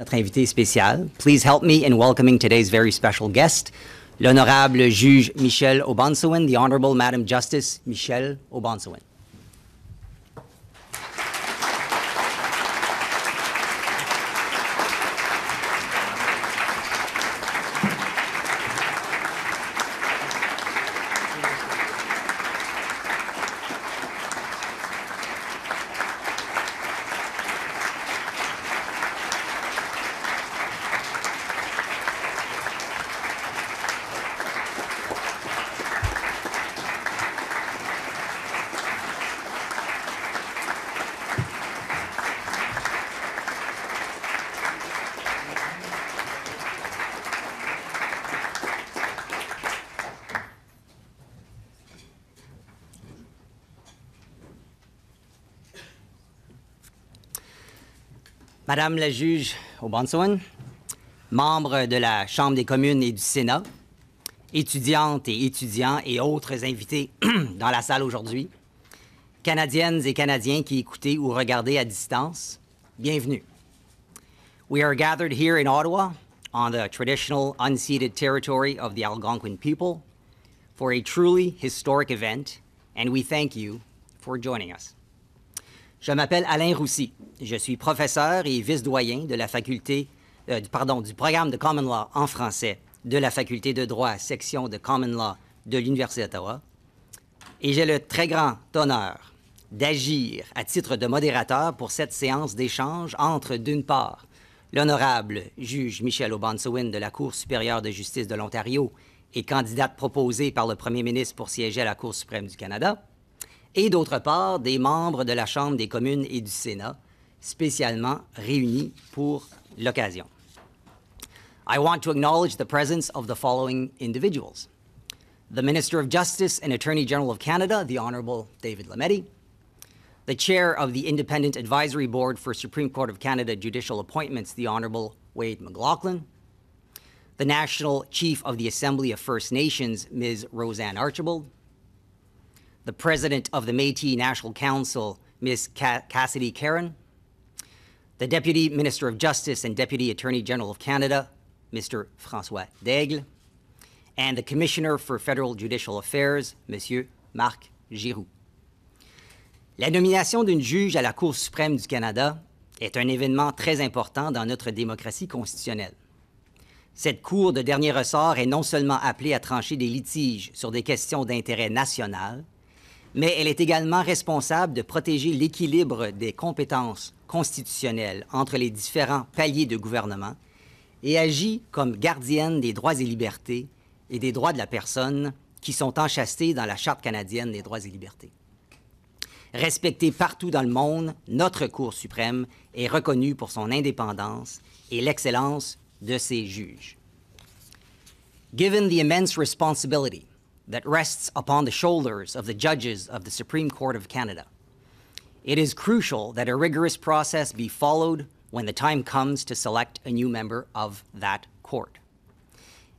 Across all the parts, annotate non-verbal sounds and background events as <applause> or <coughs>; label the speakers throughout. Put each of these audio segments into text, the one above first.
Speaker 1: notre invité spécial. Please help me in welcoming today's very special guest, l'honorable juge Michelle Obansewin, the Honorable Madam Justice Michelle Obansewin. Madame la juge Obansewin, membre de la Chambre des communes et du Sénat, étudiantes et étudiants et autres invités <clears throat> dans la salle aujourd'hui, Canadiennes et Canadiens qui écoutez ou regardez à distance, bienvenue. We are gathered here in Ottawa on the traditional unceded territory of the Algonquin people for a truly historic event, and we thank you for joining us. Je m'appelle Alain Roussy. Je suis professeur et vice-doyen euh, du programme de Common Law en français de la faculté de droit section de Common Law de l'Université d'Ottawa. Et j'ai le très grand honneur d'agir à titre de modérateur pour cette séance d'échange entre, d'une part, l'honorable juge Michel Obansewin de la Cour supérieure de justice de l'Ontario et candidate proposée par le premier ministre pour siéger à la Cour suprême du Canada, et d'autre part des membres de la Chambre des communes et du Sénat, spécialement réunis pour l'occasion. I want to acknowledge the presence of the following individuals. The Minister of Justice and Attorney General of Canada, the Honourable David Lametti, the Chair of the Independent Advisory Board for Supreme Court of Canada Judicial Appointments, the Honourable Wade MacLauchlan, the National Chief of the Assembly of First Nations, Ms. RoseAnne Archibald, the President of the Métis National Council, Ms. Ca- Cassidy Karen, the Deputy Minister of Justice and Deputy Attorney General of Canada, Mr. François Daigle, and the Commissioner for Federal Judicial Affairs, Monsieur Marc Giroux. La nomination d'une juge à la Cour suprême du Canada est un événement très important dans notre démocratie constitutionnelle. Cette Cour de dernier ressort est non seulement appelée à trancher des litiges sur des questions d'intérêt national, mais elle est également responsable de protéger l'équilibre des compétences constitutionnelles entre les différents paliers de gouvernement et agit comme gardienne des droits et libertés et des droits de la personne qui sont enchâssés dans la Charte canadienne des droits et libertés. Respectée partout dans le monde, notre Cour suprême est reconnue pour son indépendance et l'excellence de ses juges. Given the immense responsibility that rests upon the shoulders of the judges of the Supreme Court of Canada. It is crucial that a rigorous process be followed when the time comes to select a new member of that court.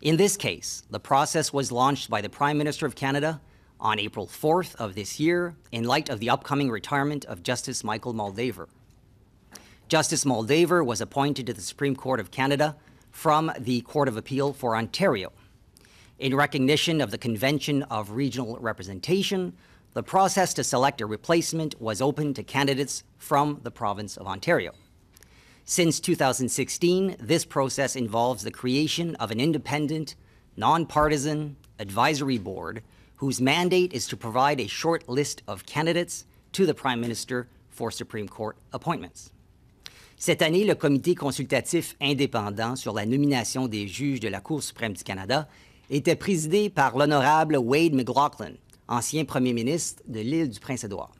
Speaker 1: In this case, the process was launched by the Prime Minister of Canada on April 4th of this year in light of the upcoming retirement of Justice Michael Moldaver. Justice Moldaver was appointed to the Supreme Court of Canada from the Court of Appeal for Ontario in recognition of the Convention of Regional Representation, the process to select a replacement was open to candidates from the province of Ontario. Since 2016, this process involves the creation of an independent, nonpartisan advisory board whose mandate is to provide a short list of candidates to the Prime Minister for Supreme Court appointments. Cette année, le Comité consultatif indépendant sur la nomination des juges de la Cour suprême du Canada était présidé par l'honorable Wade McLaughlin, ancien premier ministre de l'île du Prince-Édouard,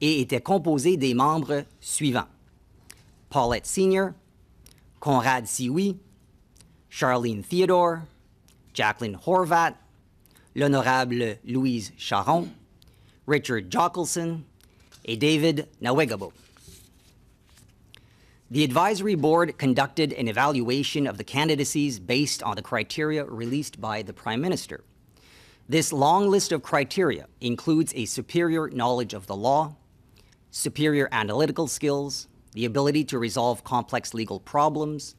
Speaker 1: et était composé des membres suivants. Paulette Senior, Conrad Sioui, Charlene Theodore, Jacqueline Horvat, l'honorable Louise Charon, Richard Jockelson et David Nawegabo. The advisory board conducted an evaluation of the candidacies based on the criteria released by the Prime Minister. This long list of criteria includes a superior knowledge of the law, superior analytical skills, the ability to resolve complex legal problems,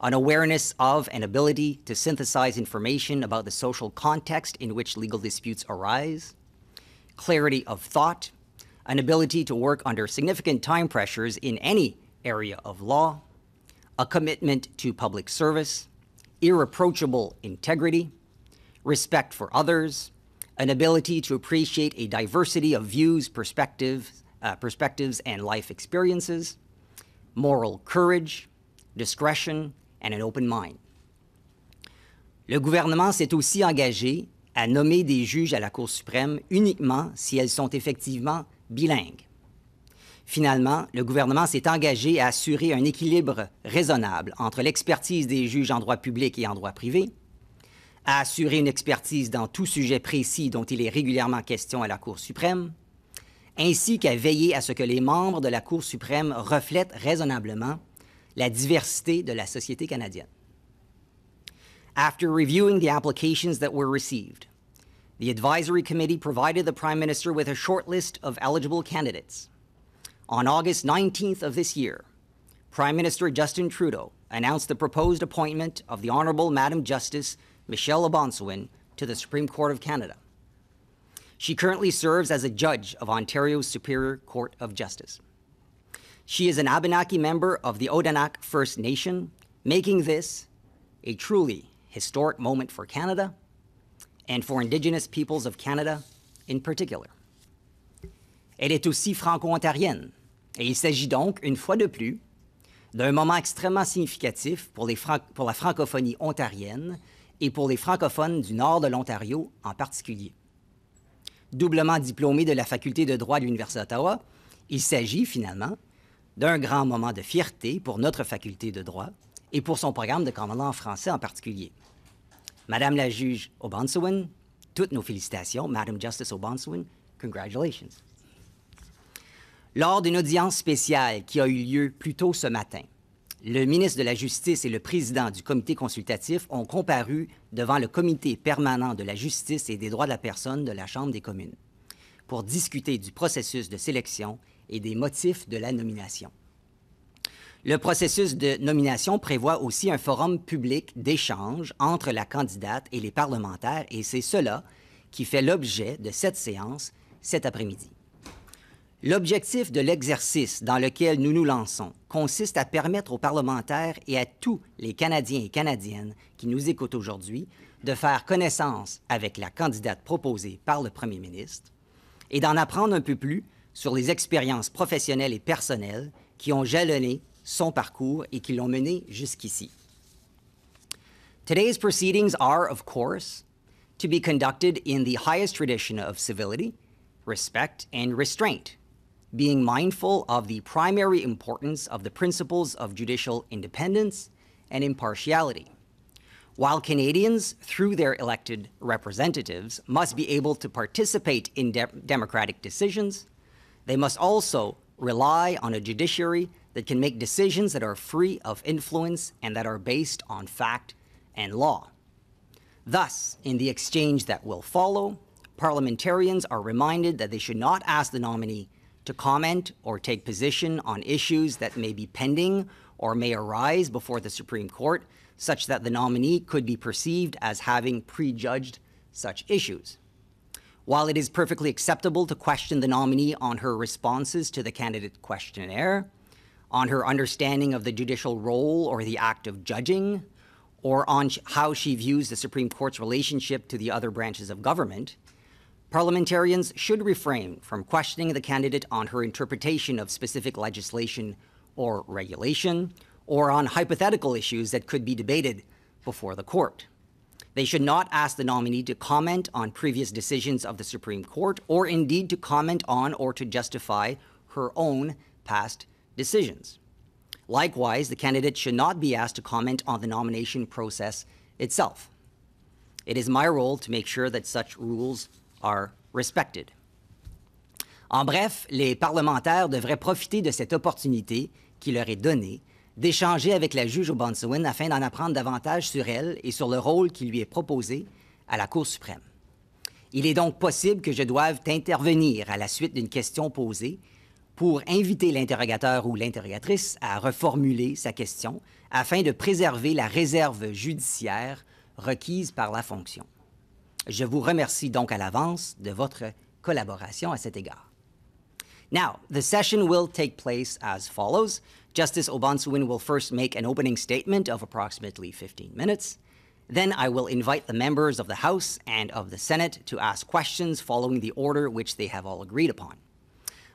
Speaker 1: an awareness of and ability to synthesize information about the social context in which legal disputes arise, clarity of thought, an ability to work under significant time pressures in any area of law, a commitment to public service, irreproachable integrity, respect for others, an ability to appreciate a diversity of views, perspectives, uh, perspectives and life experiences, moral courage, discretion, and an open mind. Le gouvernement s'est aussi engagé à nommer des juges à la Cour suprême uniquement si elles sont effectivement bilingues. Finalement, le gouvernement s'est engagé à assurer un équilibre raisonnable entre l'expertise des juges en droit public et en droit privé, à assurer une expertise dans tout sujet précis dont il est régulièrement question à la Cour suprême, ainsi qu'à veiller à ce que les membres de la Cour suprême reflètent raisonnablement la diversité de la société canadienne. After reviewing the applications that were received, the advisory committee provided the Prime Minister with a short list of eligible candidates. On August 19th of this year, Prime Minister Justin Trudeau announced the proposed appointment of the Honourable Madam Justice Michelle O'Bonsawin to the Supreme Court of Canada. She currently serves as a judge of Ontario's Superior Court of Justice. She is an Abenaki member of the Odanak First Nation, making this a truly historic moment for Canada and for Indigenous peoples of Canada in particular. Elle est aussi franco-ontarienne, et il s'agit donc, une fois de plus, d'un moment extrêmement significatif pour, la francophonie ontarienne et pour les francophones du nord de l'Ontario en particulier. Doublement diplômé de la faculté de droit de l'Université d'Ottawa, il s'agit finalement d'un grand moment de fierté pour notre faculté de droit et pour son programme de commandant français en particulier. Madame la juge Obansawin, toutes nos félicitations. Madame Justice Obansawin, congratulations. Lors d'une audience spéciale qui a eu lieu plus tôt ce matin, le ministre de la Justice et le président du comité consultatif ont comparu devant le comité permanent de la justice et des droits de la personne de la Chambre des communes pour discuter du processus de sélection et des motifs de la nomination. Le processus de nomination prévoit aussi un forum public d'échange entre la candidate et les parlementaires, et c'est cela qui fait l'objet de cette séance cet après-midi. L'objectif de l'exercice dans lequel nous nous lançons consiste à permettre aux parlementaires et à tous les Canadiens et Canadiennes qui nous écoutent aujourd'hui de faire connaissance avec la candidate proposée par le Premier ministre et d'en apprendre un peu plus sur les expériences professionnelles et personnelles qui ont jalonné son parcours et qui l'ont mené jusqu'ici. Today's proceedings are, of course, to be conducted in the highest tradition of civility, respect, and restraint being mindful of the primary importance of the principles of judicial independence and impartiality. While Canadians, through their elected representatives, must be able to participate in de democratic decisions, they must also rely on a judiciary that can make decisions that are free of influence and that are based on fact and law. Thus, in the exchange that will follow, parliamentarians are reminded that they should not ask the nominee to comment or take position on issues that may be pending or may arise before the Supreme Court, such that the nominee could be perceived as having prejudged such issues. While it is perfectly acceptable to question the nominee on her responses to the candidate questionnaire, on her understanding of the judicial role or the act of judging, or on how she views the Supreme Court's relationship to the other branches of government, Parliamentarians should refrain from questioning the candidate on her interpretation of specific legislation or regulation, or on hypothetical issues that could be debated before the court. They should not ask the nominee to comment on previous decisions of the Supreme Court, or indeed to comment on or to justify her own past decisions. Likewise, the candidate should not be asked to comment on the nomination process itself. It is my role to make sure that such rules are respected. En bref, les parlementaires devraient profiter de cette opportunité qui leur est donnée d'échanger avec la juge O'Bonsawin afin d'en apprendre davantage sur elle et sur le rôle qui lui est proposé à la Cour suprême. Il est donc possible que je doive intervenir à la suite d'une question posée pour inviter l'interrogateur ou l'interrogatrice à reformuler sa question afin de préserver la réserve judiciaire requise par la fonction. Je vous remercie donc à l'avance de votre collaboration à cet égard. Now, the session will take place as follows. Justice O'Bonsawin will first make an opening statement of approximately 15 minutes. Then I will invite the members of the House and of the Senate to ask questions following the order which they have all agreed upon.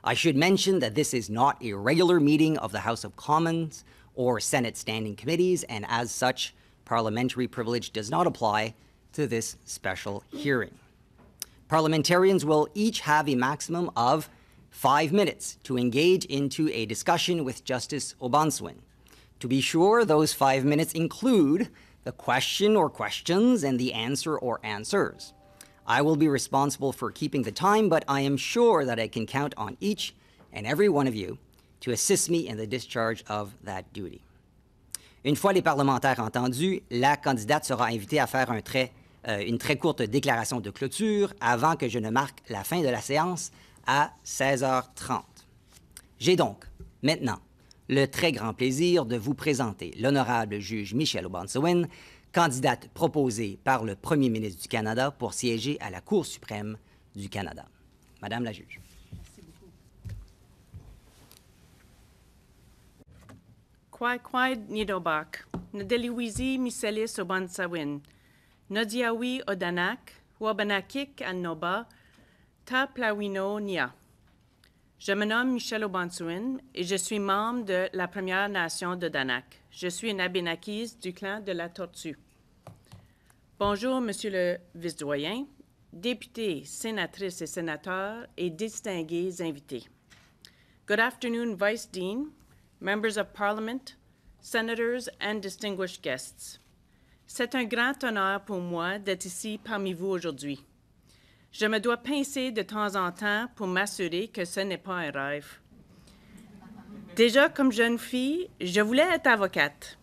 Speaker 1: I should mention that this is not a regular meeting of the House of Commons or Senate standing committees, and as such, parliamentary privilege does not apply to this special hearing. Parliamentarians will each have a maximum of five minutes to engage into a discussion with Justice O'Bonsawin. To be sure, those five minutes include the question or questions and the answer or answers. I will be responsible for keeping the time, but I am sure that I can count on each and every one of you to assist me in the discharge of that duty. Une fois les parlementaires entendus, la candidate sera invitée à faire un très, euh, une très courte déclaration de clôture avant que je ne marque la fin de la séance à 16h30. J'ai donc maintenant le très grand plaisir de vous présenter l'honorable juge Michel Obansewin, candidate proposée par le premier ministre du Canada pour siéger à la Cour suprême du Canada. Madame la juge.
Speaker 2: Kwai Kwai Nidobak, Nadeliwizi Miselis Obansawin, Nodiawi Odanak, Wabanakik Anoba, Ta Plawino Nia. Je me nomme Michel Obansouin et je suis membre de la Première Nation de Danak. Je suis une abénakise du clan de la Tortue. Bonjour, Monsieur le vice-doyen, députés, sénatrices et sénateurs et distingués invités. Good afternoon, Vice Dean, members of Parliament, senators and distinguished guests. C'est un grand honneur pour moi d'être ici parmi vous aujourd'hui. Je me dois pincer de temps en temps pour m'assurer que ce n'est pas un rêve. Déjà, comme jeune fille, je voulais être avocate.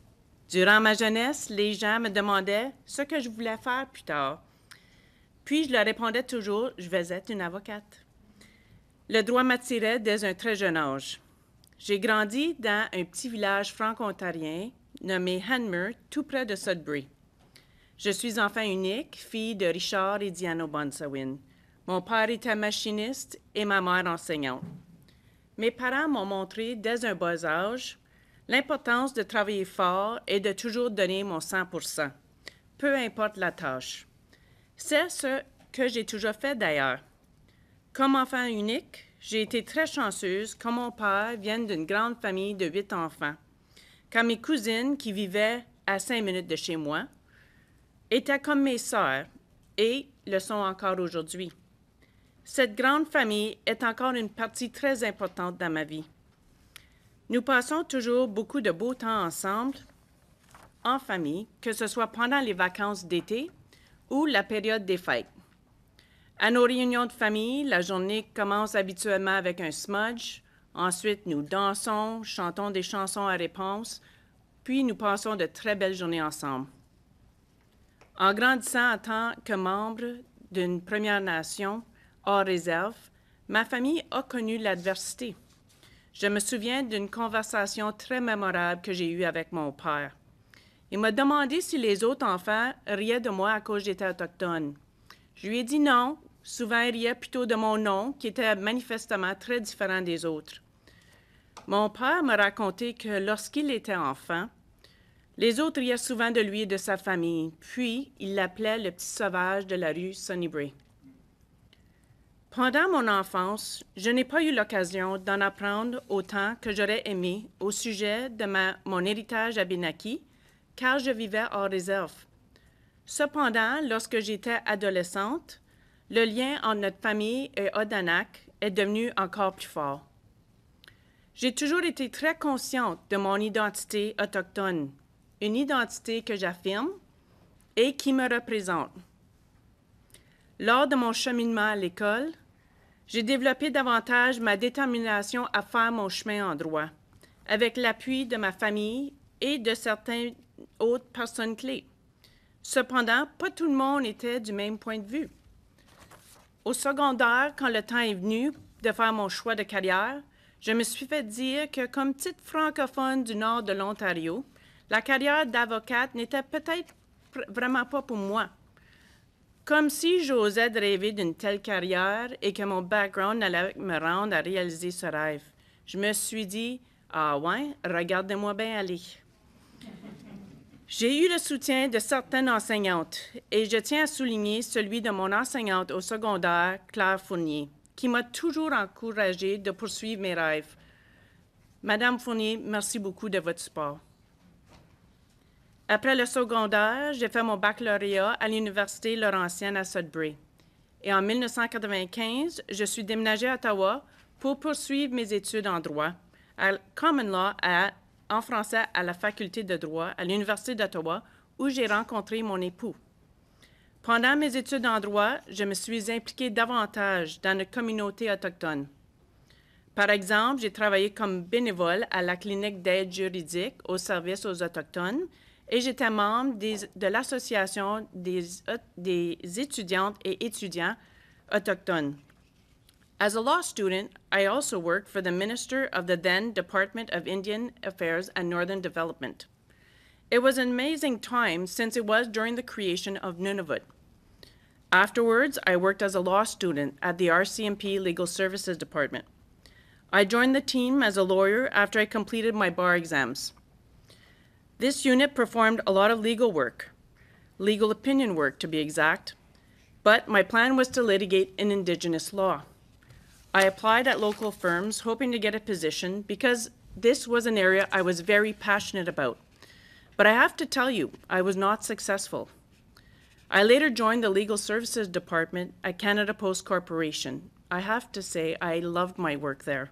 Speaker 2: Durant ma jeunesse, les gens me demandaient ce que je voulais faire plus tard. Puis je leur répondais toujours, je vais être une avocate. Le droit m'attirait dès un très jeune âge. J'ai grandi dans un petit village franco-ontarien nommé Hanmer, tout près de Sudbury. Je suis enfant unique, fille de Richard et Diana Bonsawin. Mon père était machiniste et ma mère enseignante. Mes parents m'ont montré dès un bas âge l'importance de travailler fort et de toujours donner mon 100% peu importe la tâche. C'est ce que j'ai toujours fait d'ailleurs. Comme enfant unique, j'ai été très chanceuse que mon père vienne d'une grande famille de huit enfants, car mes cousines qui vivaient à cinq minutes de chez moi étaient comme mes sœurs et le sont encore aujourd'hui. Cette grande famille est encore une partie très importante dans ma vie. Nous passons toujours beaucoup de beau temps ensemble, en famille, que ce soit pendant les vacances d'été ou la période des fêtes. À nos réunions de famille, la journée commence habituellement avec un smudge. Ensuite, nous dansons, chantons des chansons à réponse, puis nous passons de très belles journées ensemble. En grandissant en tant que membre d'une Première Nation hors réserve, ma famille a connu l'adversité. Je me souviens d'une conversation très mémorable que j'ai eue avec mon père. Il m'a demandé si les autres enfants riaient de moi à cause j'étais autochtone. Je lui ai dit non. Souvent, ils riaient plutôt de mon nom, qui était manifestement très différent des autres. Mon père m'a raconté que lorsqu'il était enfant, les autres riaient souvent de lui et de sa famille, puis il l'appelait le petit sauvage de la rue Sunnybray. Pendant mon enfance, je n'ai pas eu l'occasion d'en apprendre autant que j'aurais aimé au sujet de mon héritage abénaki, car je vivais hors réserve. Cependant, lorsque j'étais adolescente, le lien entre notre famille et Odanak est devenu encore plus fort. J'ai toujours été très consciente de mon identité autochtone, une identité que j'affirme et qui me représente. Lors de mon cheminement à l'école, j'ai développé davantage ma détermination à faire mon chemin en droit, avec l'appui de ma famille et de certaines autres personnes clés. Cependant, pas tout le monde était du même point de vue. Au secondaire, quand le temps est venu de faire mon choix de carrière, je me suis fait dire que comme petite francophone du nord de l'Ontario, la carrière d'avocate n'était peut-être vraiment pas pour moi. Comme si j'osais rêver d'une telle carrière et que mon background allait me rendre à réaliser ce rêve. Je me suis dit, ah ouais, regardez-moi bien aller. J'ai eu le soutien de certaines enseignantes et je tiens à souligner celui de mon enseignante au secondaire, Claire Fournier, qui m'a toujours encouragée de poursuivre mes rêves. Madame Fournier, merci beaucoup de votre support. Après le secondaire, j'ai fait mon baccalauréat à l'Université Laurentienne à Sudbury. Et en 1995, je suis déménagée à Ottawa pour poursuivre mes études en droit, à Common Law en français à la Faculté de droit à l'Université d'Ottawa, où j'ai rencontré mon époux. Pendant mes études en droit, je me suis impliquée davantage dans la communauté autochtone. Par exemple, j'ai travaillé comme bénévole à la clinique d'aide juridique au service aux Autochtones et j'étais membre de l'Association des, des étudiantes et étudiants autochtones. As a law student, I also worked for the Minister of the then Department of Indian Affairs and Northern Development. It was an amazing time since it was during the creation of Nunavut. Afterwards, I worked as a law student at the RCMP Legal Services Department. I joined the team as a lawyer after I completed my bar exams. This unit performed a lot of legal work, legal opinion work to be exact, but my plan was to litigate in Indigenous law. I applied at local firms hoping to get a position because this was an area I was very passionate about. But I have to tell you, I was not successful. I later joined the Legal Services Department at Canada Post Corporation. I have to say, I loved my work there.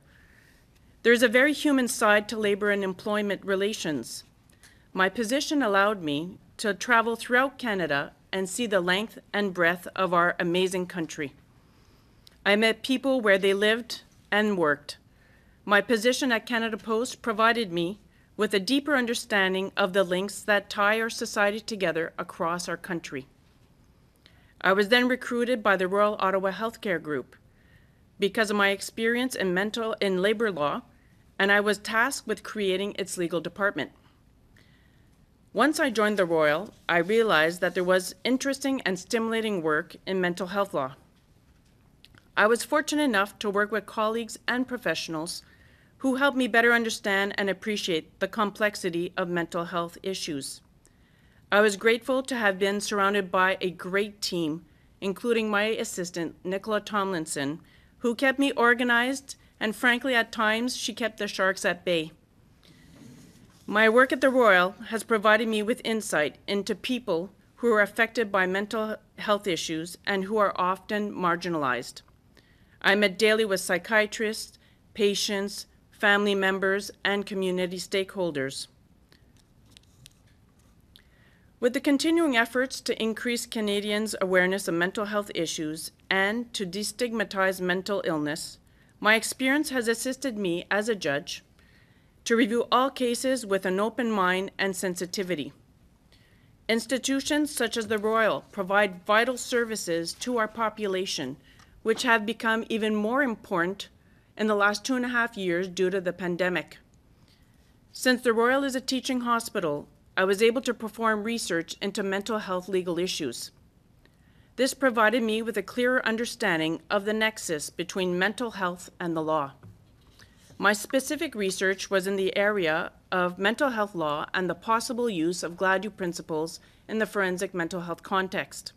Speaker 2: There's a very human side to labor and employment relations. My position allowed me to travel throughout Canada and see the length and breadth of our amazing country. I met people where they lived and worked. My position at Canada Post provided me with a deeper understanding of the links that tie our society together across our country. I was then recruited by the Royal Ottawa Healthcare Group because of my experience in mental in labor law, and I was tasked with creating its legal department. Once I joined the Royal, I realized that there was interesting and stimulating work in mental health law. I was fortunate enough to work with colleagues and professionals who helped me better understand and appreciate the complexity of mental health issues. I was grateful to have been surrounded by a great team, including my assistant, Nicola Tomlinson, who kept me organized, and frankly, at times, she kept the sharks at bay. My work at the Royal has provided me with insight into people who are affected by mental health issues and who are often marginalized. I met daily with psychiatrists, patients, family members, and community stakeholders. With the continuing efforts to increase Canadians' awareness of mental health issues and to destigmatize mental illness, my experience has assisted me as a judge to review all cases with an open mind and sensitivity. Institutions such as the Royal provide vital services to our population, which have become even more important in the last two and a half years due to the pandemic. Since the Royal is a teaching hospital, I was able to perform research into mental health legal issues. This provided me with a clearer understanding of the nexus between mental health and the law. My specific research was in the area of mental health law and the possible use of Gladue principles in the forensic mental health context.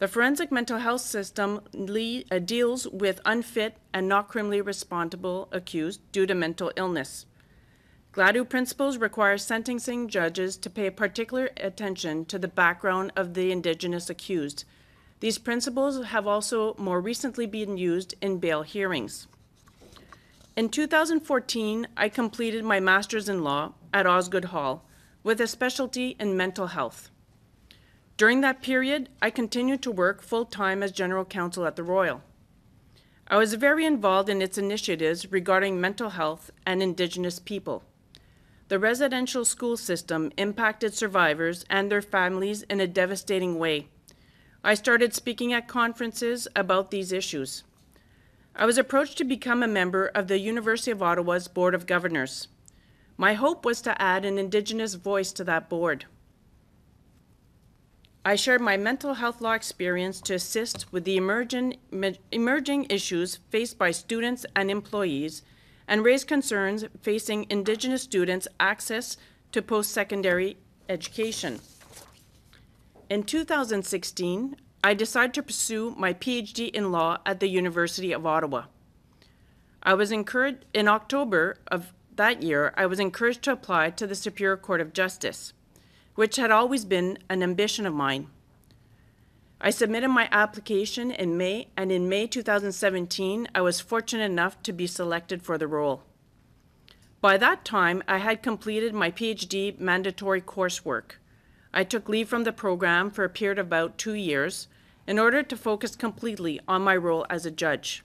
Speaker 2: The forensic mental health system uh, deals with unfit and not criminally responsible accused due to mental illness. Gladue principles require sentencing judges to pay particular attention to the background of the Indigenous accused. These principles have also more recently been used in bail hearings. In 2014, I completed my master's in law at Osgoode Hall with a specialty in mental health. During that period, I continued to work full-time as general counsel at the Royal. I was very involved in its initiatives regarding mental health and Indigenous people. The residential school system impacted survivors and their families in a devastating way. I started speaking at conferences about these issues. I was approached to become a member of the University of Ottawa's Board of Governors. My hope was to add an Indigenous voice to that board. I shared my mental health law experience to assist with the emerging, issues faced by students and employees and raise concerns facing Indigenous students' access to post-secondary education. In 2016, I decided to pursue my PhD in law at the University of Ottawa. I was encouraged in October of that year, I was encouraged to apply to the Superior Court of Justice, which had always been an ambition of mine. I submitted my application in May, and in May 2017, I was fortunate enough to be selected for the role. By that time, I had completed my PhD mandatory coursework. I took leave from the program for a period of about two years in order to focus completely on my role as a judge.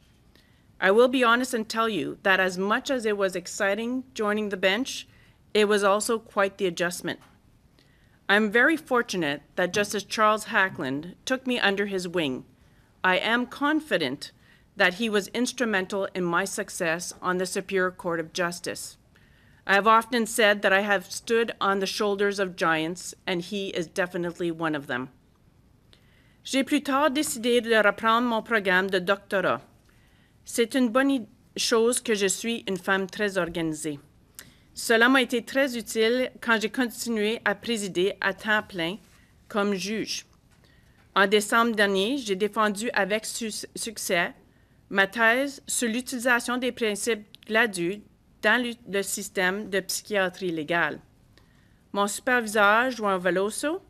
Speaker 2: I will be honest and tell you that as much as it was exciting joining the bench, it was also quite the adjustment. I'm very fortunate that Justice Charles Hackland took me under his wing. I am confident that he was instrumental in my success on the Superior Court of Justice. I have often said that I have stood on the shoulders of giants, and he is definitely one of them. J'ai plus tard décidé de reprendre mon programme de doctorat. C'est une bonne chose que je suis une femme très organisée. Cela m'a été très utile quand j'ai continué à présider à temps plein comme juge. En décembre dernier, j'ai défendu avec su succès ma thèse sur l'utilisation des principes GLADU dans le, le, système de psychiatrie légale. Mon superviseur, Juan Veloso,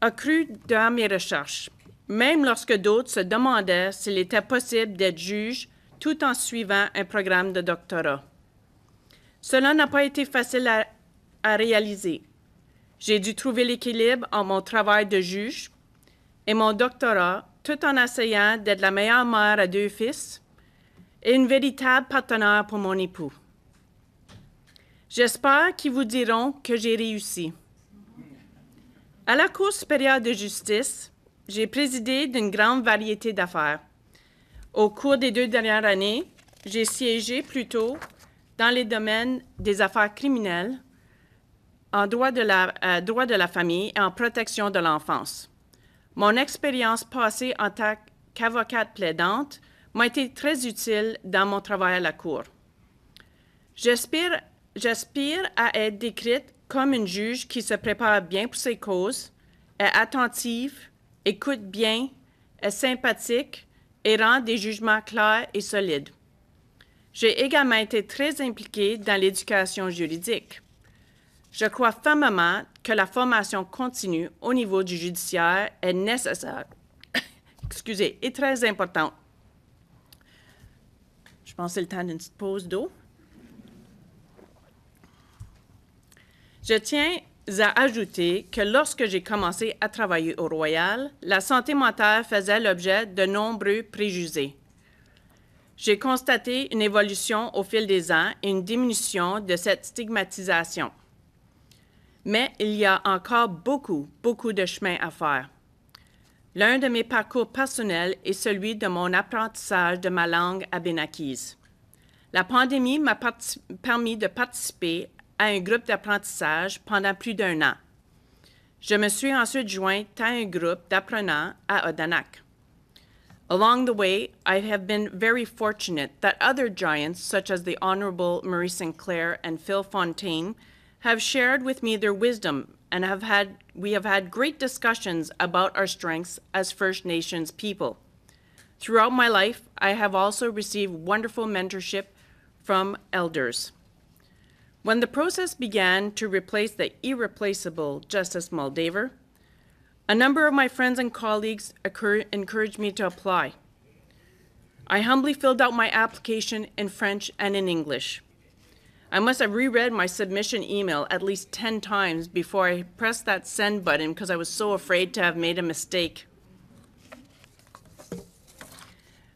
Speaker 2: a cru dans mes recherches même lorsque d'autres se demandaient s'il était possible d'être juge tout en suivant un programme de doctorat. Cela n'a pas été facile à, réaliser. J'ai dû trouver l'équilibre entre mon travail de juge et mon doctorat tout en essayant d'être la meilleure mère à deux fils et une véritable partenaire pour mon époux. J'espère qu'ils vous diront que j'ai réussi. À la Cour supérieure de justice, j'ai présidé d'une grande variété d'affaires. Au cours des deux dernières années, j'ai siégé plutôt dans les domaines des affaires criminelles, en droit de la, euh, droit de la famille et en protection de l'enfance. Mon expérience passée en tant qu'avocate plaidante m'a été très utile dans mon travail à la Cour. J'aspire à être décrite comme une juge qui se prépare bien pour ses causes, est attentive, écoute bien, est sympathique et rend des jugements clairs et solides. J'ai également été très impliquée dans l'éducation juridique. Je crois fermement que la formation continue au niveau du judiciaire est nécessaire, <coughs> excusez, et très importante. Je pense que c'est le temps d'une petite pause d'eau. Je tiens a ajouté que lorsque j'ai commencé à travailler au Royal, la santé mentale faisait l'objet de nombreux préjugés. J'ai constaté une évolution au fil des ans et une diminution de cette stigmatisation. Mais il y a encore beaucoup, beaucoup de chemin à faire. L'un de mes parcours personnels est celui de mon apprentissage de ma langue abénakise. La pandémie m'a permis de participer à un groupe d'apprentissage pendant plus d'un an. Je me suis ensuite jointe à un groupe d'apprenants à Odanak. Along the way, I have been very fortunate that other giants, such as the Honorable Murray Sinclair and Phil Fontaine, have shared with me their wisdom and have had, we have had great discussions about our strengths as First Nations people. Throughout my life, I have also received wonderful mentorship from elders. When the process began to replace the irreplaceable Justice Moldaver, a number of my friends and colleagues encouraged me to apply. I humbly filled out my application in French and in English. I must have reread my submission email at least 10 times before I pressed that send button because I was so afraid to have made a mistake.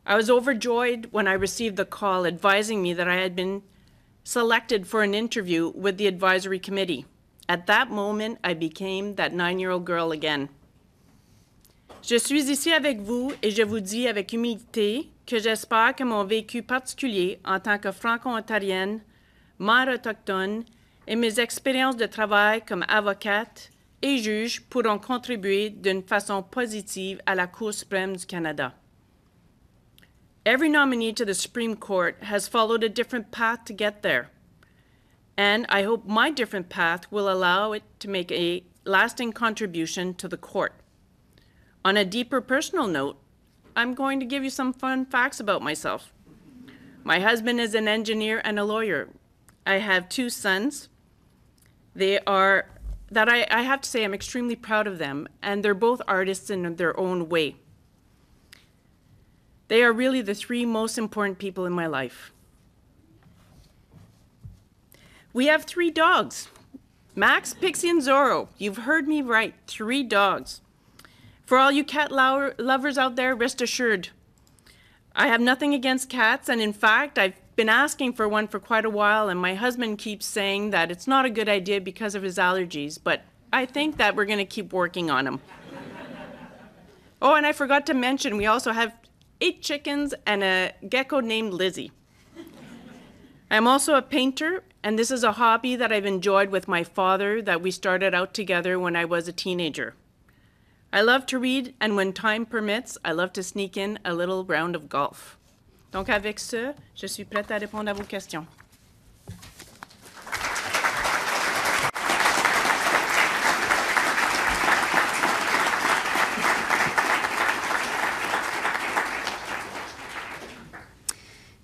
Speaker 2: I was overjoyed when I received the call advising me that I had been selected for an interview with the advisory committee. At that moment, I became that nine-year-old girl again. Je suis ici avec vous et je vous dis avec humilité que j'espère que mon vécu particulier en tant que franco-ontarienne, mère autochtone et mes expériences de travail comme avocate et juge pourront contribuer d'une façon positive à la Cour suprême du Canada. Every nominee to the Supreme Court has followed a different path to get there. And I hope my different path will allow it to make a lasting contribution to the court. On a deeper personal note, I'm going to give you some fun facts about myself. My husband is an engineer and a lawyer. I have two sons. They are, that I, I have to say, I'm extremely proud of them, and they're both artists in their own way. They are really the three most important people in my life. We have three dogs Max, Pixie, and Zorro. You've heard me right, three dogs. For all you cat lo- lovers out there, rest assured, I have nothing against cats, and in fact, I've been asking for one for quite a while, and my husband keeps saying that it's not a good idea because of his allergies, but I think that we're going to keep working on him. oh, and I forgot to mention, we also have eight chickens and a gecko named Lizzie. I'm also a painter, and this is a hobby that I've enjoyed with my father that we started out together when I was a teenager. I love to read, and when time permits, I love to sneak in a little round of golf. Donc avec ce, je suis prête à répondre à vos questions.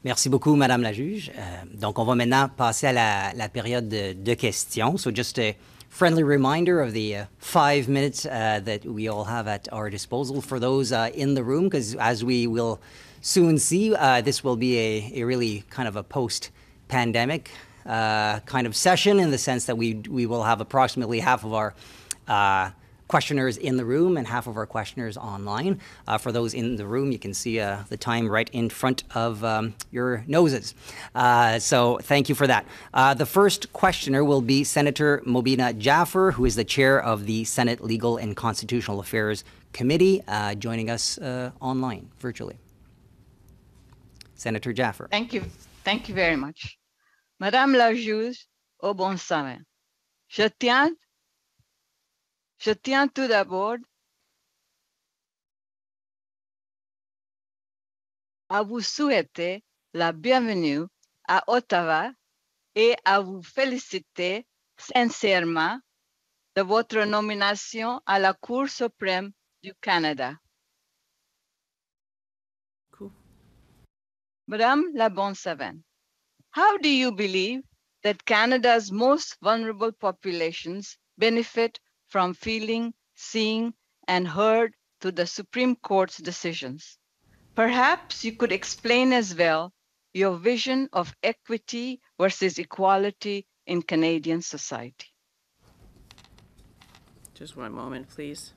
Speaker 1: Merci beaucoup, Madame la juge. Euh, donc, on va maintenant passer à la, la période de, questions. Friendly reminder of the uh, five minutes uh, that we all have at our disposal for those uh, in the room, because as we will soon see, uh, this will be a, a, really kind of a post-pandemic uh, kind of session in the sense that we we will have approximately half of our uh, questioners in the room and half of our questioners online. Uh, for those in the room, you can see uh, the time right in front of um, your noses. Uh, so thank you for that. Uh, the first questioner will be Senator Mobina Jaffer, who is the chair of the Senate Legal and Constitutional Affairs Committee, uh, joining us uh, online, virtually. Senator Jaffer.
Speaker 3: Thank you. Thank you very much. Madame la juge, O'Bonsawin. Je tiens Je tiens tout d'abord à vous souhaiter la bienvenue à Ottawa et à vous féliciter sincèrement de votre nomination à la Cour suprême du Canada.
Speaker 2: Cool.
Speaker 3: Madame la Bonne Savant, how do you believe that Canada's most vulnerable populations benefit from feeling, seeing, and heard to the Supreme Court's decisions. Perhaps you could explain as well your vision of equity versus equality in Canadian society.
Speaker 2: Just one moment, please.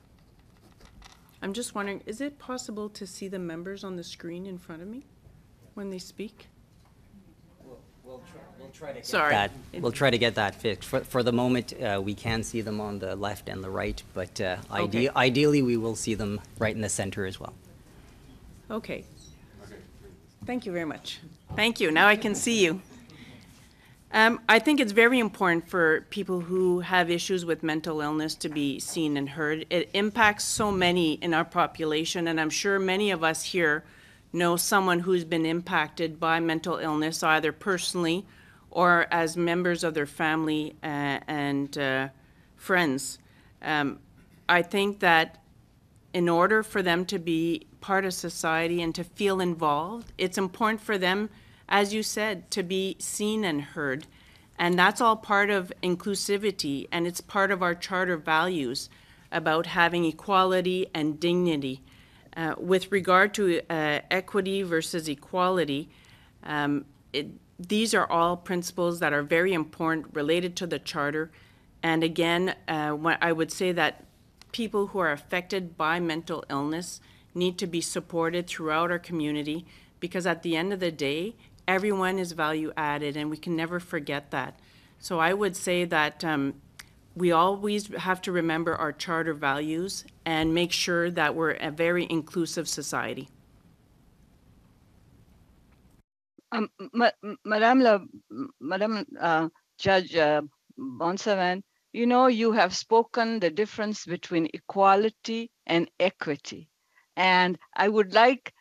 Speaker 2: I'm just wondering, is it possible to see the members on the screen in front of me when they speak?
Speaker 1: We'll try, to get
Speaker 2: Sorry.
Speaker 1: that. We'll try to get that fixed. For, for the moment, uh, we can see them on the left and the right, but uh, ide- ideally, we will see them right in the center as well.
Speaker 2: Okay. Thank you very much. Thank you. Now I can see you. Um, I think it's very important for people who have issues with mental illness to be seen and heard. It impacts so many in our population, and I'm sure many of us here know someone who's been impacted by mental illness, either personally or as members of their family uh, and uh, friends. Um, I think that in order for them to be part of society and to feel involved, it's important for them, as you said, to be seen and heard. And that's all part of inclusivity, and it's part of our charter values about having equality and dignity. Uh, with regard to uh, equity versus equality, um, it, these are all principles that are very important related to the charter. And again, uh, I would say that people who are affected by mental illness need to be supported throughout our community because at the end of the day, everyone is value added, and we can never forget that. So I would say that um, we always have to remember our charter values and make sure that we're a very inclusive society.
Speaker 3: Um, ma- Madame Madame uh, Judge uh, Bonsavan, you know, you have spoken the difference between equality and equity. And I would like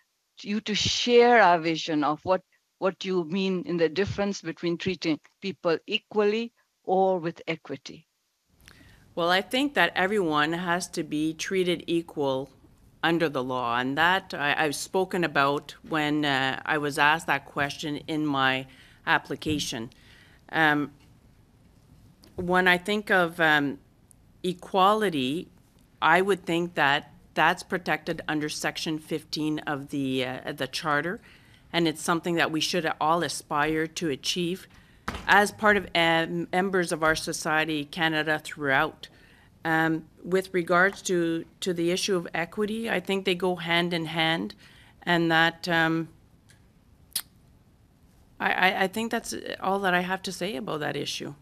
Speaker 3: you to share our vision of what, what you mean in the difference between treating people equally or with equity.
Speaker 2: Well, I think that everyone has to be treated equal under the law, and that I, I've spoken about when uh, I was asked that question in my application. Um, when I think of um, equality, I would think that that's protected under Section 15 of the uh, the Charter, and it's something that we should all aspire to achieve as part of uh, members of our society, Canada throughout. Um, with regards to, to the issue of equity, I think they go hand in hand, and that um, I, I, think that's all that I have to say about that issue.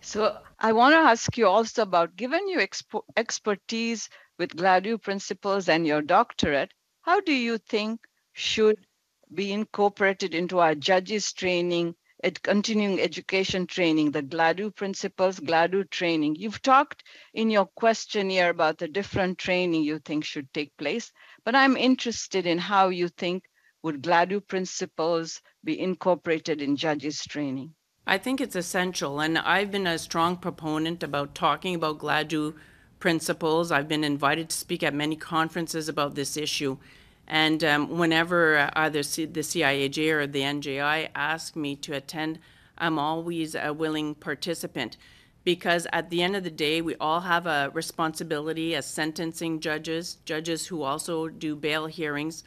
Speaker 3: So I want to ask you also about, given your expo- expertise with Gladue principles and your doctorate, how do you think should be incorporated into our judges training, ed- continuing education training, the Gladue principles, Gladue training? You've talked in your questionnaire about the different training you think should take place, but I'm interested in how you think would Gladue principles be incorporated in judges training?
Speaker 2: I think it's essential, and I've been a strong proponent about talking about Gladue principles. I've been invited to speak at many conferences about this issue. And um, whenever either C- the CIAJ or the NJI ask me to attend, I'm always a willing participant. Because at the end of the day, we all have a responsibility as sentencing judges, judges who also do bail hearings,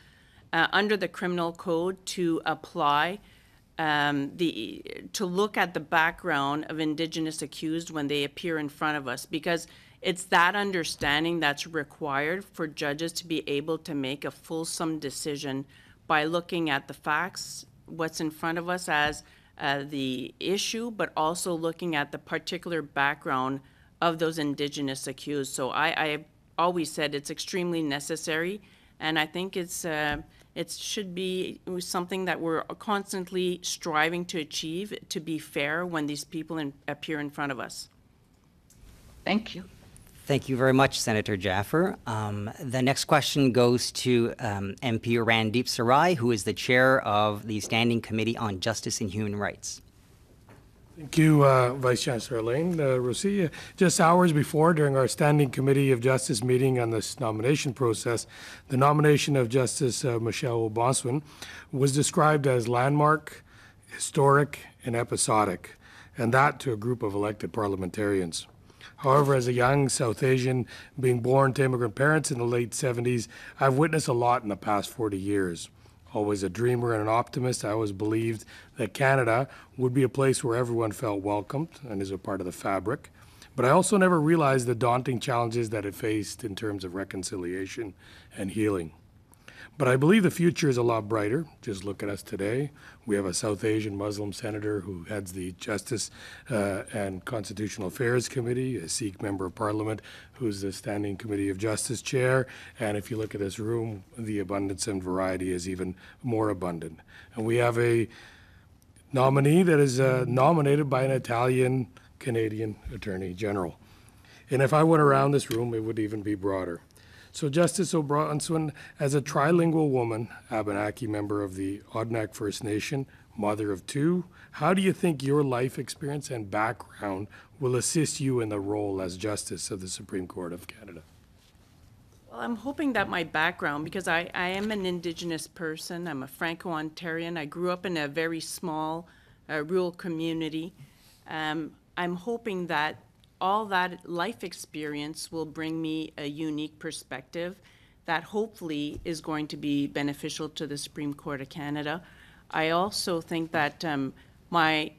Speaker 2: uh, under the criminal code to apply um, the to look at the background of indigenous accused when they appear in front of us because it's that understanding that's required for judges to be able to make a fulsome decision by looking at the facts what's in front of us as uh, the issue but also looking at the particular background of those indigenous accused so i, I always said it's extremely necessary and i think it's uh, it should be something that we're constantly striving to achieve to be fair when these people in, appear in front of us.
Speaker 3: Thank you.
Speaker 1: Thank you very much, Senator Jaffer. Um, the next question goes to um, MP Randeep Sarai, who is the chair of the Standing Committee on Justice and Human Rights.
Speaker 4: Thank you, uh, Vice Chancellor Alain uh, Roussy. Uh, Just hours before, during our Standing Committee of Justice meeting on this nomination process, the nomination of Justice uh, Michelle O'Bonsawin was described as landmark, historic, and episodic, and that to a group of elected parliamentarians. However, as a young South Asian being born to immigrant parents in the late 70s, I've witnessed a lot in the past 40 years. Always a dreamer and an optimist, I always believed that Canada would be a place where everyone felt welcomed and is a part of the fabric. But I also never realized the daunting challenges that it faced in terms of reconciliation and healing. But I believe the future is a lot brighter. Just look at us today. We have a South Asian Muslim senator who heads the Justice uh, and Constitutional Affairs Committee, a Sikh member of Parliament who's the Standing Committee of Justice chair. And if you look at this room, the abundance and variety is even more abundant. And we have a nominee that is uh, nominated by an Italian Canadian Attorney General. And if I went around this room, it would even be broader. So Justice O'Bonsawin, as a trilingual woman, Abenaki member of the Odanak First Nation, mother of two, how do you think your life experience and background will assist you in the role as Justice of the Supreme Court of Canada?
Speaker 2: Well, I'm hoping that my background, because I, I am an Indigenous person, I'm a Franco Ontarian, I grew up in a very small uh, rural community. Um, I'm hoping that all that life experience will bring me a unique perspective that hopefully is going to be beneficial to the Supreme Court of Canada. I also think that um, my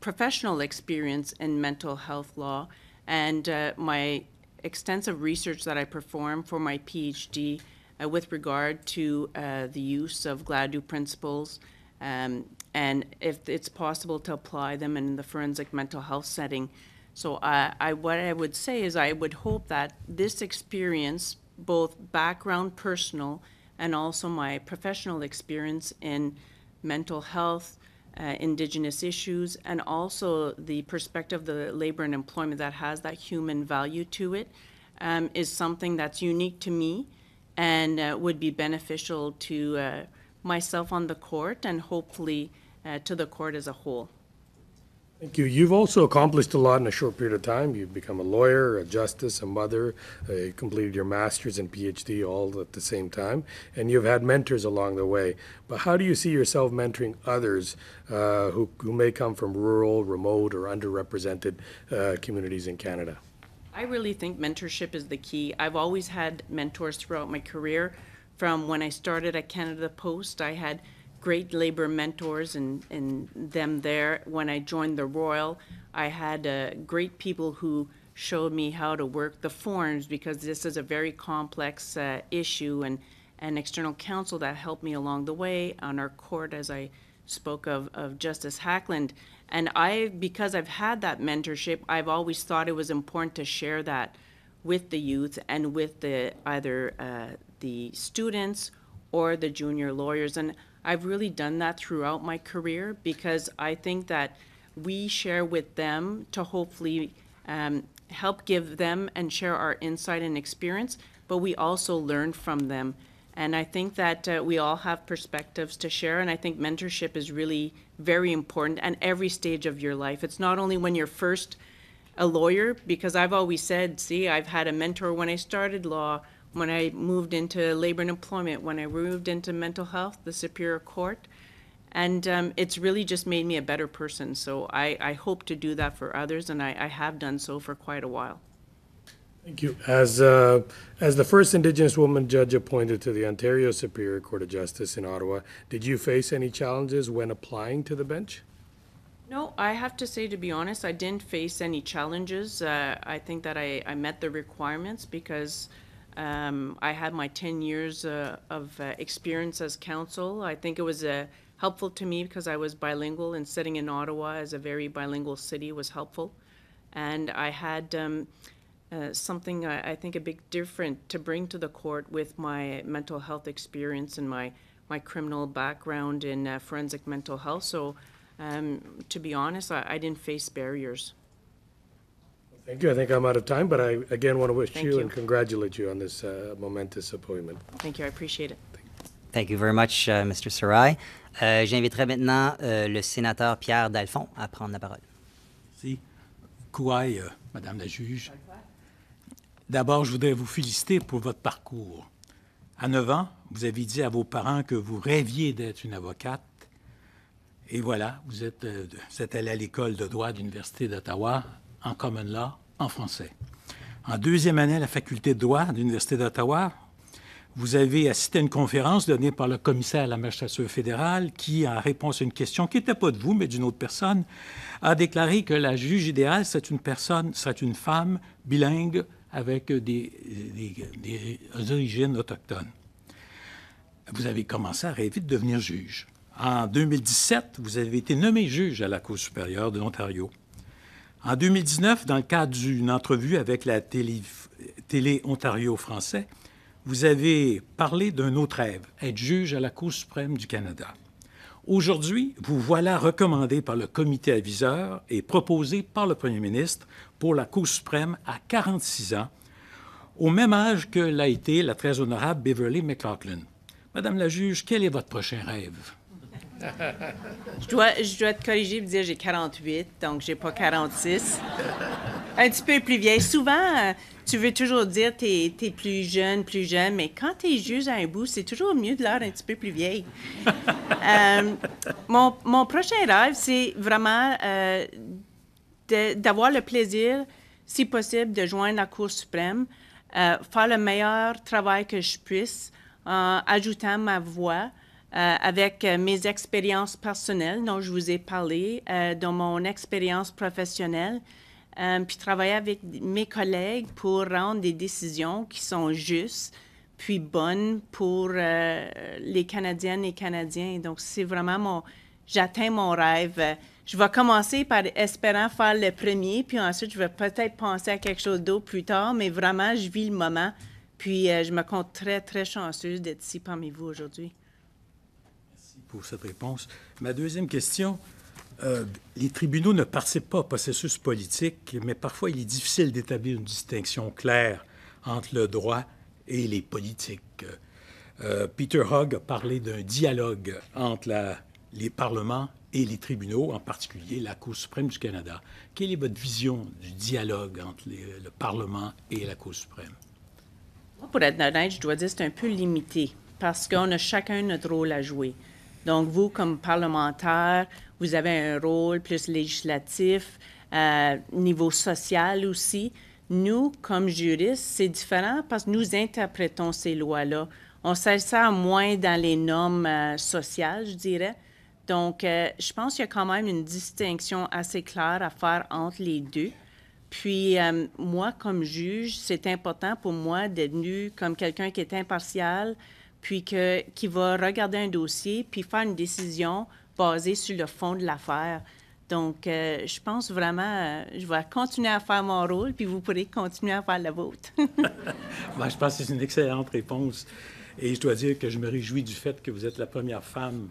Speaker 2: professional experience in mental health law and uh, my extensive research that I performed for my PhD uh, with regard to uh, the use of Gladue principles um, and if it's possible to apply them in the forensic mental health setting. So I, I, what I would say is I would hope that this experience, both background personal and also my professional experience in mental health, uh, indigenous issues, and also the perspective of the labor and employment that has that human value to it, um, is something that's unique to me and uh, would be beneficial to uh, myself on the court and hopefully uh, to the court as a whole.
Speaker 4: Thank you. You've also accomplished a lot in a short period of time. You've become a lawyer, a justice, a mother, uh, you completed your master's and PhD all at the same time, and you've had mentors along the way. But how do you see yourself mentoring others uh, who, who may come from rural, remote, or underrepresented uh, communities in Canada?
Speaker 2: I really think mentorship is the key. I've always had mentors throughout my career. From when I started at Canada Post, I had great labor mentors and, and them there. When I joined the Royal, I had uh, great people who showed me how to work the forms because this is a very complex uh, issue and an external counsel that helped me along the way on our court as I spoke of, of Justice Hackland. And I, because I've had that mentorship, I've always thought it was important to share that with the youth and with the either uh, the students or the junior lawyers. And I've really done that throughout my career because I think that we share with them to hopefully um, help give them and share our insight and experience, but we also learn from them. And I think that uh, we all have perspectives to share, and I think mentorship is really very important at every stage of your life. It's not only when you're first a lawyer, because I've always said, see, I've had a mentor when I started law, when I moved into labor and employment, when I moved into mental health, the Superior Court. And um, it's really just made me a better person. So I, I hope to do that for others, and I, I have done so for quite a while.
Speaker 4: Thank you. As, uh, as the first Indigenous woman judge appointed to the Ontario Superior Court of Justice in Ottawa, did you face any challenges when applying to the bench?
Speaker 2: No, I have to say, to be honest, I didn't face any challenges. Uh, I think that I, I met the requirements because um, I had my 10 years uh, of uh, experience as counsel. I think it was uh, helpful to me because I was bilingual and sitting in Ottawa as a very bilingual city was helpful. And I had um, uh, something I, I, think a big different to bring to the court with my mental health experience and my, my criminal background in uh, forensic mental health. So um, to be honest, I, I didn't face barriers.
Speaker 4: Thank you. I think I'm out of time, but I again want to wish
Speaker 2: Thank
Speaker 4: you,
Speaker 2: you.
Speaker 4: and congratulate you on this uh, momentous appointment.
Speaker 2: Thank you. I appreciate it.
Speaker 1: Thank you very much, uh, Mr. Sarai. Euh, J'inviterai maintenant euh, le sénateur Pierre Dalphond à prendre la parole.
Speaker 5: Merci. Kouaï, euh, Madame la juge. D'abord, je voudrais vous féliciter pour votre parcours. À 9 ans, vous avez dit à vos parents que vous rêviez d'être une avocate. Et voilà, vous êtes, euh, vous êtes allé à l'école de droit de l'Université d'Ottawa en common law en français. En deuxième année à la faculté de droit de l'Université d'Ottawa, vous avez assisté à une conférence donnée par le commissaire à la magistrature fédérale qui, en réponse à une question qui n'était pas de vous, mais d'une autre personne, a déclaré que la juge idéale, une personne, c'est une femme bilingue avec des, origines autochtones. Vous avez commencé à rêver de devenir juge. En 2017, vous avez été nommé juge à la Cour supérieure de l'Ontario. En 2019, dans le cadre d'une entrevue avec la télé, Ontario français, vous avez parlé d'un autre rêve, être juge à la Cour suprême du Canada. Aujourd'hui, vous voilà recommandé par le comité aviseur et proposé par le premier ministre pour la Cour suprême à 46 ans, au même âge que l'a été la très honorable Beverly McLaughlin. Madame la juge, quel est votre prochain rêve?
Speaker 2: Je dois, je dois te corriger et dire j'ai 48, donc j'ai pas 46. Un petit peu plus vieille. Souvent, tu veux toujours dire tu es, plus jeune, plus jeune, mais quand tu es juge à un bout, c'est toujours mieux de l'air un petit peu plus vieille. <laughs> euh, mon, mon, prochain rêve, c'est vraiment euh, d'avoir le plaisir, si possible, de joindre la Cour suprême, euh, faire le meilleur travail que je puisse en ajoutant ma voix. Euh, avec euh, mes expériences personnelles dont je vous ai parlé, euh, dans mon expérience professionnelle, puis travailler avec mes collègues pour rendre des décisions qui sont justes, puis bonnes pour les Canadiennes et Canadiens. Donc, c'est vraiment mon... J'atteins mon rêve. je vais commencer par espérant faire le premier, puis ensuite, je vais peut-être penser à quelque chose d'autre plus tard, mais vraiment, je vis le moment. Puis, je me compte très, très chanceuse d'être ici parmi vous aujourd'hui.
Speaker 5: Pour cette réponse. Ma deuxième question, euh, les tribunaux ne participent pas au processus politique, mais parfois il est difficile d'établir une distinction claire entre le droit et les politiques. Euh, Peter Hogg a parlé d'un dialogue entre les parlements et les tribunaux, en particulier la Cour suprême du Canada. Quelle est votre vision du dialogue entre le Parlement et la Cour suprême?
Speaker 2: Pour être honnête, je dois dire que c'est un peu limité parce qu'on a chacun notre rôle à jouer. Donc, vous, comme parlementaire, vous avez un rôle plus législatif, euh, niveau social aussi. Nous, comme juristes, c'est différent parce que nous interprétons ces lois-là. On s'insère moins dans les normes euh, sociales, je dirais. Donc, euh, je pense qu'il y a quand même une distinction assez claire à faire entre les deux. Puis, moi, comme juge, c'est important pour moi d'être venu comme quelqu'un qui est impartial, puis que, qui va regarder un dossier, puis faire une décision basée sur le fond de l'affaire. Donc, euh, je pense vraiment, euh, je vais continuer à faire mon rôle, puis vous pourrez continuer à faire le vôtre. <laughs>
Speaker 5: Ben, je pense que c'est une excellente réponse. Et je dois dire que je me réjouis du fait que vous êtes la première femme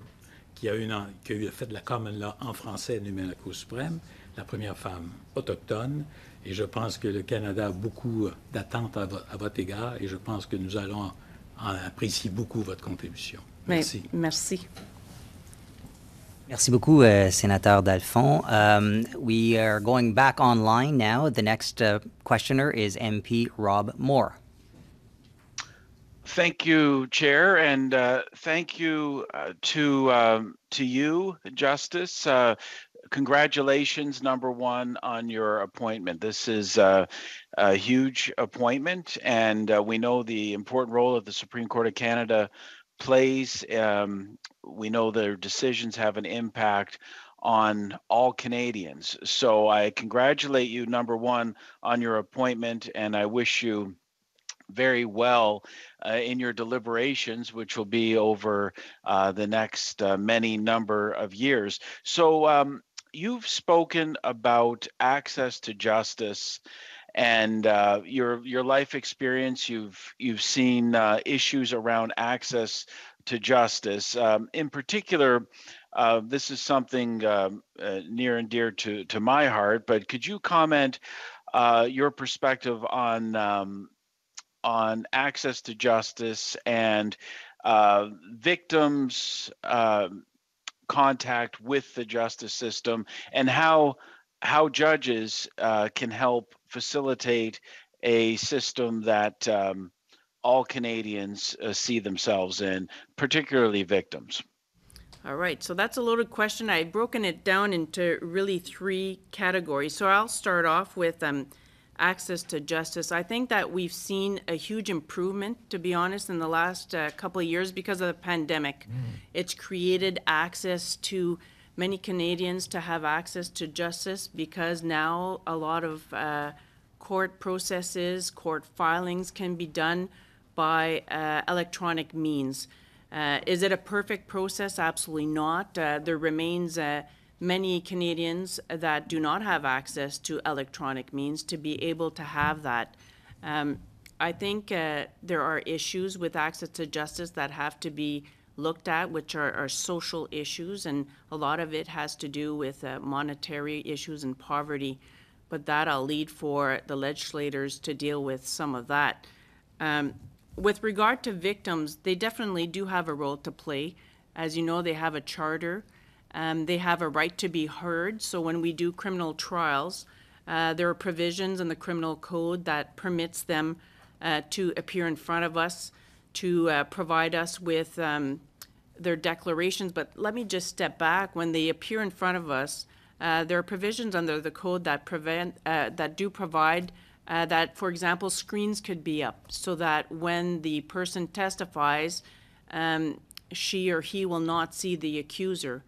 Speaker 5: qui a, une, qui fait de la common law en français nommée à la Cour suprême, la première femme autochtone. Et je pense que le Canada a beaucoup d'attentes à, vo à, votre égard et je pense que nous allons en apprécier beaucoup votre contribution. Merci.
Speaker 2: Mais, merci.
Speaker 1: Merci beaucoup, uh, Sénateur Dalphond. Um, we are going back online now. The next uh, questioner is MP Rob Moore.
Speaker 6: Thank you, Chair, and uh, thank you uh, to um, to you, Justice. Congratulations, number one, on your appointment. This is uh, a huge appointment, and uh, we know the important role that the Supreme Court of Canada plays. Um, we know their decisions have an impact on all Canadians. So I congratulate you, number one, on your appointment, and I wish you very well uh, in your deliberations, which will be over uh, the next uh, many number of years. So um, you've spoken about access to justice and uh, your your life experience. You've you've seen uh, issues around access to justice. Um, in particular, uh, this is something um, near and dear to to my heart. But could you comment your perspective on um, on access to justice and uh, victims' uh, contact with the justice system, and how how judges uh, can help facilitate a system that um, all Canadians uh, see themselves in, particularly victims.
Speaker 2: All right, so that's a loaded question. I've broken it down into really three categories. So I'll start off with um, access to justice. I think that we've seen a huge improvement, to be honest, in the last uh, couple of years because of the pandemic. Mm. It's created access to many Canadians to have access to justice because now a lot of uh, court processes, court filings can be done by uh, electronic means. Uh, is it a perfect process? Absolutely not. Uh, there remains a many Canadians that do not have access to electronic means to be able to have that. Um, I think uh, there are issues with access to justice that have to be looked at, which are, are social issues, and a lot of it has to do with uh, monetary issues and poverty. But that I'll lead for the legislators to deal with some of that. Um, with regard to victims, they definitely do have a role to play. As you know, they have a charter um, they have a right to be heard. So when we do criminal trials, uh, there are provisions in the criminal code that permits them uh, to appear in front of us, to uh, provide us with um, their declarations. But let me just step back. When they appear in front of us, uh, there are provisions under the code that prevent uh, that do provide uh, that, for example, screens could be up so that when the person testifies, um, she or he will not see the accuser.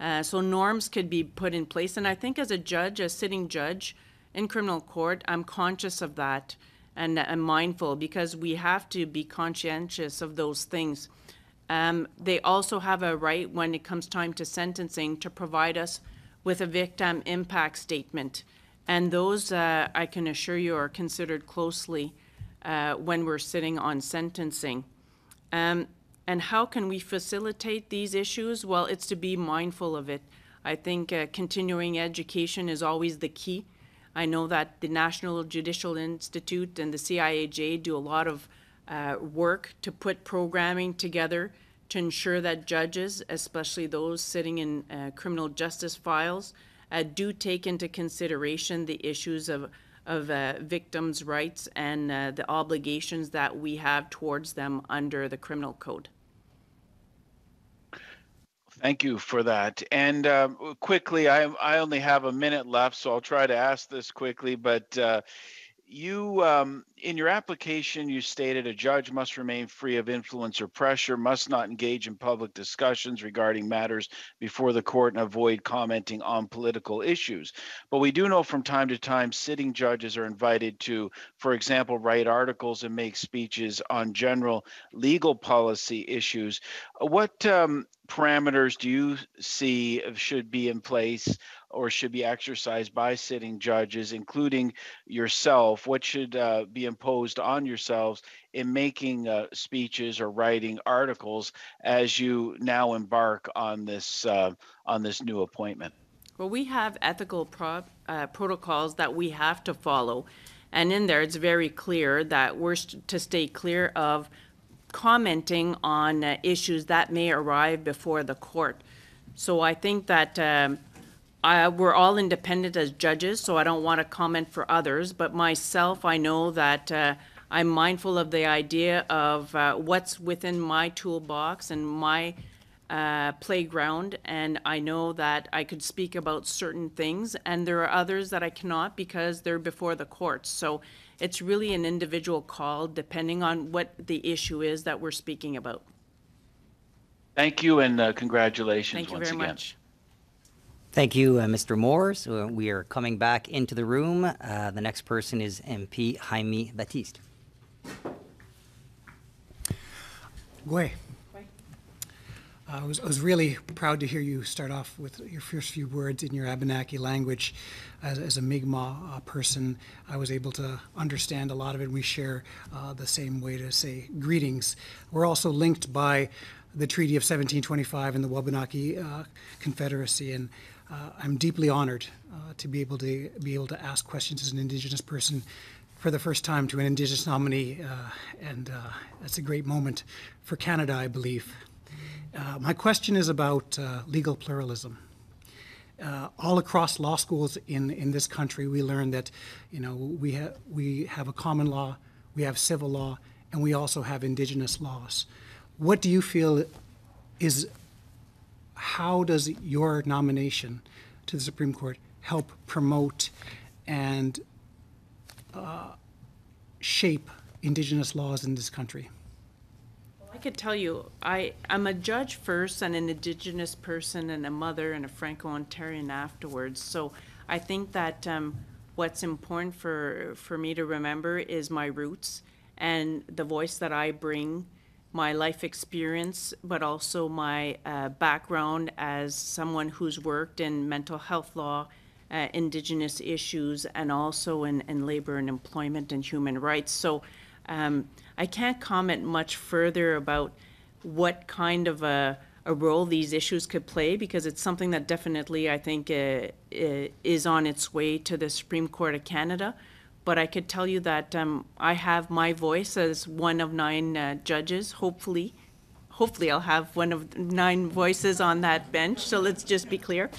Speaker 2: Uh, so norms could be put in place. And I think as a judge, a sitting judge in criminal court, I'm conscious of that and mindful because we have to be conscientious of those things. Um, they also have a right when it comes time to sentencing to provide us with a victim impact statement. And those, uh, I can assure you, are considered closely uh, when we're sitting on sentencing. Um, and how can we facilitate these issues? Well, it's to be mindful of it. I think uh, continuing education is always the key. I know that the National Judicial Institute and the CIAJ do a lot of uh, work to put programming together to ensure that judges, especially those sitting in uh, criminal justice files, uh, do take into consideration the issues of of uh, victims' rights and uh, the obligations that we have towards them under the criminal code.
Speaker 6: Thank you for that. And um, quickly, I I only have a minute left, so I'll try to ask this quickly. But uh, you um, in your application you stated a judge must remain free of influence or pressure must not engage in public discussions regarding matters before the court and avoid commenting on political issues but we do know from time to time sitting judges are invited to for example write articles and make speeches on general legal policy issues what um, parameters do you see should be in place or should be exercised by sitting judges, including yourself? What should uh, be imposed on yourselves in making uh, speeches or writing articles as you now embark on this uh, on this new appointment?
Speaker 2: Well, we have ethical pro- uh, protocols that we have to follow, and in there it's very clear that we're st- to stay clear of commenting on uh, issues that may arrive before the court. So I think that um, I, we're all independent as judges, so I don't want to comment for others. But myself, I know that uh, I'm mindful of the idea of uh, what's within my toolbox and my uh, playground, and I know that I could speak about certain things, and there are others that I cannot because they're before the courts. So it's really an individual call depending on what the issue is that we're speaking about.
Speaker 6: Thank you and uh, congratulations
Speaker 2: Thank you
Speaker 6: once
Speaker 2: very
Speaker 6: again.
Speaker 2: much.
Speaker 1: Thank you, uh, Mr. Moore. So we are coming back into the room. Uh, the next person is MP Jaime Battiste.
Speaker 7: Gwe. Uh, I was, I was really proud to hear you start off with your first few words in your Abenaki language. As, as a Mi'kmaq uh, person, I was able to understand a lot of it. We share uh, the same way to say greetings. We're also linked by the Treaty of 1725 and the Wabanaki uh, Confederacy, and uh, I'm deeply honored uh, to be able to be able to ask questions as an Indigenous person for the first time to an Indigenous nominee, and that's a great moment for Canada, I believe. Uh, my question is about uh, legal pluralism. Uh, all across law schools in, in this country, we learn that, you know, we, ha- we have a common law, we have civil law, and we also have indigenous laws. What do you feel is, how does your nomination to the Supreme Court help promote and uh, shape indigenous laws in this country?
Speaker 2: Could tell you, I, I'm a judge first and an Indigenous person and a mother and a Franco-Ontarian afterwards. So I think that um, what's important for, for me to remember is my roots and the voice that I bring, my life experience, but also my uh, background as someone who's worked in mental health law, uh, Indigenous issues, and also in, in labor and employment and human rights. So um, I can't comment much further about what kind of a, a role these issues could play because it's something that definitely I think uh, uh, is on its way to the Supreme Court of Canada. But I could tell you that um, I have my voice as one of nine uh, judges. Hopefully, hopefully I'll have one of nine voices on that bench. So let's just be clear.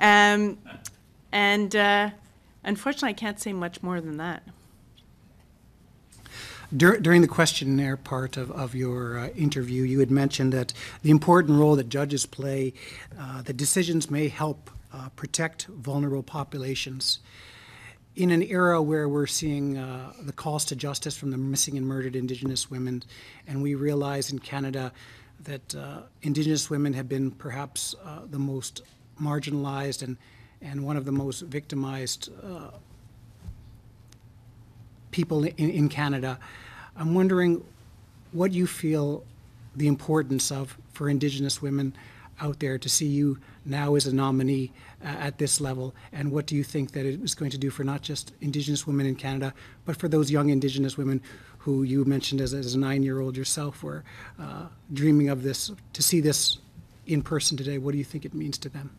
Speaker 2: Um, and uh, unfortunately, I can't say much more than that.
Speaker 7: Dur- during the questionnaire part of, of your uh, interview, you had mentioned that the important role that judges play, uh, that decisions may help uh, protect vulnerable populations. In an era where we're seeing uh, the calls to justice from the missing and murdered Indigenous women, and we realize in Canada that uh, Indigenous women have been perhaps uh, the most marginalized and, and one of the most victimized people in, in Canada. I'm wondering what you feel the importance of for Indigenous women out there to see you now as a nominee uh, at this level? And what do you think that it is going to do for not just Indigenous women in Canada, but for those young Indigenous women who you mentioned as, as a nine-year-old yourself were uh, dreaming of this, to see this in person today? What do you think it means to them?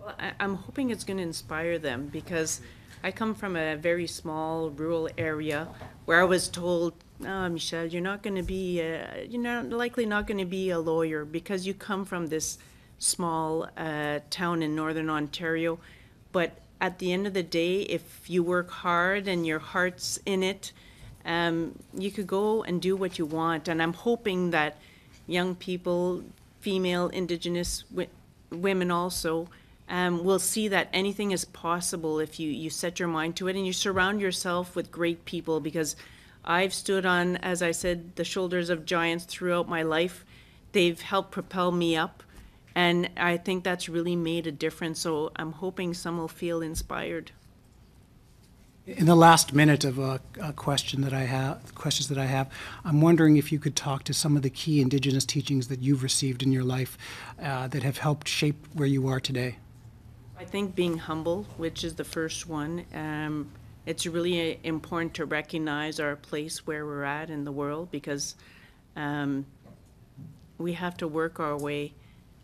Speaker 2: Well, I, I'm hoping it's going to inspire them because I come from a very small rural area where I was told, "Oh, Michelle, you're not going to be, uh, you're not likely not going to be a lawyer because you come from this small uh, town in northern Ontario." But at the end of the day, if you work hard and your heart's in it, um, you could go and do what you want. And I'm hoping that young people, female, Indigenous women also, um, will see that anything is possible if you, you set your mind to it and you surround yourself with great people because I've stood on, as I said, the shoulders of giants throughout my life. They've helped propel me up. And I think that's really made a difference. So I'm hoping some will feel inspired.
Speaker 7: In the last minute of a, a question that I have, questions that I have, I'm wondering if you could talk to some of the key Indigenous teachings that you've received in your life uh, that have helped shape where you are today.
Speaker 2: I think being humble, which is the first one, um, it's really uh, important to recognize our place where we're at in the world because um, we have to work our way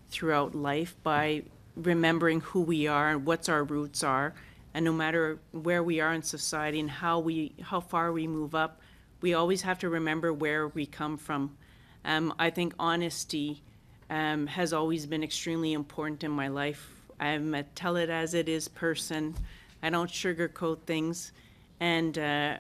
Speaker 2: throughout life by remembering who we are and what our roots are. And no matter where we are in society and how we how far we move up, we always have to remember where we come from. Um, I think honesty um, has always been extremely important in my life. I'm a tell it as it is person. I don't sugarcoat things. And uh,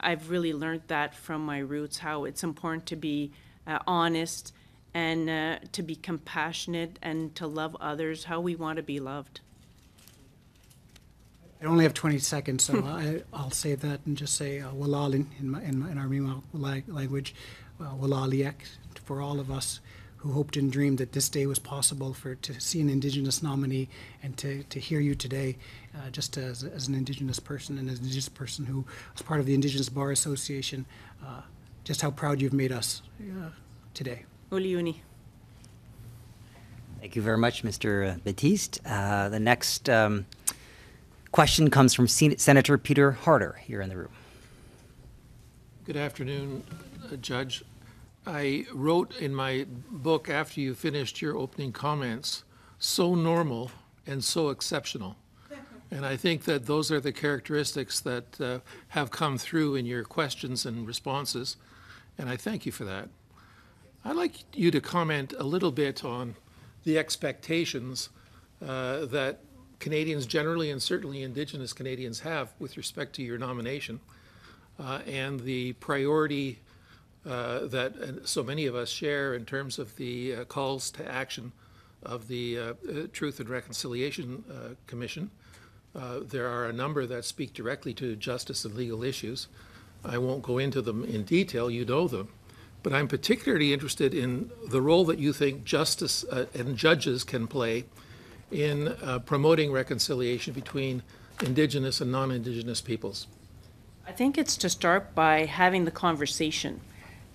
Speaker 2: I've really learned that from my roots how it's important to be uh, honest and uh, to be compassionate and to love others how we want to be loved.
Speaker 7: I only have 20 seconds, so <laughs> I, I'll save that and just say uh, Walalin in, my, in, my, in our Mi'kmaq language, uh, Walaliek, for all of us who hoped and dreamed that this day was possible for to see an Indigenous nominee and to, to hear you today, uh, just as, as an Indigenous person and as an Indigenous person who was part of the Indigenous Bar Association, uh, just how proud you've made us uh, today.
Speaker 2: Uliuni.
Speaker 1: Thank you very much, Mr. Battiste. Uh, the next um, question comes from Sen- Senator Peter Harder here in the room.
Speaker 8: Good afternoon, uh, Judge. I wrote in my book after you finished your opening comments, so normal and so exceptional. <laughs> And I think that those are the characteristics that uh, have come through in your questions and responses, and I thank you for that. I'd like you to comment a little bit on the expectations uh, that Canadians generally and certainly Indigenous Canadians have with respect to your nomination uh, and the priority uh, that uh, so many of us share in terms of the uh, calls to action of the uh, Truth and Reconciliation Commission. There are a number that speak directly to justice and legal issues. I won't go into them in detail, you know them. But I'm particularly interested in the role that you think justice and judges can play in uh, promoting reconciliation between Indigenous and non-Indigenous peoples.
Speaker 2: I think it's to start by having the conversation.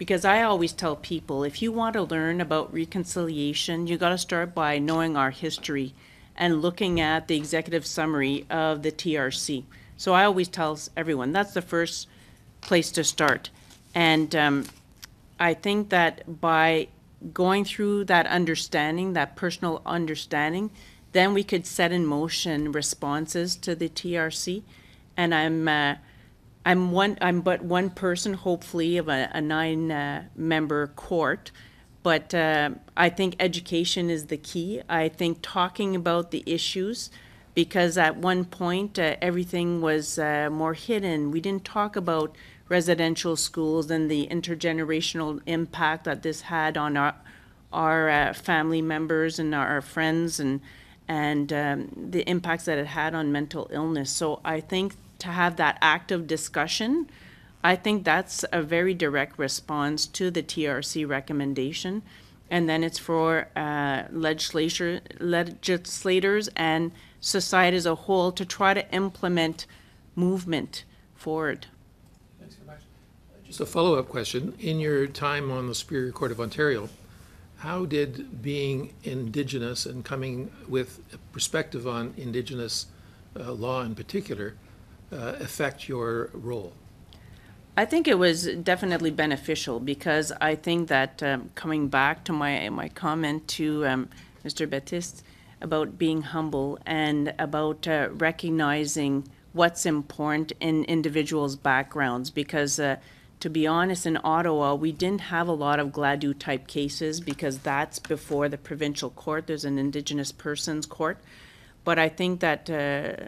Speaker 2: Because I always tell people if you want to learn about reconciliation, you got to start by knowing our history and looking at the executive summary of the TRC. So I always tell everyone that's the first place to start. And um, I think that by going through that understanding, that personal understanding, then we could set in motion responses to the TRC. And I'm uh, I'm one. I'm but one person, hopefully, of a, a nine-member court. But uh, I think education is the key. I think talking about the issues, because at one point uh, everything was uh, more hidden. We didn't talk about residential schools and the intergenerational impact that this had on our our uh, family members and our friends and and um, the impacts that it had on mental illness. So I think to have that active discussion, I think that's a very direct response to the TRC recommendation. And then it's for uh, legislature, legislators and society as a whole to try to implement movement forward. Thanks much.
Speaker 8: Just a follow-up question. In your time on the Superior Court of Ontario, how did being Indigenous and coming with a perspective on Indigenous uh, law in particular uh, affect your role?
Speaker 2: I think it was definitely beneficial because I think that um, coming back to my my comment to um, Mr. Battiste about being humble and about uh, recognizing what's important in individuals' backgrounds because. Uh, to be honest, in Ottawa, we didn't have a lot of Gladue type cases because that's before the provincial court. There's an Indigenous persons court. But I think that uh,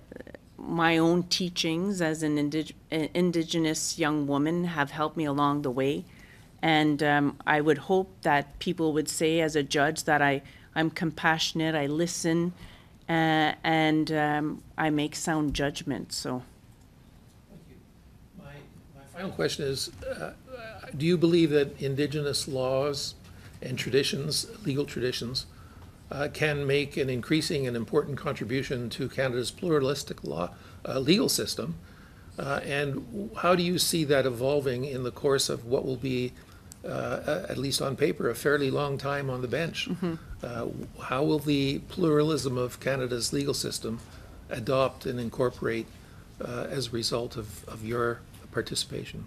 Speaker 2: my own teachings as an indig- Indigenous young woman have helped me along the way. And um, I would hope that people would say, as a judge, that I, I'm compassionate, I listen, uh, and um, I make sound judgments. So.
Speaker 8: My final question is, uh, do you believe that indigenous laws and traditions, legal traditions, uh, can make an increasing and important contribution to Canada's pluralistic law, uh, legal system? Uh, and how do you see that evolving in the course of what will be, uh, at least on paper, a fairly long time on the bench? Uh, how will the pluralism of Canada's legal system adopt and incorporate as a result of, of your participation?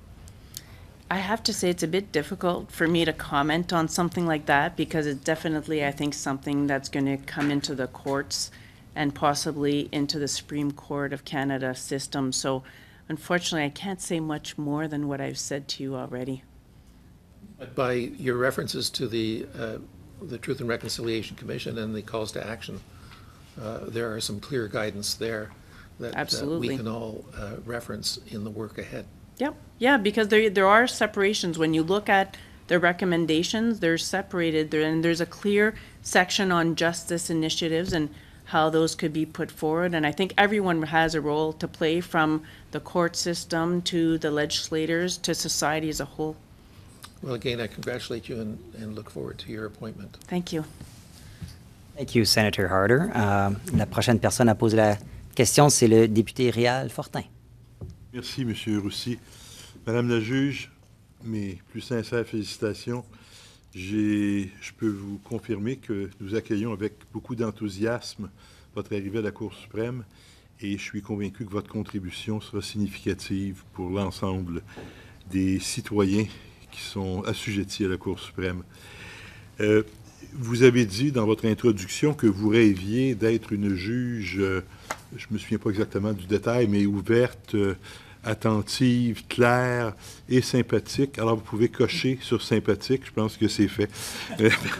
Speaker 2: I have to say it's a bit difficult for me to comment on something like that because it's definitely, I think, something that's going to come into the courts and possibly into the Supreme Court of Canada system. So unfortunately, I can't say much more than what I've said to you already.
Speaker 8: But by your references to the, uh, the Truth and Reconciliation Commission and the calls to action, uh, there are some clear guidance there that uh, we can all uh, reference in the work ahead.
Speaker 2: Yep. Yeah, because there there are separations when you look at the recommendations. They're separated there, and there's a clear section on justice initiatives and how those could be put forward. And I think everyone has a role to play, from the court system to the legislators to society as a whole.
Speaker 8: Well, again, I congratulate you and, and look forward to your appointment.
Speaker 2: Thank you.
Speaker 1: Thank you, Senator Harder. Euh, la prochaine personne à poser la question, c'est le député Réal Fortin.
Speaker 9: Merci, M. Roussy. Madame la juge, mes plus sincères félicitations. Je peux vous confirmer que nous accueillons avec beaucoup d'enthousiasme votre arrivée à la Cour suprême et je suis convaincu que votre contribution sera significative pour l'ensemble des citoyens qui sont assujettis à la Cour suprême. Euh, vous avez dit dans votre introduction que vous rêviez d'être une juge, euh, je ne me souviens pas exactement du détail, mais ouverte, euh, attentive, claire et sympathique. Alors, vous pouvez cocher sur sympathique. Je pense que c'est fait.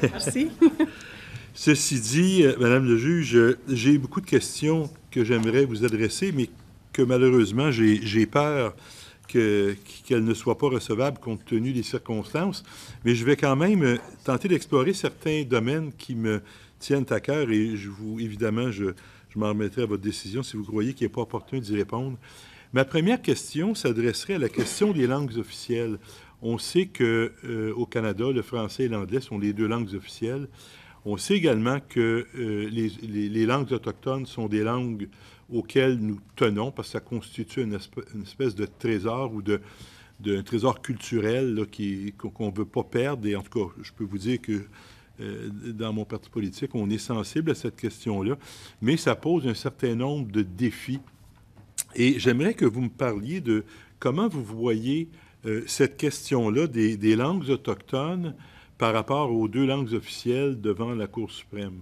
Speaker 2: Merci. <laughs>
Speaker 9: Ceci dit, euh, Madame le juge, euh, j'ai beaucoup de questions que j'aimerais vous adresser, mais que malheureusement, j'ai peur qu'elles ne soient pas recevables compte tenu des circonstances. Mais je vais quand même euh, tenter d'explorer certains domaines qui me tiennent à cœur et je vous, évidemment, je, je m'en remettrai à votre décision si vous croyez qu'il n'est pas opportun d'y répondre. Ma première question s'adresserait à la question des langues officielles. On sait que euh, au Canada, le français et l'anglais sont les deux langues officielles. On sait également que euh, les, langues autochtones sont des langues auxquelles nous tenons parce que ça constitue une, espèce, de trésor ou de, trésor culturel qu'on ne veut pas perdre. Et en tout cas, je peux vous dire que euh, dans mon parti politique, on est sensible à cette question-là, mais ça pose un certain nombre de défis et j'aimerais que vous me parliez de comment vous voyez euh, cette question-là des, langues autochtones par rapport aux deux langues officielles devant la Cour suprême.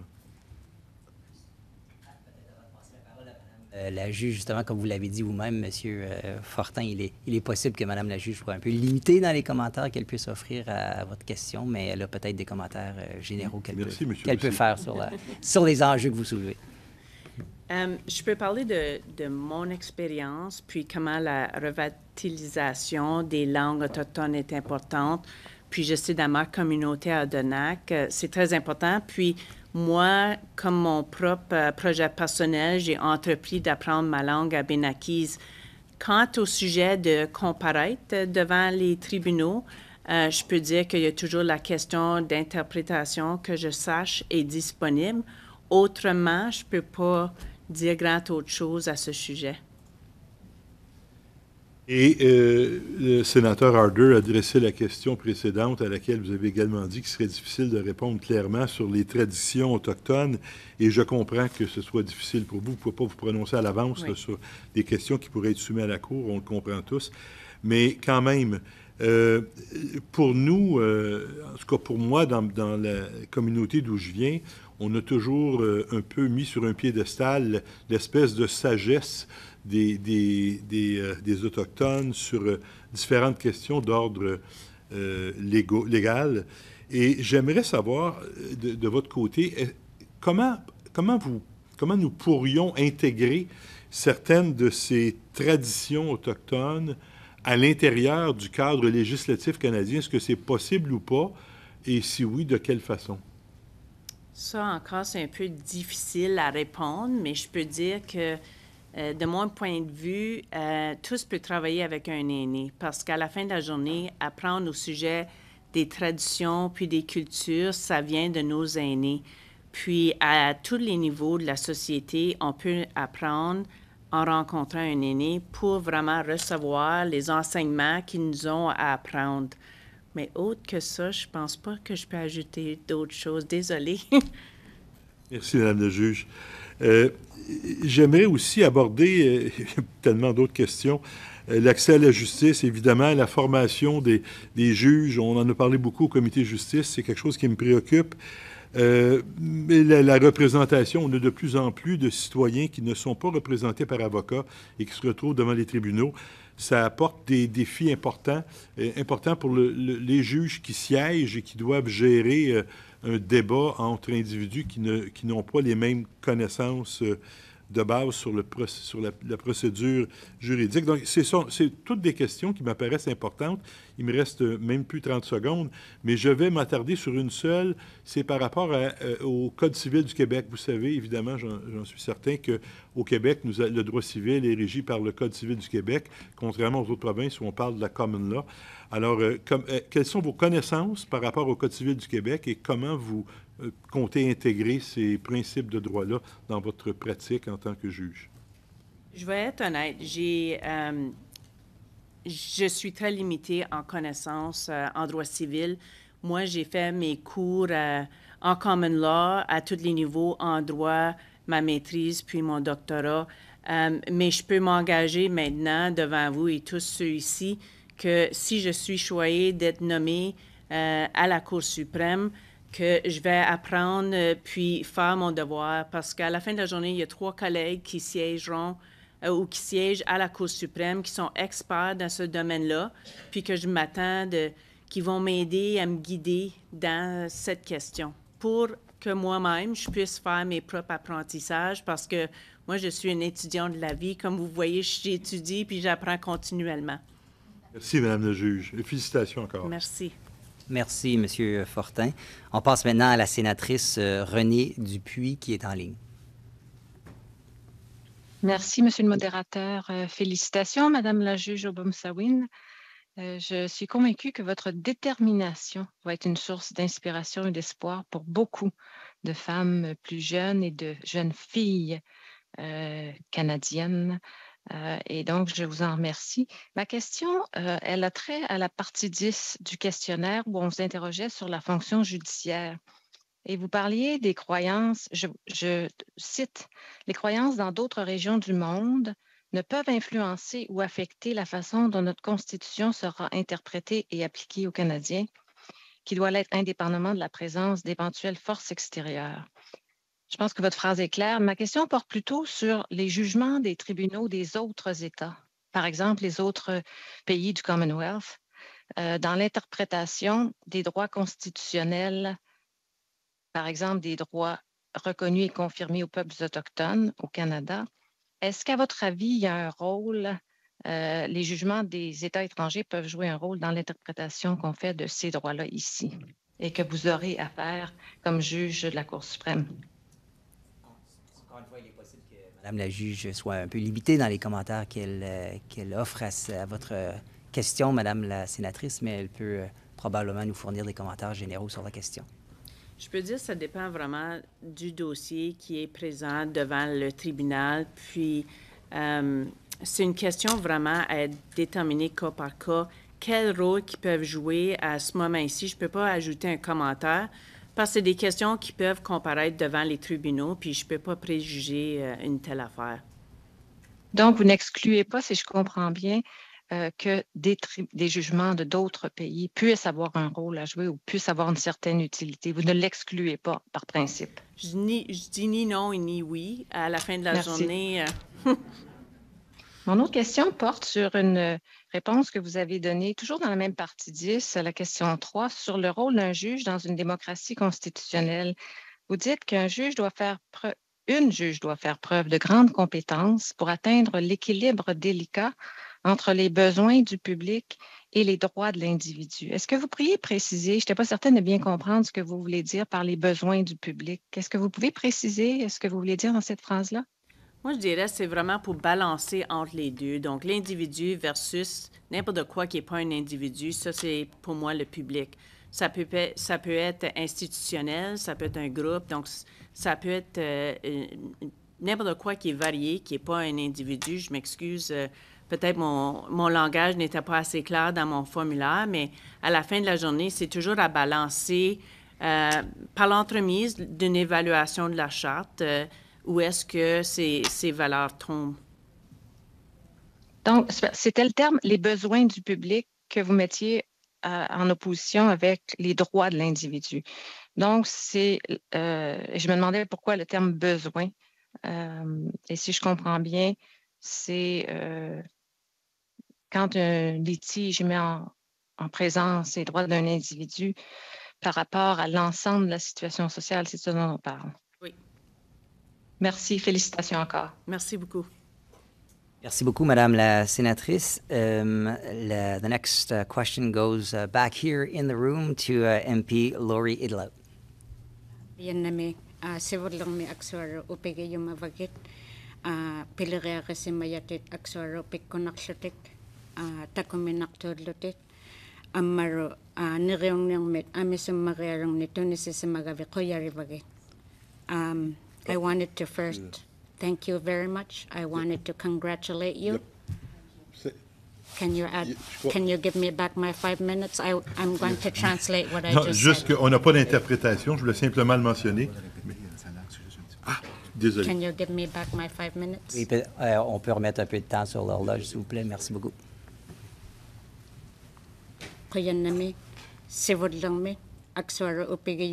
Speaker 1: Euh, la juge, justement, comme vous l'avez dit vous-même, Monsieur euh, Fortin, il est, il est possible que Madame la juge soit un peu limitée dans les commentaires qu'elle puisse offrir à, votre question, mais elle a peut-être des commentaires généraux qu'elle peut, peut, faire sur, la, sur les enjeux que vous soulevez.
Speaker 2: Euh, je peux parler de, mon expérience, puis comment la revitalisation des langues autochtones est importante. Puis je sais dans ma communauté à Donac, euh, c'est très important. Puis moi, comme mon propre euh, projet personnel, j'ai entrepris d'apprendre ma langue à Benakis. Quant au sujet de comparaître devant les tribunaux, je peux dire qu'il y a toujours la question d'interprétation que je sache est disponible. Autrement, je ne peux pas dire grand autre chose à ce sujet.
Speaker 9: Et euh, le sénateur Harder a adressé la question précédente à laquelle vous avez également dit qu'il serait difficile de répondre clairement sur les traditions autochtones. Et je comprends que ce soit difficile pour vous. Vous ne pouvez pas vous prononcer à l'avance
Speaker 2: Oui.
Speaker 9: sur des questions qui pourraient être soumises à la Cour. On le comprend tous. Mais quand même, euh, pour nous, euh, en tout cas pour moi, dans, dans la communauté d'où je viens, on a toujours euh, un peu mis sur un piédestal l'espèce de sagesse des, des, des, euh, Autochtones sur euh, différentes questions d'ordre légal. Et j'aimerais savoir, de, de votre côté, comment, comment, vous, comment nous pourrions intégrer certaines de ces traditions autochtones à l'intérieur du cadre législatif canadien? Est-ce que c'est possible ou pas? Et si oui, de quelle façon?
Speaker 2: Ça encore, c'est un peu difficile à répondre, mais je peux dire que euh, de mon point de vue, euh, tous peuvent travailler avec un aîné parce qu'à la fin de la journée, apprendre au sujet des traditions puis des cultures, ça vient de nos aînés. Puis à tous les niveaux de la société, on peut apprendre en rencontrant un aîné pour vraiment recevoir les enseignements qu'ils nous ont à apprendre. Mais autre que ça, je pense pas que je peux ajouter d'autres choses. Désolée. <laughs>
Speaker 9: Merci, Madame le juge. Euh, J'aimerais aussi aborder euh, <laughs> tellement d'autres questions. Euh, L'accès à la justice, évidemment, la formation des, juges. On en a parlé beaucoup au comité de justice. C'est quelque chose qui me préoccupe. Euh, mais la, la représentation, on a de plus en plus de citoyens qui ne sont pas représentés par avocats et qui se retrouvent devant les tribunaux. Ça apporte des défis importants, euh, importants pour le- le- les juges qui siègent et qui doivent gérer euh, un débat entre individus qui n'ont pas les mêmes connaissances euh, de base sur, le, sur la, procédure juridique. Donc, c'est toutes des questions qui m'apparaissent importantes. Il me reste euh, même plus 30 secondes, mais je vais m'attarder sur une seule. C'est par rapport euh, au Code civil du Québec. Vous savez, évidemment, j'en suis certain qu'au Québec, le droit civil est régi par le Code civil du Québec, contrairement aux autres provinces où on parle de la common law. Alors, euh, quelles sont vos connaissances par rapport au Code civil du Québec et comment vous comptez intégrer ces principes de droit-là dans votre pratique en tant que juge?
Speaker 2: Je vais être honnête, j'ai, euh, je suis très limitée en connaissances euh, en droit civil. Moi, j'ai fait mes cours euh, en common law à tous les niveaux, en droit, ma maîtrise, puis mon doctorat. Euh, mais je peux m'engager maintenant devant vous et tous ceux ici que si je suis choyée d'être nommée euh, à la Cour suprême, que je vais apprendre euh, puis faire mon devoir parce qu'à la fin de la journée, il y a trois collègues qui siégeront euh, ou qui siègent à la Cour suprême qui sont experts dans ce domaine-là, puis que je m'attends de qui vont m'aider à me guider dans cette question pour que moi-même, je puisse faire mes propres apprentissages parce que moi, je suis une étudiante de la vie. Comme vous voyez, j'étudie puis j'apprends continuellement.
Speaker 9: Merci, Madame le juge. Et félicitations encore.
Speaker 2: Merci.
Speaker 1: Merci, Monsieur Fortin. On passe maintenant à la sénatrice euh, Renée Dupuis qui est en ligne.
Speaker 10: Merci, Monsieur le modérateur. Euh, félicitations, Madame la juge Obomsawin. Euh, je suis convaincue que votre détermination va être une source d'inspiration et d'espoir pour beaucoup de femmes plus jeunes et de jeunes filles canadiennes. Euh, et donc, je vous en remercie. Ma question, euh, elle a trait à la partie 10 du questionnaire où on vous interrogeait sur la fonction judiciaire. Et vous parliez des croyances, je, je cite, les croyances dans d'autres régions du monde ne peuvent influencer ou affecter la façon dont notre Constitution sera interprétée et appliquée aux Canadiens, qui doit l'être indépendamment de la présence d'éventuelles forces extérieures. Je pense que votre phrase est claire. Ma question porte plutôt sur les jugements des tribunaux des autres États, par exemple les autres pays du Commonwealth, euh, dans l'interprétation des droits constitutionnels, par exemple des droits reconnus et confirmés aux peuples autochtones au Canada. Est-ce qu'à votre avis, il y a un rôle, euh, les jugements des États étrangers peuvent jouer un rôle dans l'interprétation qu'on fait de ces droits-là ici et que vous aurez à faire comme juge de la Cour suprême?
Speaker 1: Encore une fois, il est possible que Madame la juge soit un peu limitée dans les commentaires qu'elle euh, qu'elle offre à, votre euh, question, Madame la sénatrice, mais elle peut euh, probablement nous fournir des commentaires généraux sur la question.
Speaker 2: Je peux dire que ça dépend vraiment du dossier qui est présent devant le tribunal. Puis, euh, c'est une question vraiment à être déterminée cas par cas. Quel rôle qu'ils peuvent jouer à ce moment ci Je ne peux pas ajouter un commentaire parce que c'est des questions qui peuvent comparaître devant les tribunaux, puis je ne peux pas préjuger euh, une telle affaire.
Speaker 10: Donc, vous n'excluez pas, si je comprends bien, euh, que des, des, jugements de d'autres pays puissent avoir un rôle à jouer ou puissent avoir une certaine utilité. Vous ne l'excluez pas par principe.
Speaker 2: Je, je, dis ni non et ni oui. À la fin de la
Speaker 10: Merci.
Speaker 2: journée. Euh...
Speaker 10: Mon autre question porte sur une réponse que vous avez donnée, toujours dans la même partie 10, à la question 3, sur le rôle d'un juge dans une démocratie constitutionnelle. Vous dites qu'un juge doit faire preuve, une juge doit faire preuve de grandes compétences pour atteindre l'équilibre délicat entre les besoins du public et les droits de l'individu. Est-ce que vous pourriez préciser, je n'étais pas certaine de bien comprendre ce que vous voulez dire par les besoins du public. Est-ce que vous pouvez préciser ce que vous voulez dire dans cette phrase-là?
Speaker 2: Moi, je dirais c'est vraiment pour balancer entre les deux. Donc, l'individu versus n'importe quoi qui n'est pas un individu, ça, c'est pour moi le public. Ça peut, ça peut être institutionnel, ça peut être un groupe, donc ça peut être euh, n'importe quoi qui est varié, qui n'est pas un individu. Je m'excuse, euh, peut-être mon, mon langage n'était pas assez clair dans mon formulaire, mais à la fin de la journée, c'est toujours à balancer euh, par l'entremise d'une évaluation de la charte où est-ce que ces, valeurs tombent?
Speaker 10: Donc, c'était le terme les besoins du public que vous mettiez euh, en opposition avec les droits de l'individu. Donc, c'est, euh, je me demandais pourquoi le terme besoin. Euh, et si je comprends bien, c'est quand un litige met en, en présence les droits d'un individu par rapport à l'ensemble de la situation sociale, c'est ce dont on parle. Merci, félicitations encore.
Speaker 2: Merci beaucoup.
Speaker 1: Merci beaucoup, Madame la Sénatrice. Um, la, the next uh, question goes uh, back here in the room to uh, MP Lori Idlow.
Speaker 11: Yan na mi akswaro upige yung mavagit uh, pilirya kasi mayatit akswaro pikkonaklutik uh, takuminaktudlutit amaro nireong niyang met amisum magayarong nito ni sisimagavi koyari vagi. Um, I wanted to first thank you very much. I wanted to congratulate you. Can you add, can you give me back my five minutes? I, I'm going to translate what I
Speaker 9: Non,
Speaker 11: just
Speaker 9: juste
Speaker 11: said.
Speaker 9: qu'on n'a pas d'interprétation, je voulais simplement le mentionner. Ah, désolé.
Speaker 11: Can you give me back my five minutes?
Speaker 1: Oui, peut- euh, on peut remettre un peu de temps sur l'horloge, s'il vous plaît. Merci beaucoup.
Speaker 11: Kuyanami, sivudlangmi, akswara upigi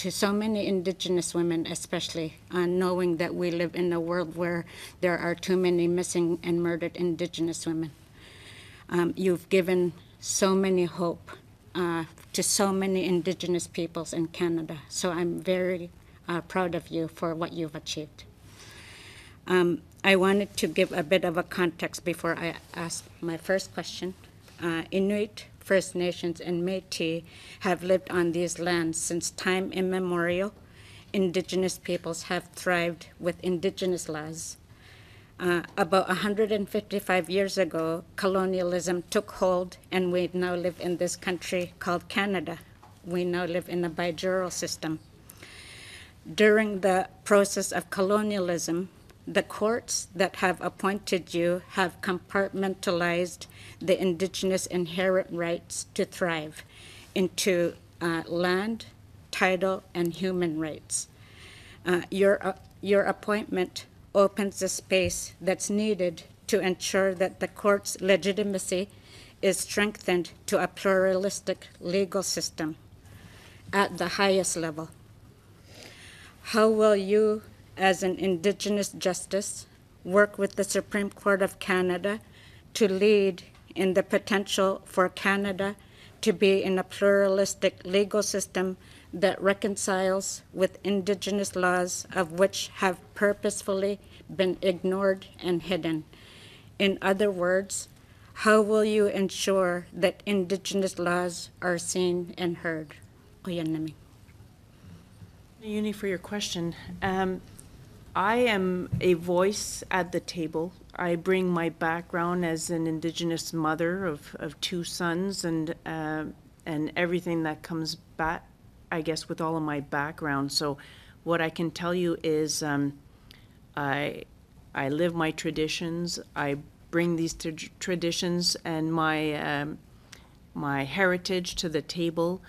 Speaker 11: to so many Indigenous women, especially, uh, knowing that we live in a world where there are too many missing and murdered Indigenous women. Um, you've given so many hope uh, to so many Indigenous peoples in Canada. So I'm very uh, proud of you for what you've achieved. Um, I wanted to give a bit of a context before I ask my first question. Uh, Inuit, First Nations, and Métis have lived on these lands since time immemorial. Indigenous peoples have thrived with indigenous laws. Uh, about 155 years ago, colonialism took hold, and we now live in this country called Canada. We now live in a bijural system. During the process of colonialism, the courts that have appointed you have compartmentalized the indigenous inherent rights to thrive into uh, land, title, and human rights. Uh, your, uh, your appointment opens the space that's needed to ensure that the court's legitimacy is strengthened to a pluralistic legal system at the highest level. How will you, as an Indigenous justice, work with the Supreme Court of Canada to lead in the potential for Canada to be in a pluralistic legal system that reconciles with Indigenous laws of which have purposefully been ignored and hidden? In other words, how will you ensure that Indigenous laws are seen and heard? O yan.
Speaker 2: Uni, for your question. Um, I am a voice at the table. I bring my background as an Indigenous mother of, of two sons and um and everything that comes back, I guess, with all of my background. So, what I can tell you is, um, I I live my traditions. I bring these tra- traditions and my um, my heritage to the table.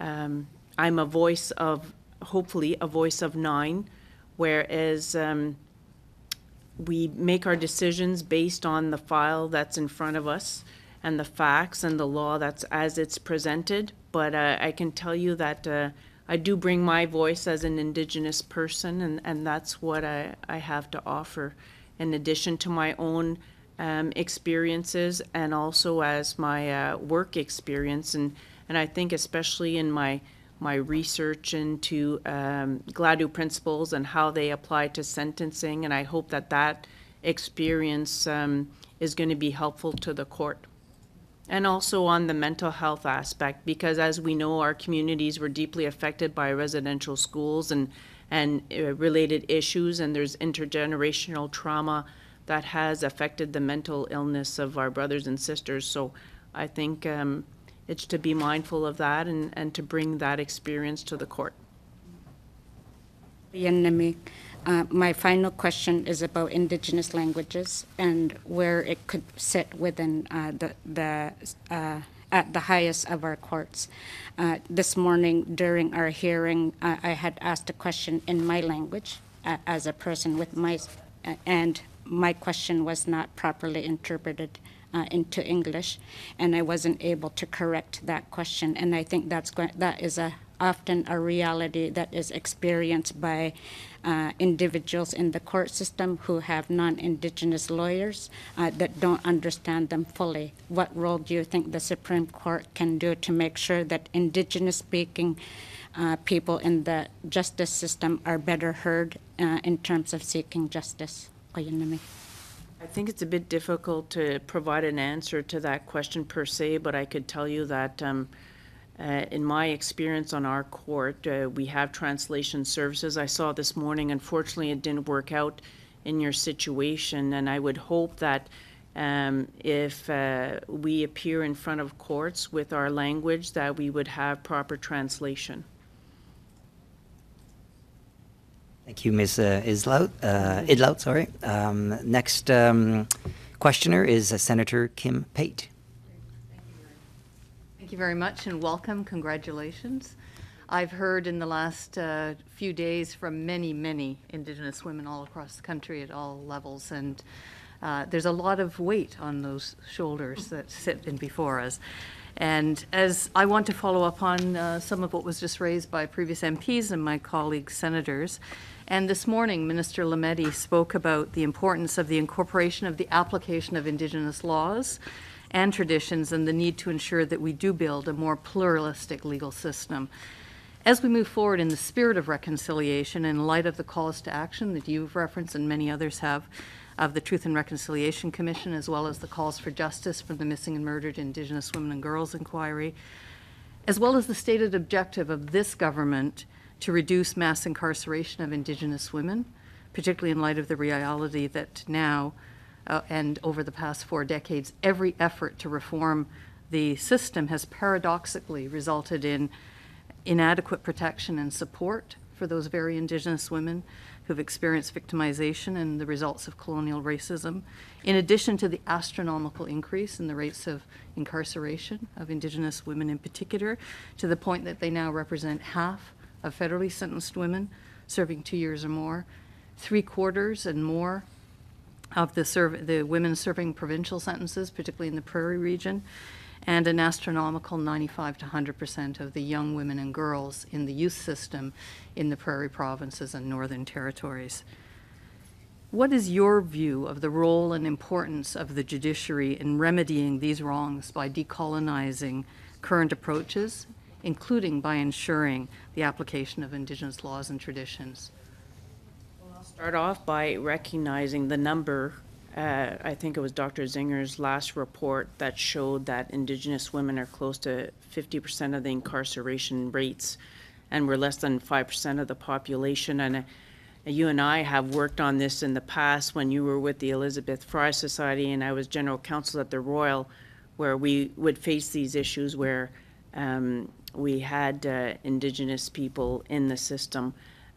Speaker 2: Um, I'm a voice of, hopefully, a voice of nine, whereas um, we make our decisions based on the file that's in front of us and the facts and the law that's as it's presented. But uh, I can tell you that uh, I do bring my voice as an Indigenous person, and, and that's what I, I have to offer, in addition to my own um, experiences and also as my uh, work experience. And, and I think, especially in my my research into um, Gladue principles and how they apply to sentencing, and I hope that that experience um, is going to be helpful to the court. And also on the mental health aspect, because as we know, our communities were deeply affected by residential schools and and uh, related issues, and there's intergenerational trauma that has affected the mental illness of our brothers and sisters. So I think um, it's to be mindful of that and, and to bring that experience to the court.
Speaker 11: Uh, my final question is about Indigenous languages and where it could sit within uh, the, the uh, at the highest of our courts. Uh, this morning during our hearing, uh, I had asked a question in my language uh, as a person with my, and my question was not properly interpreted uh, into English, and I wasn't able to correct that question. And I think that's that is a often a reality that is experienced by uh, individuals in the court system who have non-indigenous lawyers uh, that don't understand them fully. What role do you think the Supreme Court can do to make sure that indigenous-speaking uh, people in the justice system are better heard uh, in terms of seeking justice?
Speaker 2: I think it's a bit difficult to provide an answer to that question per se, but I could tell you that um, uh, in my experience on our court, uh, we have translation services. I saw this morning, unfortunately, it didn't work out in your situation, and I would hope that um, if uh, we appear in front of courts with our language, that we would have proper translation.
Speaker 1: Thank you, Ms. uh, Islout, uh, Idlout, sorry. Um, Next um, questioner is uh, Senator Kim Pate.
Speaker 12: Thank you very much and welcome. Congratulations. I've heard in the last uh, few days from many, many Indigenous women all across the country at all levels, and uh, there's a lot of weight on those shoulders that sit in before us. And as I want to follow up on uh, some of what was just raised by previous MPs and my colleague senators, and this morning, Minister Lametti spoke about the importance of the incorporation of the application of Indigenous laws and traditions and the need to ensure that we do build a more pluralistic legal system. As we move forward in the spirit of reconciliation, in light of the calls to action that you've referenced and many others have, of the Truth and Reconciliation Commission, as well as the calls for justice from the Missing and Murdered Indigenous Women and Girls Inquiry, as well as the stated objective of this government to reduce mass incarceration of Indigenous women, particularly in light of the reality that now uh, and over the past four decades, every effort to reform the system has paradoxically resulted in inadequate protection and support for those very Indigenous women who've experienced victimization and the results of colonial racism, in addition to the astronomical increase in the rates of incarceration of Indigenous women in particular, to the point that they now represent half of federally sentenced women serving two years or more, three quarters and more of the, serv- the women serving provincial sentences, particularly in the prairie region, and an astronomical 95 to 100 percent of the young women and girls in the youth system in the prairie provinces and northern territories. What is your view of the role and importance of the judiciary in remedying these wrongs by decolonizing current approaches, including by ensuring the application of Indigenous laws and traditions?
Speaker 2: Well, I'll start off by recognizing the number uh, I think it was Dr. Zinger's last report that showed that Indigenous women are close to 50% of the incarceration rates, and we're less than 5% of the population. And uh, you and I have worked on this in the past when you were with the Elizabeth Fry Society and I was general counsel at the Royal, where we would face these issues where um, we had uh, Indigenous people in the system.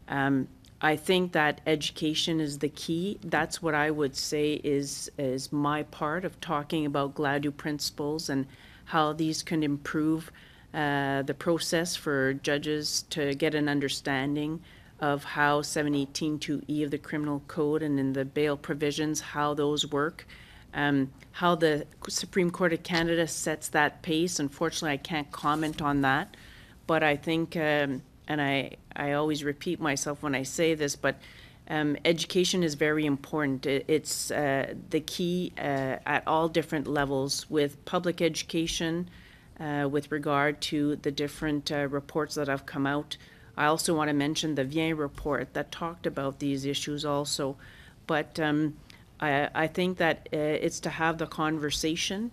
Speaker 2: Um, I think that education is the key. That's what I would say is is my part of talking about Gladue principles and how these can improve uh, the process for judges to get an understanding of how 718.2E of the Criminal Code and in the bail provisions, how those work, um, how the Supreme Court of Canada sets that pace. Unfortunately, I can't comment on that, but I think, um, and I, I always repeat myself when I say this, but um, education is very important. It, it's uh, the key uh, at all different levels with public education, uh, with regard to the different uh, reports that have come out. I also want to mention the Viens report that talked about these issues also. But um, I, I, think that uh, it's to have the conversation.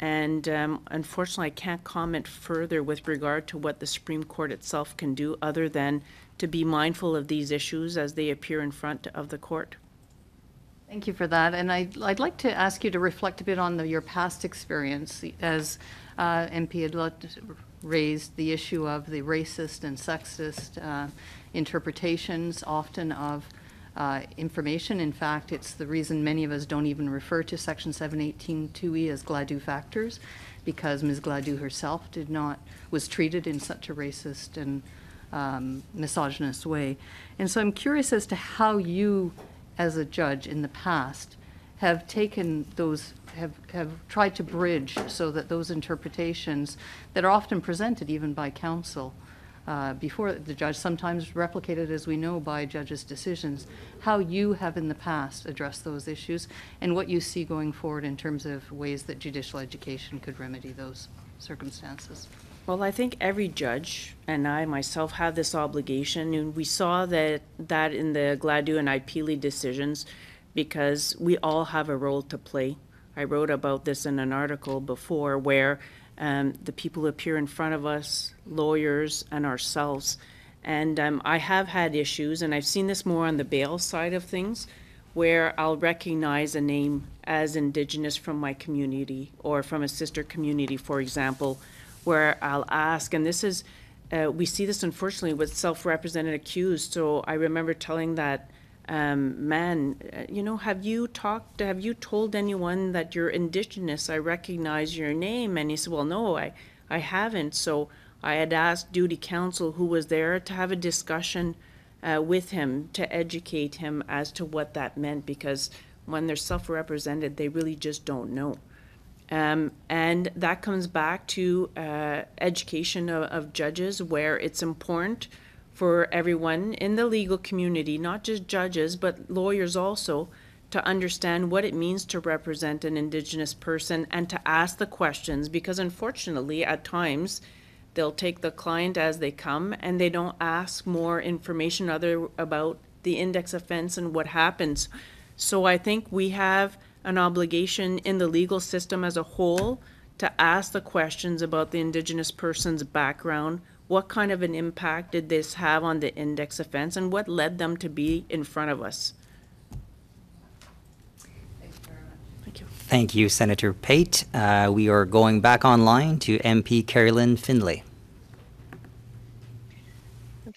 Speaker 2: And um, unfortunately, I can't comment further with regard to what the Supreme Court itself can do other than to be mindful of these issues as they appear in front of the court.
Speaker 12: Thank you for that. And I'd, I'd like to ask you to reflect a bit on the, your past experience as uh, MP Adelette raised the issue of the racist and sexist uh, interpretations often of uh, information. In fact, it's the reason many of us don't even refer to Section 718.2e as Gladue factors, because Ms. Gladue herself did not, was treated in such a racist and um, misogynist way. And so I'm curious as to how you, as a judge in the past, have taken those have, have tried to bridge so that those interpretations that are often presented even by counsel uh, before the judge, sometimes replicated, as we know, by judges' decisions, how you have in the past addressed those issues and what you see going forward in terms of ways that judicial education could remedy those circumstances.
Speaker 2: Well, I think every judge and I myself have this obligation, and we saw that that in the Gladue and Ipeelee decisions, because we all have a role to play. I wrote about this in an article before where um, the people who appear in front of us, lawyers, and ourselves. And um, I have had issues, and I've seen this more on the bail side of things, where I'll recognize a name as Indigenous from my community or from a sister community, for example, where I'll ask, and this is, uh, we see this unfortunately with self represented accused. So I remember telling that um, man, uh, you know, have you talked, have you told anyone that you're Indigenous? I recognize your name. And he said, well, no, I, I haven't. So I had asked duty counsel who was there to have a discussion uh, with him to educate him as to what that meant because when they're self represented, they really just don't know. Um, and that comes back to uh, education of, of, judges, where it's important for everyone in the legal community, not just judges, but lawyers also, to understand what it means to represent an Indigenous person and to ask the questions because unfortunately, at times, they'll take the client as they come and they don't ask more information other about the index offense and what happens. So I think we have an obligation in the legal system as a whole to ask the questions about the Indigenous person's background, what kind of an impact did this have on the index offense and what led them to be in front of us?
Speaker 1: Thank you. Thank you, Senator Pate. Uh, we are going back online to MP Kerry-Lynne Findlay.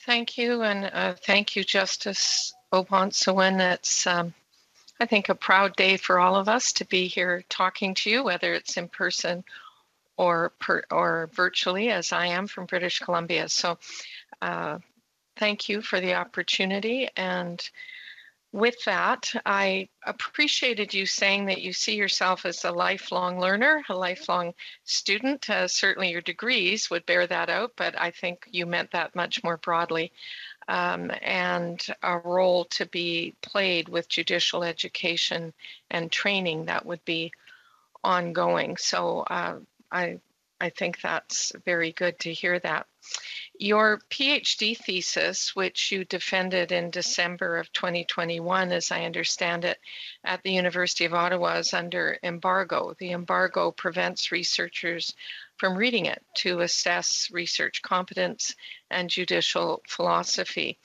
Speaker 13: Thank you, and uh, thank you, Justice O'Bonsawin. It's, um, I think, a proud day for all of us to be here talking to you, whether it's in person or per, or virtually as I am from British Columbia. So uh, thank you for the opportunity. And with that, I appreciated you saying that you see yourself as a lifelong learner, a lifelong student. Uh, certainly your degrees would bear that out, but I think you meant that much more broadly. Um, and a role to be played with judicial education and training that would be ongoing. So uh, I I think that's very good to hear that. your PhD thesis, which you defended in December of 2021, as I understand it, at the University of Ottawa, is under embargo. The embargo prevents researchers from reading it to assess research competence and judicial philosophy.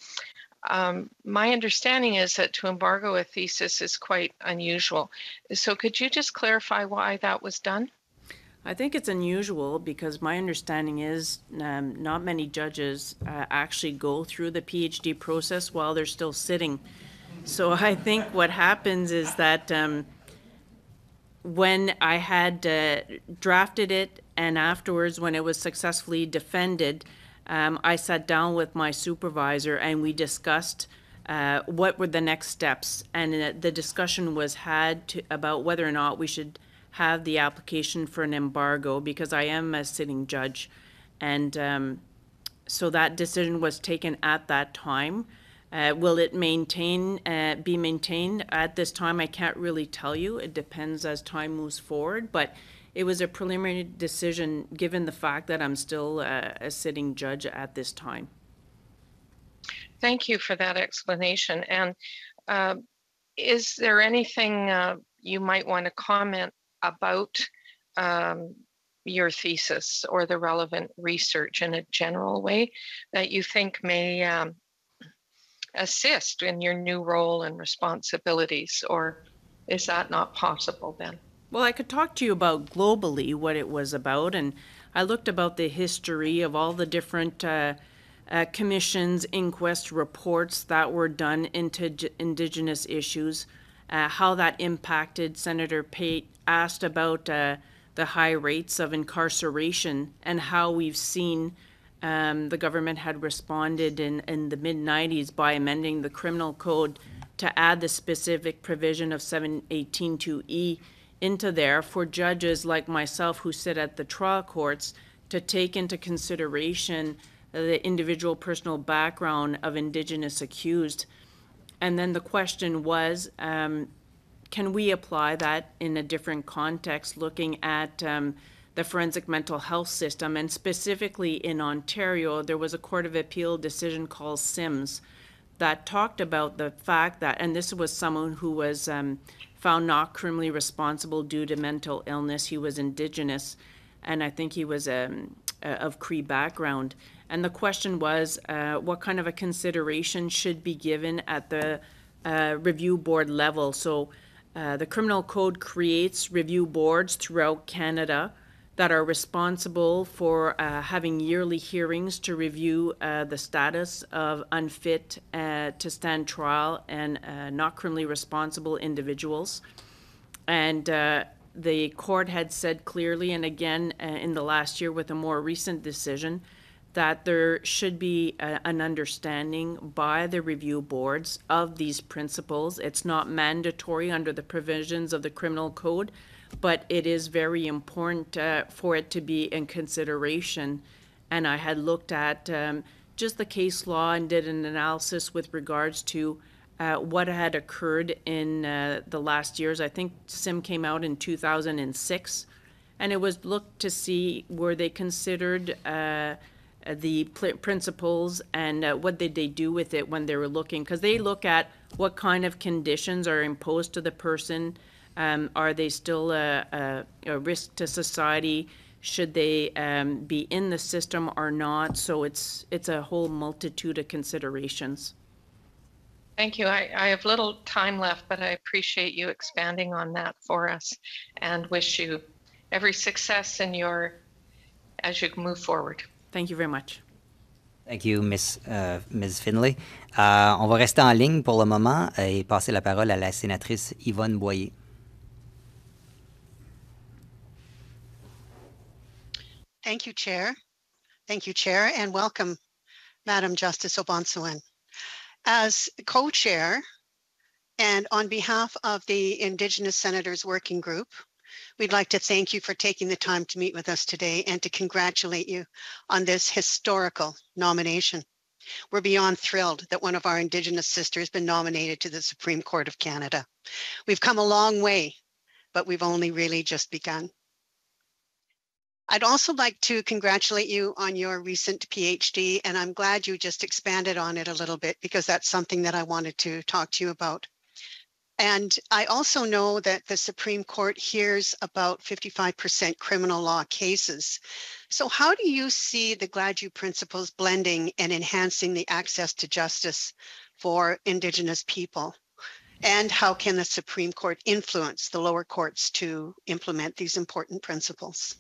Speaker 13: Um, my understanding is that to embargo a thesis is quite unusual. So, could you just clarify why that was done?
Speaker 2: I think it's unusual because my understanding is um, not many judges uh, actually go through the PhD process while they're still sitting. So <laughs> I think what happens is that um, when I had uh, drafted it and afterwards when it was successfully defended, um, I sat down with my supervisor and we discussed uh, what were the next steps. And uh, the discussion was had to, about whether or not we should have the application for an embargo because I am a sitting judge. And um, so that decision was taken at that time. Uh, will it maintain, uh, be maintained at this time? I can't really tell you. It depends as time moves forward, but it was a preliminary decision given the fact that I'm still uh, a sitting judge at this time.
Speaker 13: Thank you for that explanation. And uh, is there anything uh, you might want to comment about um, your thesis or the relevant research in a general way that you think may um, assist in your new role and responsibilities, or is that not possible then?
Speaker 2: Well, I could talk to you about globally what it was about, and I looked about the history of all the different uh, uh, commissions, inquest reports that were done into Indigenous issues, uh, how that impacted. Senator Pate asked about uh, the high rates of incarceration and how we've seen um, the government had responded in, in the mid 90s by amending the criminal code to add the specific provision of 718.2e into there for judges like myself who sit at the trial courts to take into consideration the individual personal background of Indigenous accused. And then the question was um, can we apply that in a different context, looking at um, the forensic mental health system? And specifically in Ontario, there was a Court of Appeal decision called Sims that talked about the fact that, and this was someone who was um, found not criminally responsible due to mental illness. He was Indigenous, and I think he was um, of Cree background. And the question was uh, what kind of a consideration should be given at the uh, review board level? So uh, the criminal code creates review boards throughout Canada that are responsible for uh, having yearly hearings to review uh, the status of unfit uh, to stand trial and not criminally responsible individuals. And the court had said clearly, and again in the last year with a more recent decision, that there should be a, an understanding by the review boards of these principles. It's not mandatory under the provisions of the criminal code, but it is very important uh, for it to be in consideration. And I had looked at um, just the case law and did an analysis with regards to uh, what had occurred in uh, the last years. I think SIM came out in 2006, and it was looked to see were they considered uh, the pl- principles and uh, what did they do with it when they were looking? Because they look at what kind of conditions are imposed to the person. Um, are they still a, a, a, risk to society? Should they um, be in the system or not? So it's it's a whole multitude of considerations.
Speaker 13: Thank you. I, I have little time left, but I appreciate you expanding on that for us and wish you every success in your as you move forward.
Speaker 2: Thank you very much.
Speaker 1: Thank you, Ms. Uh, Ms. Findlay. Uh, on va rester en ligne pour le moment et passer la parole à la sénatrice Yvonne Boyer.
Speaker 14: Thank you, Chair. Thank you, Chair, and welcome, Madam Justice O'Bonsawin. As co-chair and on behalf of the Indigenous Senators Working Group, We'd like to thank you for taking the time to meet with us today and to congratulate you on this historical nomination. We're beyond thrilled that one of our Indigenous sisters has been nominated to the Supreme Court of Canada. We've come a long way, but we've only really just begun. I'd also like to congratulate you on your recent PhD, and I'm glad you just expanded on it a little bit because that's something that I wanted to talk to you about. And I also know that the Supreme Court hears about 55% criminal law cases. So how do you see the Gladue principles blending and enhancing the access to justice for Indigenous people? And how can the Supreme Court influence the lower courts to implement these important principles?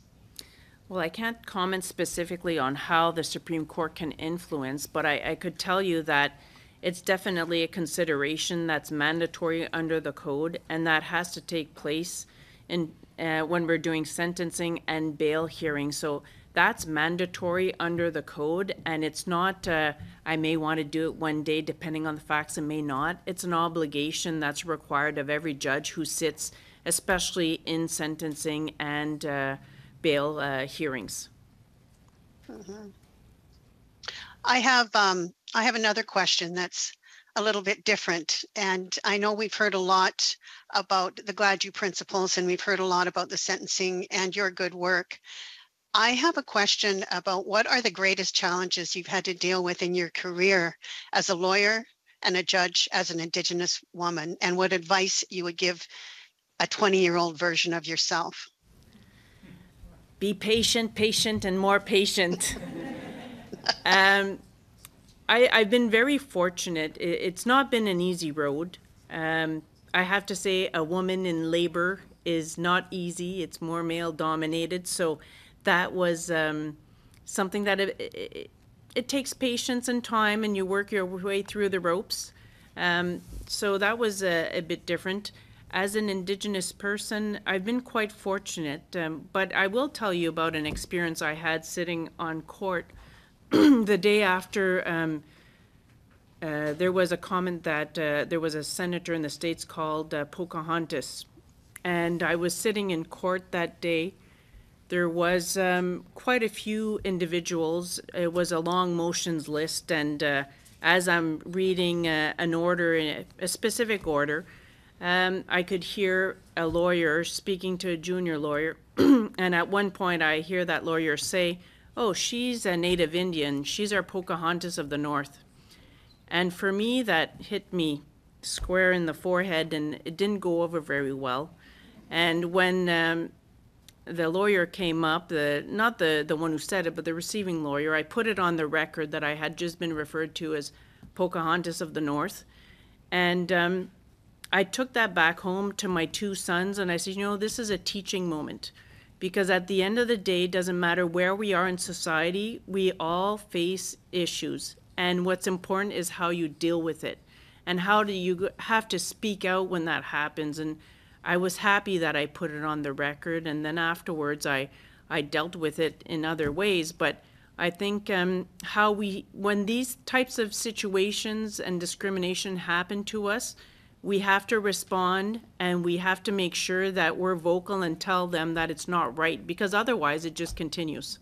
Speaker 2: Well, I can't comment specifically on how the Supreme Court can influence, but I, I could tell you that it's definitely a consideration that's mandatory under the code, and that has to take place in uh, when we're doing sentencing and bail hearings. So that's mandatory under the code, and it's not. Uh, I may want to do it one day, depending on the facts, and may not. It's an obligation that's required of every judge who sits, especially in sentencing and uh, bail uh, hearings.
Speaker 14: I have um, I have another question that's a little bit different. And I know we've heard a lot about the Gladue principles and we've heard a lot about the sentencing and your good work. I have a question about what are the greatest challenges you've had to deal with in your career as a lawyer and a judge as an Indigenous woman, and what advice you would give a 20 year old version of yourself?
Speaker 2: Be patient, patient, and more patient. <laughs> um, I, I've been very fortunate. It's not been an easy road. Um, I have to say, a woman in labor is not easy. It's more male dominated. So that was um, something that it, it, it, takes patience and time, and you work your way through the ropes. Um, so that was a, a, bit different. As an Indigenous person, I've been quite fortunate, um, but I will tell you about an experience I had sitting on court <clears throat> the day after um, uh, there was a comment that uh, there was a senator in the States called uh, Pocahontas. And I was sitting in court that day. There was um, quite a few individuals. It was a long motions list. And uh, as I'm reading uh, an order, a specific order, um, I could hear a lawyer speaking to a junior lawyer. <clears throat> and at one point, I hear that lawyer say, oh, she's a native Indian. She's our Pocahontas of the North. And for me, that hit me square in the forehead and it didn't go over very well. And when um, the lawyer came up, the not the, the one who said it, but the receiving lawyer, I put it on the record that I had just been referred to as Pocahontas of the North. And um, I took that back home to my two sons and I said, you know, this is a teaching moment because at the end of the day, it doesn't matter where we are in society, we all face issues. And what's important is how you deal with it and how do you have to speak out when that happens. And I was happy that I put it on the record. And then afterwards, I, I dealt with it in other ways. But I think um, how we, when these types of situations and discrimination happen to us, we have to respond and we have to make sure that we're vocal and tell them that it's not right because otherwise it just continues.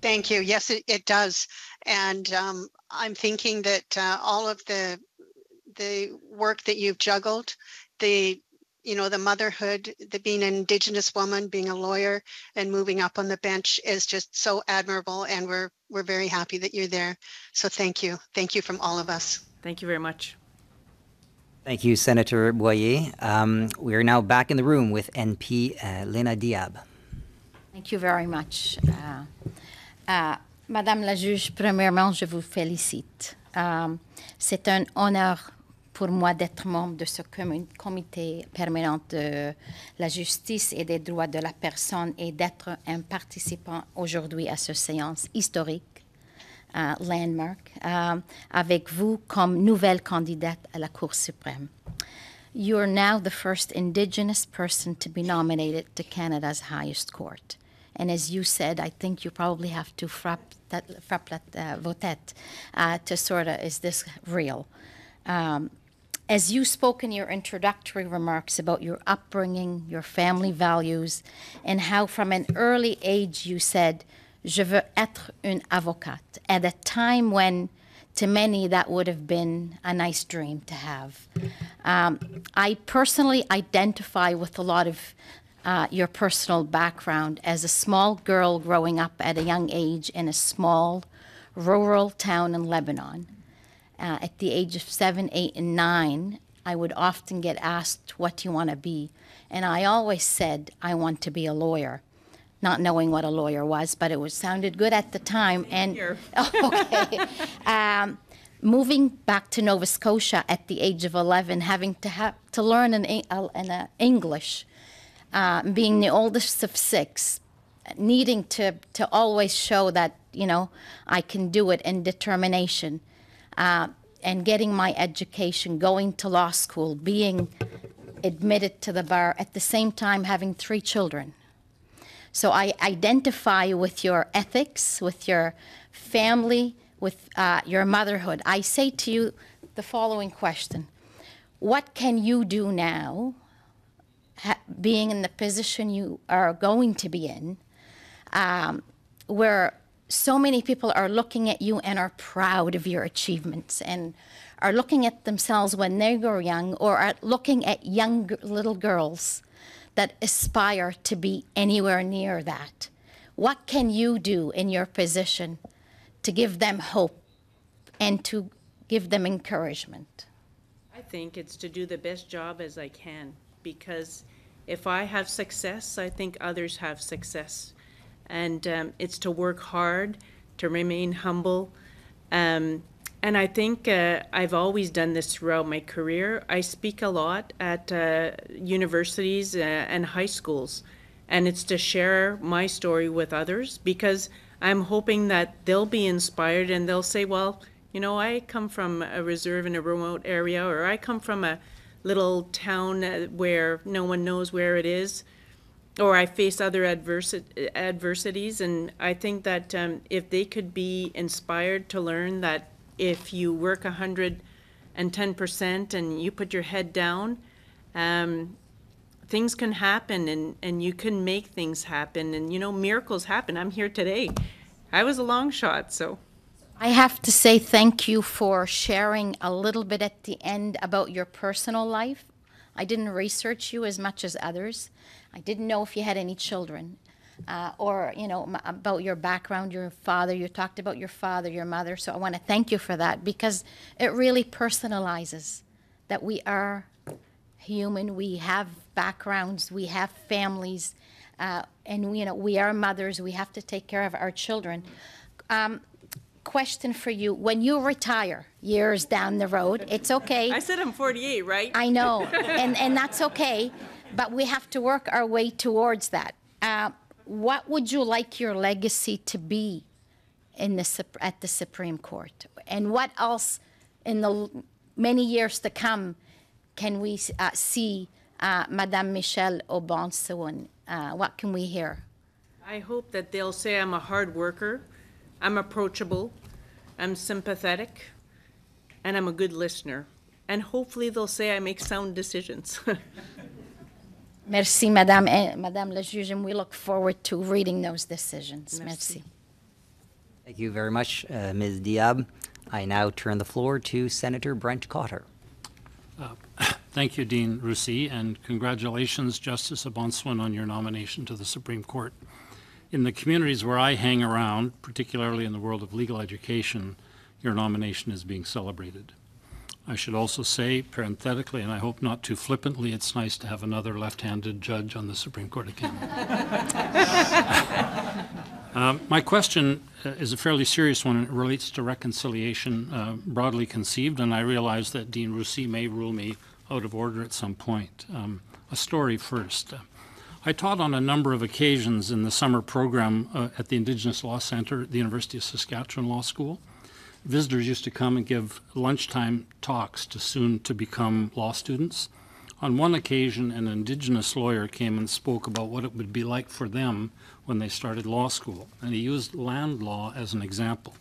Speaker 14: Thank you. Yes, it, it does. And um, I'm thinking that uh, all of the the work that you've juggled, the you know the motherhood, the being an Indigenous woman, being a lawyer, and moving up on the bench is just so admirable. And we're we're very happy that you're there. So thank you. Thank you from all of us.
Speaker 2: Thank you very much.
Speaker 1: Thank you, Senator Boyer. Um, we are now back in the room with NP uh, Lena Diab.
Speaker 15: Thank you very much. Uh, uh, Madame la juge, premièrement, je vous félicite. Uh, c'est un honneur pour moi d'être membre de ce comité permanent de la justice et des droits de la personne et d'être un participant aujourd'hui à cette séance historique landmark um, avec vous comme nouvelle candidate à la Cour suprême. You're now the first Indigenous person to be nominated to Canada's highest court. And as you said, I think you probably have to frappe that, frappe uh, uh, to sort of, is this real? Um, as you spoke in your introductory remarks about your upbringing, your family values, and how from an early age you said, je veux être une avocate at a time when to many that would have been a nice dream to have. Um, I personally identify with a lot of uh, your personal background as a small girl growing up at a young age in a small rural town in Lebanon. Uh, at the age of seven, eight, and nine, I would often get asked, What do you want to be? And I always said, I want to be a lawyer, not knowing what a lawyer was, but it was sounded good at the time. And <laughs> okay. Um, moving back to Nova Scotia at the age of 11, having to have to learn in, in uh, English, uh, being the oldest of six, needing to, to always show that, you know, I can do it and determination, uh, and getting my education, going to law school, being admitted to the bar, at the same time having three children. So I identify with your ethics, with your family, with uh, your motherhood. I say to you the following question What can you do now, ha- being in the position you are going to be in, um, where so many people are looking at you and are proud of your achievements and are looking at themselves when they were young or are looking at young little girls that aspire to be anywhere near that. What can you do in your position to give them hope and to give them encouragement?
Speaker 2: I think it's to do the best job as I can because if I have success, I think others have success. And um, it's to work hard, to remain humble. Um, and I think uh, I've always done this throughout my career. I speak a lot at uh, universities uh, and high schools, and it's to share my story with others because I'm hoping that they'll be inspired and they'll say, well, you know, I come from a reserve in a remote area, or I come from a little town uh, where no one knows where it is, or I face other adversi- adversities. And I think that um, if they could be inspired to learn that if you work 110% and you put your head down, um, things can happen and, and you can make things happen. And, you know, miracles happen. I'm here today. I was a long shot, so.
Speaker 15: I have to say thank you for sharing a little bit at the end about your personal life. I didn't research you as much as others. I didn't know if you had any children. Uh, or you know m- about your background your father. You talked about your father your mother. So i want to thank you for that because it really personalizes that we are human. We have backgrounds. We have families uh, and we, you know we are mothers. We have to take care of our children. Um, question for you. When you retire years down the road it's okay.
Speaker 2: I said I'm 48, right?
Speaker 15: I know, <laughs> and and that's okay, but we have to work our way towards that. Uh, what would you like your legacy to be in the at the Supreme Court, and what else in the many years to come can we uh, see, uh, Madame Michelle O'Bonsawin? Uh, what can we hear?
Speaker 2: I hope that they'll say I'm a hard worker, I'm approachable, I'm sympathetic, and I'm a good listener. And hopefully they'll say I make sound decisions. <laughs>
Speaker 15: Merci, Madame, eh, Madame la juge, and we look forward to reading those decisions. Merci.
Speaker 1: Thank you very much, uh, Ms. Diab. I now turn the floor to Senator Brent Cotter. <coughs>
Speaker 16: Thank you, Dean Roussy, and congratulations, Justice O'Bonsawin, on your nomination to the Supreme Court. In the communities where I hang around, particularly in the world of legal education, your nomination is being celebrated. I should also say, parenthetically, and I hope not too flippantly, it's nice to have another left-handed judge on the Supreme Court of Canada. Um, My question uh, is a fairly serious one, and it relates to reconciliation uh, broadly conceived, and I realize that Dean Roussy may rule me out of order at some point. Um, A story first. Uh, I taught on a number of occasions in the summer program uh, at the Indigenous Law Center at the University of Saskatchewan Law School. Visitors used to come and give lunchtime talks to soon-to-become law students. On one occasion, an Indigenous lawyer came and spoke about what it would be like for them when they started law school, and he used land law as an example.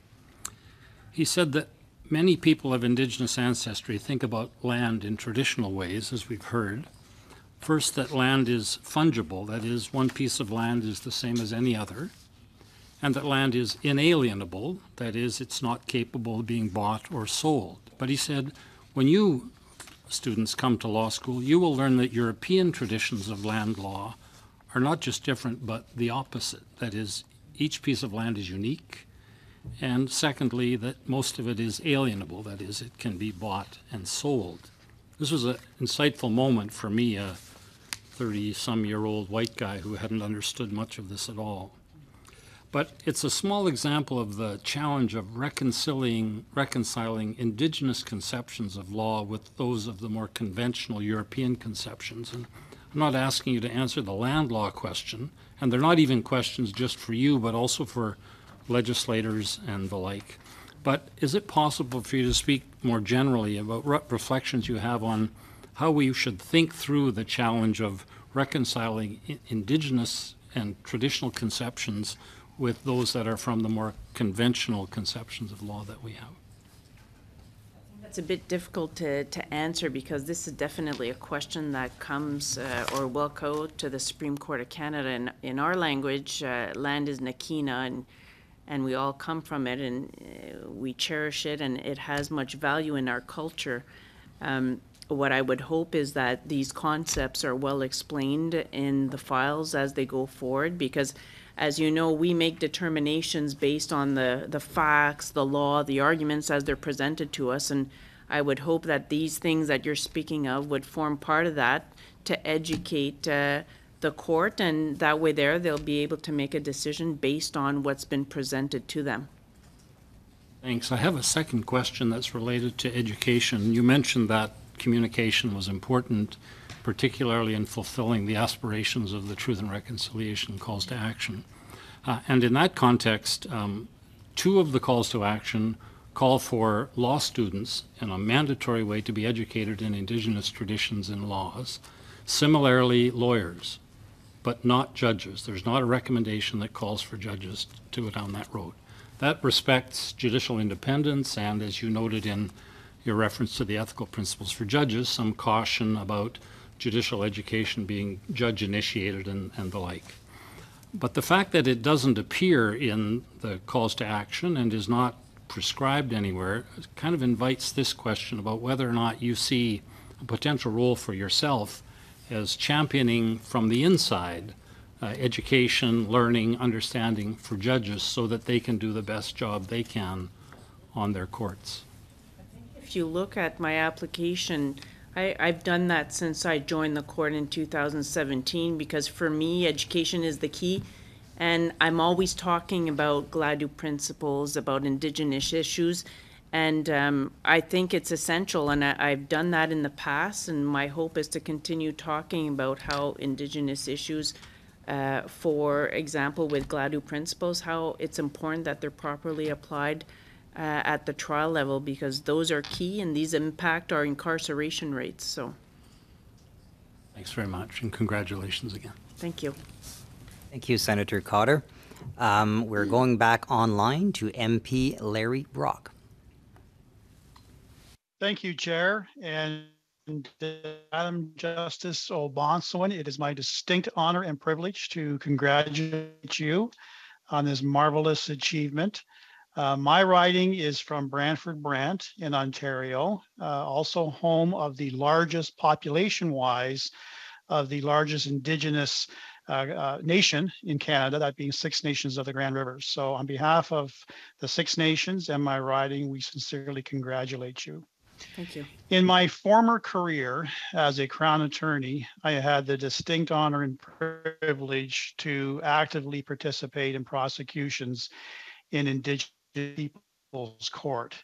Speaker 16: He said that many people of Indigenous ancestry think about land in traditional ways, as we've heard. First, that land is fungible, that is, one piece of land is the same as any other, and that land is inalienable, that is, it's not capable of being bought or sold. But he said, when you students come to law school, you will learn that European traditions of land law are not just different, but the opposite. That is, each piece of land is unique. And secondly, that most of it is alienable. That is, it can be bought and sold. This was an insightful moment for me, a 30 some year old white guy who hadn't understood much of this at all. But it's a small example of the challenge of reconciling, reconciling indigenous conceptions of law with those of the more conventional European conceptions. And I'm not asking you to answer the land law question, and they're not even questions just for you, but also for legislators and the like. But is it possible for you to speak more generally about what reflections you have on how we should think through the challenge of reconciling indigenous and traditional conceptions with those that are from the more conventional conceptions of law that we have?
Speaker 2: It's a bit difficult to, to answer because this is definitely a question that comes uh, or will go to the Supreme Court of Canada. And in our language, uh, land is Nakina, and and we all come from it, and uh, we cherish it, and it has much value in our culture. Um, what I would hope is that these concepts are well explained in the files as they go forward, because as you know, we make determinations based on the, the facts, the law, the arguments as they're presented to us. And I would hope that these things that you're speaking of would form part of that to educate uh, the court. And that way, there, they'll be able to make a decision based on what's been presented to them.
Speaker 16: Thanks. I have a second question that's related to education. You mentioned that communication was important particularly in fulfilling the aspirations of the Truth and Reconciliation calls to action. Uh, and in that context, um, two of the calls to action call for law students in a mandatory way to be educated in Indigenous traditions and laws. Similarly, lawyers, but not judges. There's not a recommendation that calls for judges to go down that road. That respects judicial independence and, as you noted in your reference to the ethical principles for judges, some caution about judicial education being judge initiated and, and the like. But the fact that it doesn't appear in the calls to action and is not prescribed anywhere kind of invites this question about whether or not you see a potential role for yourself as championing from the inside uh, education, learning, understanding for judges so that they can do the best job they can on their courts.
Speaker 2: If you look at my application, I, I've done that since I joined the court in 2017 because for me, education is the key. And I'm always talking about Gladue principles, about Indigenous issues. And um, I think it's essential, and I, I've done that in the past. And my hope is to continue talking about how Indigenous issues, uh, for example, with Gladue principles, how it's important that they're properly applied uh, at the trial level because those are key and these impact our incarceration rates. So
Speaker 16: Thanks very much, and congratulations again.
Speaker 2: thank you.
Speaker 1: Thank you, Senator Cotter. Um, we're going back online to MP Larry Brock.
Speaker 17: Thank you, Chair. And uh, Madam Justice O'Bonsawin, it is my distinct honor and privilege to congratulate you on this marvelous achievement. Uh, my riding is from Brantford Brant in Ontario, uh, also home of the largest population-wise of the largest Indigenous uh, uh, nation in Canada, that being Six Nations of the Grand Rivers. So on behalf of the Six Nations and my riding, we sincerely congratulate you.
Speaker 2: Thank you.
Speaker 17: In my former career as a Crown attorney, I had the distinct honor and privilege to actively participate in prosecutions in Indigenous People's Court.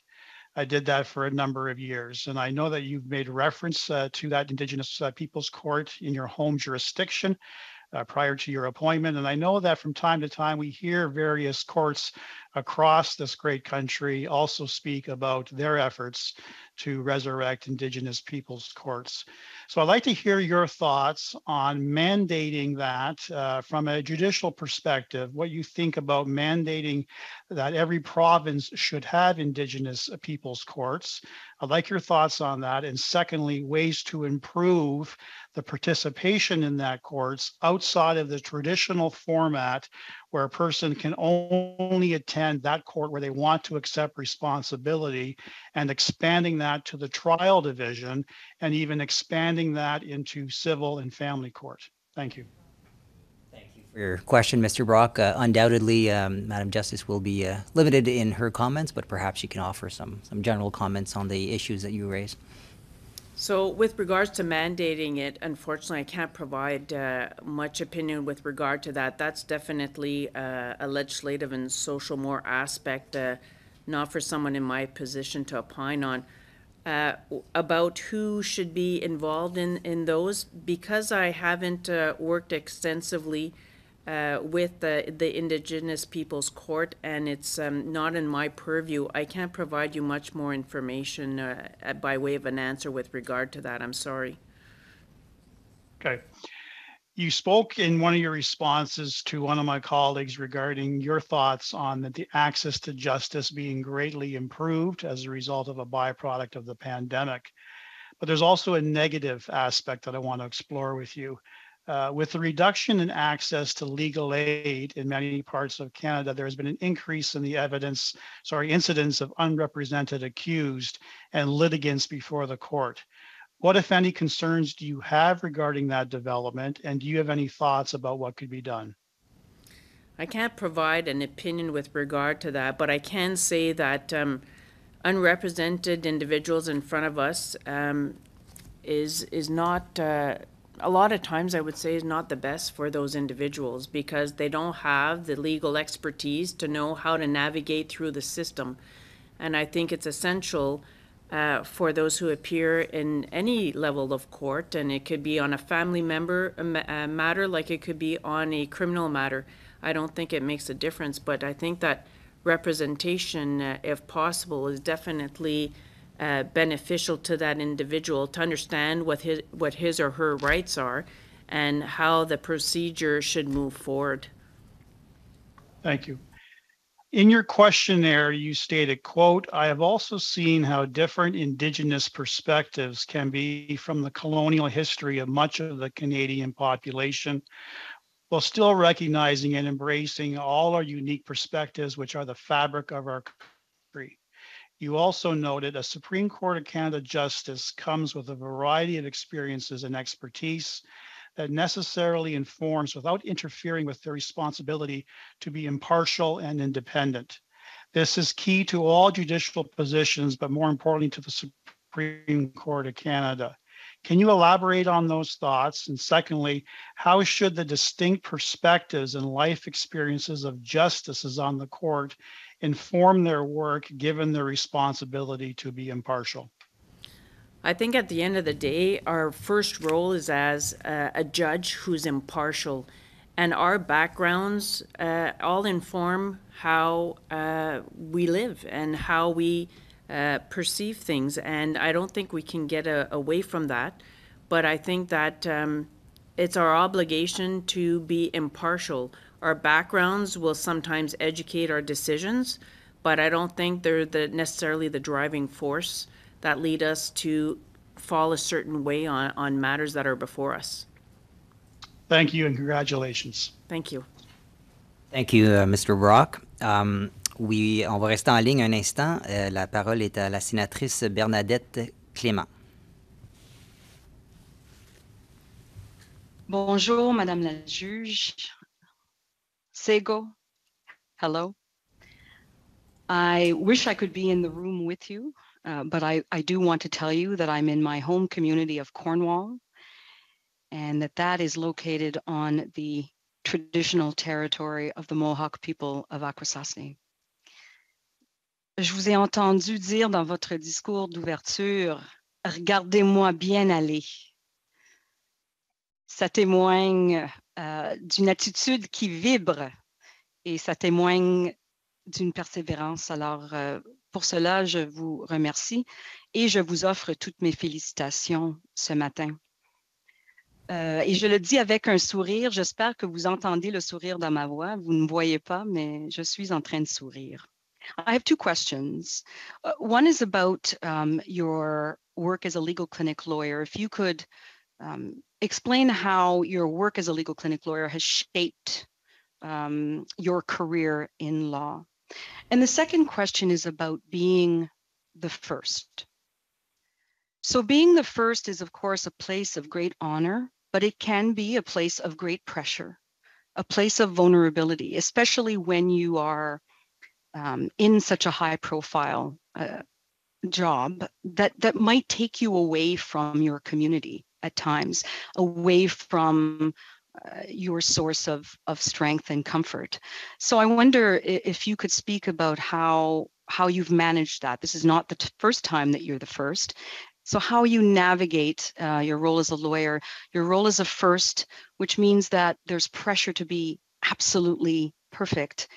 Speaker 17: I did that for a number of years, and I know that you've made reference uh, to that Indigenous uh, People's Court in your home jurisdiction uh, prior to your appointment. And I know that from time to time we hear various courts across this great country also speak about their efforts to resurrect Indigenous peoples' courts. So I'd like to hear your thoughts on mandating that uh, from a judicial perspective, what you think about mandating that every province should have Indigenous peoples' courts. I'd like your thoughts on that. And secondly, ways to improve the participation in that courts outside of the traditional format where a person can only attend that court where they want to accept responsibility and expanding that to the trial division and even expanding that into civil and family court. Thank you.
Speaker 1: Thank you for your question, Mr. Brock, uh, undoubtedly, um, Madam Justice will be uh, limited in her comments, but perhaps she can offer some, some general comments on the issues that you raised.
Speaker 2: So with regards to mandating it, unfortunately, I can't provide uh, much opinion with regard to that. That's definitely uh, a legislative and social more aspect, uh, not for someone in my position to opine on. Uh, about who should be involved in, in those, because I haven't uh, worked extensively uh, with the, the Indigenous Peoples Court, and it's um, not in my purview. I can't provide you much more information uh, by way of an answer with regard to that. I'm sorry.
Speaker 17: Okay. You spoke in one of your responses to one of my colleagues regarding your thoughts on the, the access to justice being greatly improved as a result of a byproduct of the pandemic. But there's also a negative aspect that I want to explore with you. Uh, with the reduction in access to legal aid in many parts of Canada, there has been an increase in the evidence, sorry, incidence of unrepresented accused and litigants before the court. What, if any, concerns do you have regarding that development? And do you have any thoughts about what could be done?
Speaker 2: I can't provide an opinion with regard to that, but I can say that um, unrepresented individuals in front of us um, is is not uh, a lot of times I would say is not the best for those individuals because they don't have the legal expertise to know how to navigate through the system. And I think it's essential uh, for those who appear in any level of court, and it could be on a family member matter like it could be on a criminal matter. I don't think it makes a difference, but I think that representation, uh, if possible, is definitely uh, beneficial to that individual to understand what his what his or her rights are and how the procedure should move forward.
Speaker 17: Thank you. In your questionnaire, you stated, quote, I have also seen how different Indigenous perspectives can be from the colonial history of much of the Canadian population, while still recognizing and embracing all our unique perspectives, which are the fabric of our. You also noted a Supreme Court of Canada justice comes with a variety of experiences and expertise that necessarily informs without interfering with their responsibility to be impartial and independent. This is key to all judicial positions, but more importantly to the Supreme Court of Canada. Can you elaborate on those thoughts? And secondly, how should the distinct perspectives and life experiences of justices on the court inform their work given their responsibility to be impartial?
Speaker 2: I think at the end of the day, our first role is as a, a judge who's impartial, and our backgrounds uh, all inform how uh, we live and how we uh, perceive things. And I don't think we can get a, away from that. But I think that um, it's our obligation to be impartial our backgrounds will sometimes educate our decisions, but I don't think they're the, necessarily the driving force that lead us to fall a certain way on, on matters that are before us.
Speaker 17: Thank you and congratulations.
Speaker 2: Thank you.
Speaker 1: Thank you, uh, Mr. Brock. Um, oui, on va rester en ligne un instant. Euh, la parole est à la sénatrice Bernadette Clément.
Speaker 18: Bonjour, Madame la juge. Sego, hello. I wish I could be in the room with you, uh, but I, I do want to tell you that I'm in my home community of Cornwall and that that is located on the traditional territory of the Mohawk people of Akwesasne. Je vous ai entendu dire dans votre discours d'ouverture, regardez-moi bien aller. Ça témoigne euh, d'une attitude qui vibre et ça témoigne d'une persévérance. Alors, euh, pour cela, je vous remercie et je vous offre toutes mes félicitations ce matin. Euh, et je le dis avec un sourire. J'espère que vous entendez le sourire dans ma voix. Vous ne voyez pas, mais je suis en train de sourire. I have two questions. Uh, one is about um, your work as a legal clinic lawyer. If you could um, explain how your work as a legal clinic lawyer has shaped um, your career in law. And the second question is about being the first. So, being the first is, of course, a place of great honor, but it can be a place of great pressure, a place of vulnerability, especially when you are um, in such a high profile uh, job that that might take you away from your community at times, away from uh, your source of of strength and comfort. So I wonder if you could speak about how how you've managed that. This is not the t- first time that you're the first. So how you navigate uh, your role as a lawyer, your role as a first, which means that there's pressure to be absolutely perfect,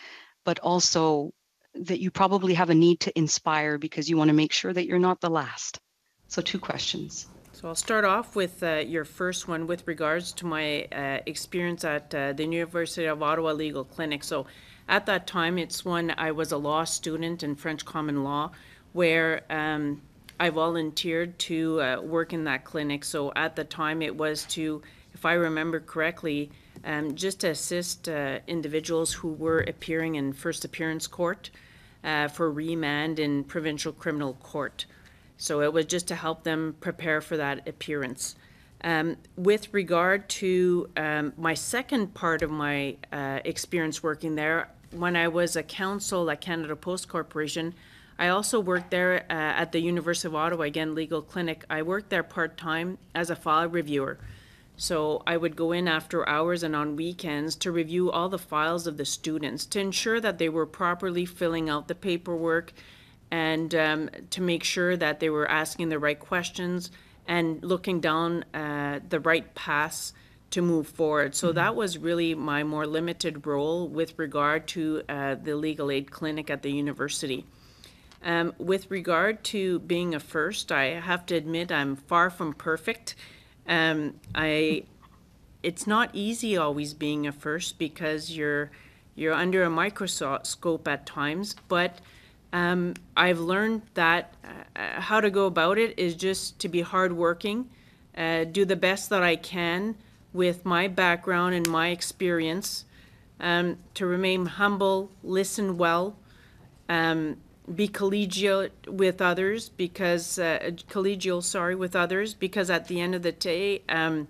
Speaker 18: but also that you probably have a need to inspire because you want to make sure that you're not the last. So two questions.
Speaker 2: So I'll start off with uh, your first one with regards to my uh, experience at uh, the University of Ottawa Legal Clinic. So at that time, it's when I was a law student in French common law, where um, I volunteered to uh, work in that clinic. So at the time, it was to, if I remember correctly, um, just to assist uh, individuals who were appearing in first appearance court uh, for remand in provincial criminal court. So it was just to help them prepare for that appearance. Um, with regard to um, my second part of my uh, experience working there, when I was a counsel at Canada Post Corporation, I also worked there uh, at the University of Ottawa, again, legal clinic. I worked there part time as a file reviewer. So I would go in after hours and on weekends to review all the files of the students to ensure that they were properly filling out the paperwork and um, to make sure that they were asking the right questions and looking down uh, the right paths to move forward. So that was really my more limited role with regard to uh, the legal aid clinic at the university. Um, with regard to being a first, I have to admit I'm far from perfect. Um, I, it's not easy always being a first because you're you're under a microscope at times. But um, I've learned that uh, how to go about it is just to be hardworking, uh, do the best that I can with my background and my experience, um, to remain humble, listen well, um, be collegial with others because uh, collegial, sorry, with others because at the end of the day, um,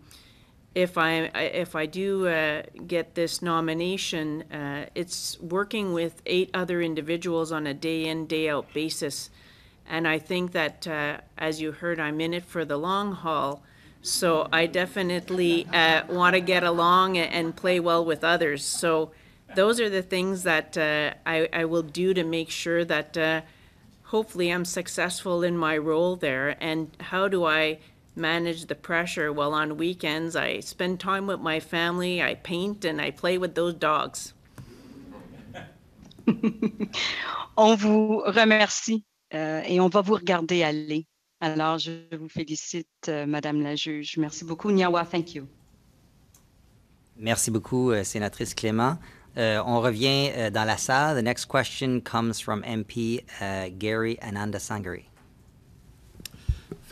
Speaker 2: if I if I do uh, get this nomination, uh, it's working with eight other individuals on a day in day out basis, and I think that uh, as you heard, I'm in it for the long haul. So I definitely uh, want to get along and play well with others. So those are the things that uh, I, I will do to make sure that uh, hopefully I'm successful in my role there. And how do I manage the pressure? Well, on weekends, I spend time with my family, I paint, and I play with those dogs. <laughs>
Speaker 18: on vous remercie euh, et on va vous regarder aller. Alors, je vous félicite, euh, Madame la juge. Merci beaucoup. Nyawa, thank you.
Speaker 1: Merci beaucoup, euh, sénatrice Clément. Euh, on revient euh, dans la salle. The next question comes from MP uh, Gary Ananda Sangari.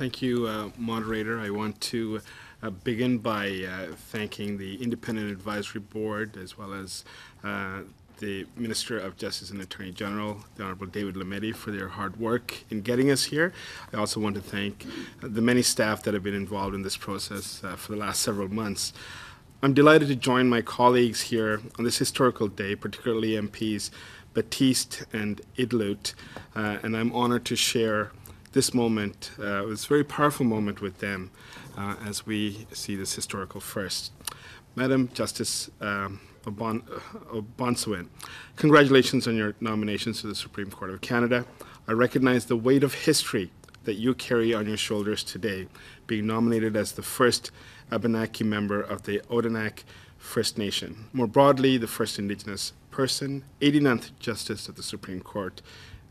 Speaker 19: Thank you, uh, moderator. I want to uh, begin by uh, thanking the Independent Advisory Board as well as uh, the Minister of Justice and Attorney General, the Honorable David Lametti, for their hard work in getting us here. I also want to thank the many staff that have been involved in this process uh, for the last several months. I'm delighted to join my colleagues here on this historical day, particularly MPs Battiste and Idlout, uh, and I'm honored to share this moment, uh, this very powerful moment with them uh, as we see this historical first. Madam Justice um, uh, congratulations on your nominations to the Supreme Court of Canada. I recognize the weight of history that you carry on your shoulders today, being nominated as the first Abenaki member of the Odanak First Nation. More broadly, the first Indigenous person, 89th Justice of the Supreme Court,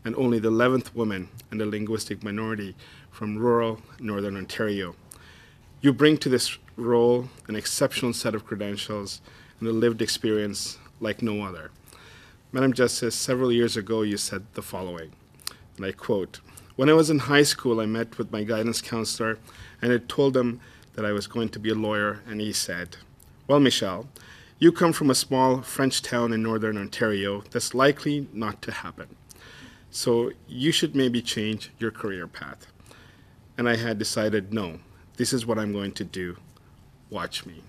Speaker 19: and only the 11th woman and a linguistic minority from rural Northern Ontario. You bring to this role an exceptional set of credentials and a lived experience like no other. Madam Justice, several years ago you said the following, and I quote, When I was in high school, I met with my guidance counselor and I told him that I was going to be a lawyer, and he said, Well, Michelle, you come from a small French town in northern Ontario that's likely not to happen. So you should maybe change your career path. And I had decided, no, this is what I'm going to do. Watch me.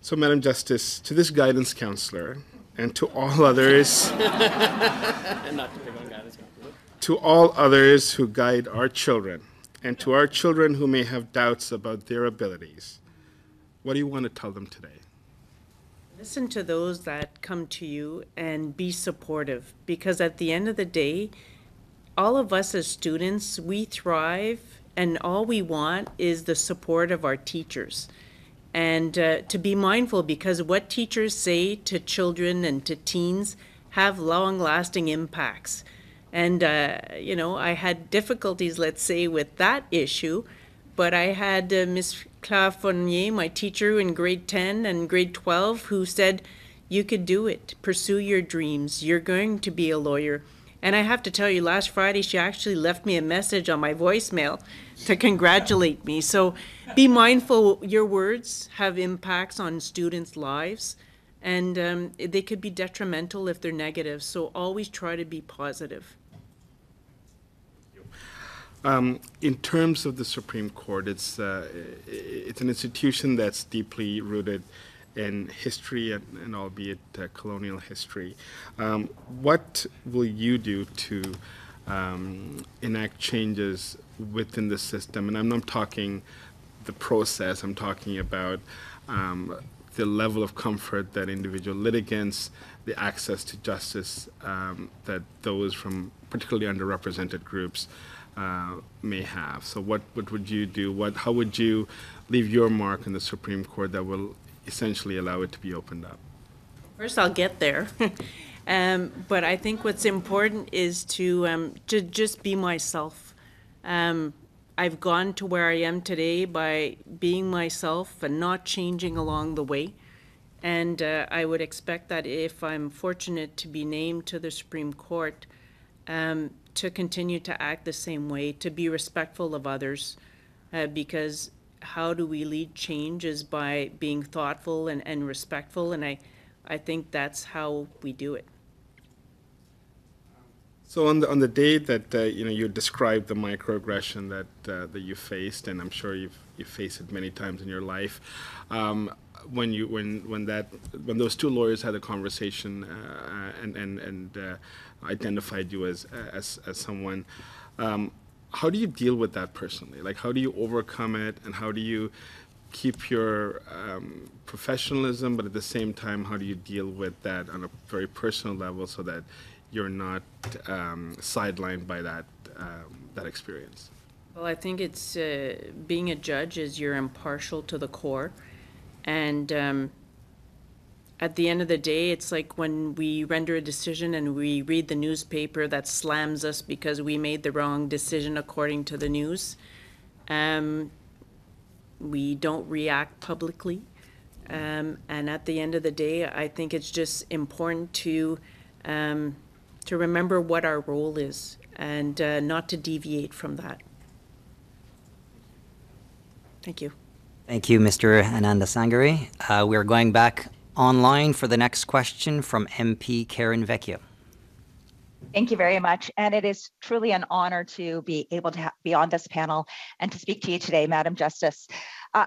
Speaker 19: So, Madam Justice, to this guidance counselor and to all others, <laughs>
Speaker 20: to pick on guidance counselor.
Speaker 19: to all others who guide our children, and to our children who may have doubts about their abilities, what do you want to tell them today?
Speaker 2: Listen to those that come to you and be supportive because at the end of the day, all of us as students, we thrive and all we want is the support of our teachers. And uh, to be mindful because what teachers say to children and to teens have long lasting impacts. And, uh, you know, I had difficulties, let's say, with that issue, but I had uh, Miss Claire Fournier, my teacher in grade 10 and grade 12, who said, You could do it. Pursue your dreams. You're going to be a lawyer. And I have to tell you, last Friday, she actually left me a message on my voicemail to congratulate me. So be mindful, your words have impacts on students' lives, and um, they could be detrimental if they're negative. So always try to be positive.
Speaker 19: Um, in terms of the Supreme Court, it's uh, it's an institution that's deeply rooted in history and, and albeit uh, colonial history. Um, what will you do to um, enact changes within the system? And I'm not talking the process. I'm talking about um, the level of comfort that individual litigants, the access to justice um, that those from particularly underrepresented groups uh, may have. So, what, what would you do? What, how would you leave your mark in the Supreme Court that will essentially allow it to be opened up?
Speaker 2: First, I'll get there. <laughs> um, but I think what's important is to um, to just be myself. Um, I've gone to where I am today by being myself and not changing along the way. And uh, I would expect that if I'm fortunate to be named to the Supreme Court, um, to continue to act the same way, to be respectful of others, uh, because how do we lead change is by being thoughtful and, and respectful, and I, I think that's how we do it.
Speaker 19: So on the on the day that uh, you know you described the microaggression that uh, that you faced, and I'm sure you've you faced it many times in your life. Um, when you when when that when those two lawyers had a conversation uh, and and and uh, identified you as as as someone, um, how do you deal with that personally? Like how do you overcome it, and how do you keep your um, professionalism, but at the same time, how do you deal with that on a very personal level so that you're not um, sidelined by that um, that experience?
Speaker 2: Well, I think it's uh, being a judge is you're impartial to the core, and um, at the end of the day, it's like when we render a decision and we read the newspaper that slams us because we made the wrong decision according to the news. Um, we don't react publicly. Um, and at the end of the day, I think it's just important to um, to remember what our role is and uh, not to deviate from that. Thank you.
Speaker 1: Thank you, Mr. Anandasangaree. Uh, we are going back online for the next question from MP Karen Vecchio.
Speaker 21: Thank you very much. And it is truly an honor to be able to be on this panel and to speak to you today, Madam Justice.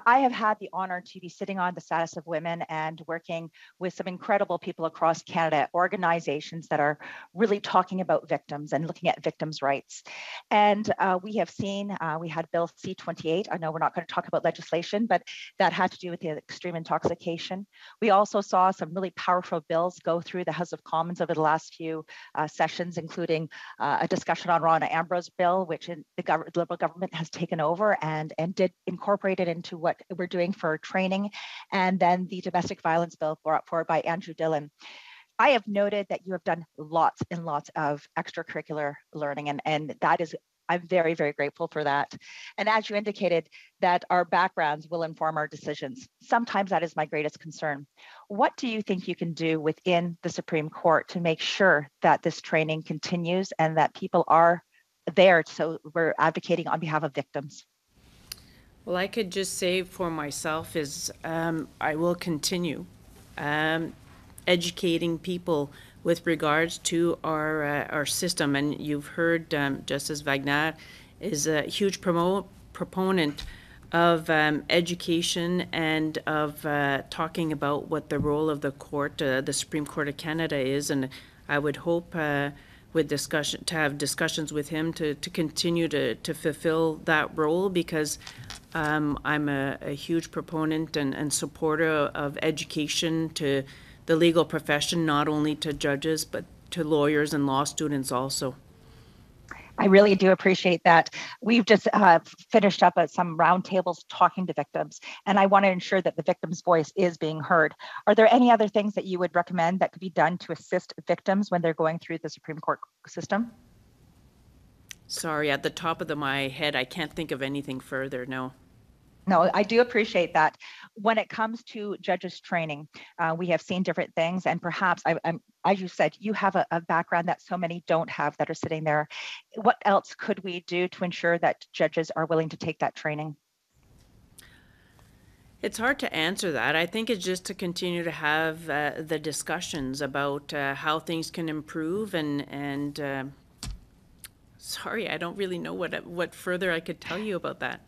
Speaker 21: I have had the honor to be sitting on the status of women and working with some incredible people across Canada, organizations that are really talking about victims and looking at victims' rights. And uh, we have seen, uh, we had Bill C 28. I know we're not going to talk about legislation, but that had to do with the extreme intoxication. We also saw some really powerful bills go through the House of Commons over the last few uh, sessions, including uh, a discussion on Rona Ambrose bill, which in, the gov- Liberal government has taken over and, and did incorporate it into what we're doing for training, and then the domestic violence bill brought forward by Andrew Dillon. I have noted that you have done lots and lots of extracurricular learning, and, and that is, I'm very, very grateful for that. And as you indicated, that our backgrounds will inform our decisions. Sometimes that is my greatest concern. What do you think you can do within the Supreme Court to make sure that this training continues and that people are there so we're advocating on behalf of victims?
Speaker 2: Well, I could just say for myself is um, I will continue um, educating people with regards to our uh, our system. And you've heard um, Justice Wagner is a huge promo- proponent of um, education and of uh, talking about what the role of the court, uh, the Supreme Court of Canada is. And I would hope uh, with discussion to have discussions with him to, to continue to, to fulfill that role because um, I'm a, a huge proponent and, and supporter of education to the legal profession, not only to judges, but to lawyers and law students also.
Speaker 21: I really do appreciate that. We've just uh, finished up at some roundtables talking to victims, and I want to ensure that the victim's voice is being heard. Are there any other things that you would recommend that could be done to assist victims when they're going through the Supreme Court system?
Speaker 2: Sorry, at the top of the, my head, I can't think of anything further. No.
Speaker 21: No, I do appreciate that. When it comes to judges training, uh, we have seen different things, and perhaps, I, am as you said, you have a, a, background that so many don't have that are sitting there. What else could we do to ensure that judges are willing to take that training?
Speaker 2: It's hard to answer that. I think it's just to continue to have uh, the discussions about uh, how things can improve and and. Sorry, I don't really know what what further I could tell you about that.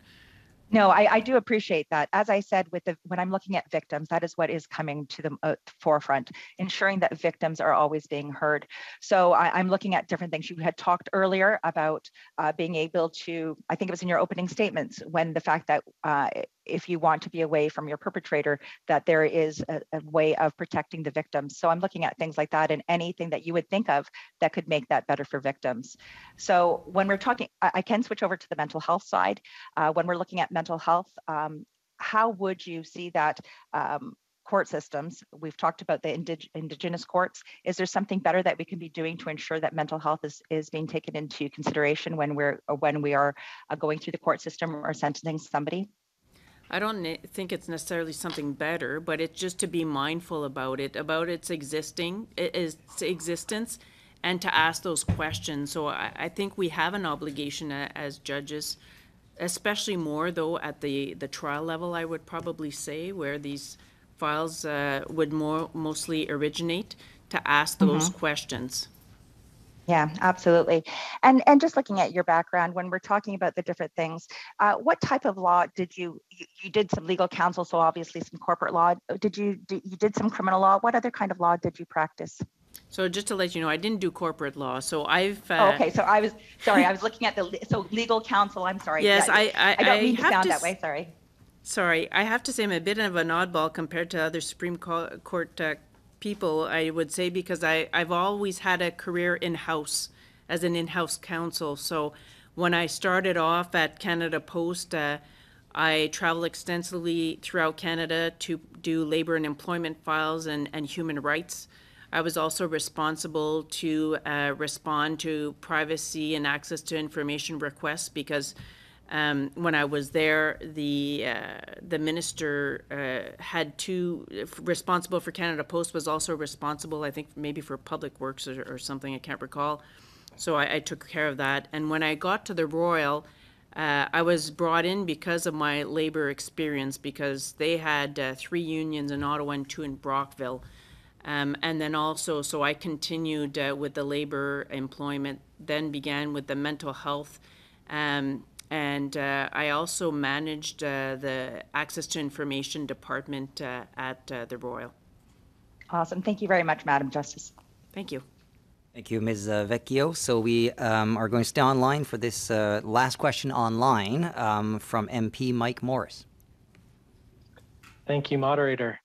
Speaker 21: No, I, I do appreciate that. As I said, with the when I'm looking at victims, that is what is coming to the uh, forefront, ensuring that victims are always being heard. So I, am looking at different things. You had talked earlier about uh, being able to, I think it was in your opening statements, when the fact that uh, if you want to be away from your perpetrator, that there is a, a, way of protecting the victims. So I'm looking at things like that and anything that you would think of that could make that better for victims. So when we're talking, I, I can switch over to the mental health side. Uh, when we're looking at mental health, um, how would you see that um, court systems. We've talked about the indig indigenous courts. Is there something better that we can be doing to ensure that mental health is, is being taken into consideration when we're when we are uh, going through the court system or sentencing somebody?
Speaker 2: I don't think it's necessarily something better, but it's just to be mindful about it, about its existing, its existence, and to ask those questions. So I, I think we have an obligation as judges, especially more though at the the trial level. I would probably say where these files uh, would more mostly originate to ask those mm-hmm. questions.
Speaker 21: Yeah, absolutely. And and just looking at your background, when we're talking about the different things, uh, what type of law did you, you, you did some legal counsel, so obviously some corporate law. Did you did, you did some criminal law? What other kind of law did you practice?
Speaker 2: So just to let you know, I didn't do corporate law. So I've. Uh,
Speaker 21: oh, okay, so I was sorry. I was looking at the so legal counsel. I'm sorry.
Speaker 2: Yes, yeah, I, I.
Speaker 21: I don't
Speaker 2: I
Speaker 21: mean to sound that way. Sorry.
Speaker 2: Sorry, I have to say I'm a bit of an oddball compared to other Supreme Court uh, people. I would say because I I've always had a career in house as an in-house counsel. So when I started off at Canada Post, uh, I traveled extensively throughout Canada to do labor and employment files and, and human rights. I was also responsible to uh, respond to privacy and access to information requests because um, when I was there, the uh, the minister uh, had two responsible for Canada Post was also responsible, I think maybe for Public Works or, or something I can't recall, so I, I took care of that. And when I got to the Royal, uh, I was brought in because of my labor experience because they had uh, three unions in Ottawa and two in Brockville. Um, and then also, so I continued uh, with the labor employment, then began with the mental health. Um, and uh, I also managed uh, the Access to Information Department uh, at the Royal.
Speaker 21: Awesome. Thank you very much, Madam Justice.
Speaker 2: Thank you.
Speaker 1: Thank you, Ms. Uh, Vecchio. So we um, are going to stay online for this uh, last question online um, from MP Mike Morrice.
Speaker 22: Thank you, moderator.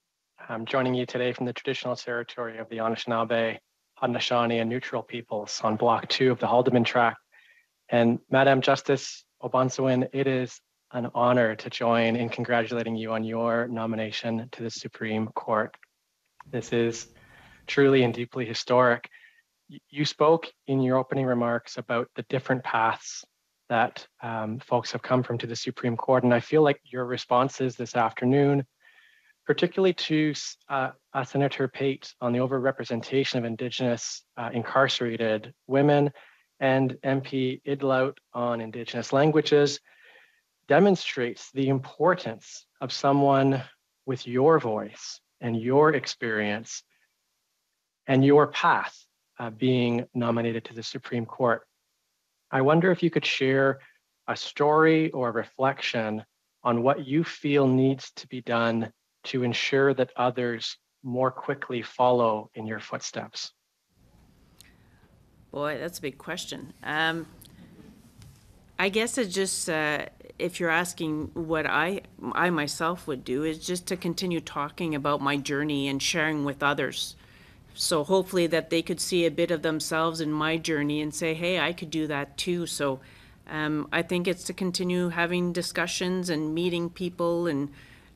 Speaker 22: I'm joining you today from the traditional territory of the Anishinaabe, Haudenosaunee, and Neutral peoples on Block 2 of the Haldimand Tract. And Madam Justice O'Bonsawin, it is an honor to join in congratulating you on your nomination to the Supreme Court. This is truly and deeply historic you spoke in your opening remarks about the different paths that um, folks have come from to the Supreme Court. And I feel like your responses this afternoon, particularly to uh, uh, Senator Pate on the overrepresentation of Indigenous uh, incarcerated women and MP Idlout on Indigenous languages, demonstrates the importance of someone with your voice and your experience and your path uh, being nominated to the Supreme Court. I wonder if you could share a story or a reflection on what you feel needs to be done to ensure that others more quickly follow in your footsteps?
Speaker 2: Boy, that's a big question. Um, I guess it just uh, if you're asking what I I myself would do is just to continue talking about my journey and sharing with others. So hopefully that they could see a bit of themselves in my journey and say, "Hey, I could do that too." So um, I think it's to continue having discussions and meeting people, and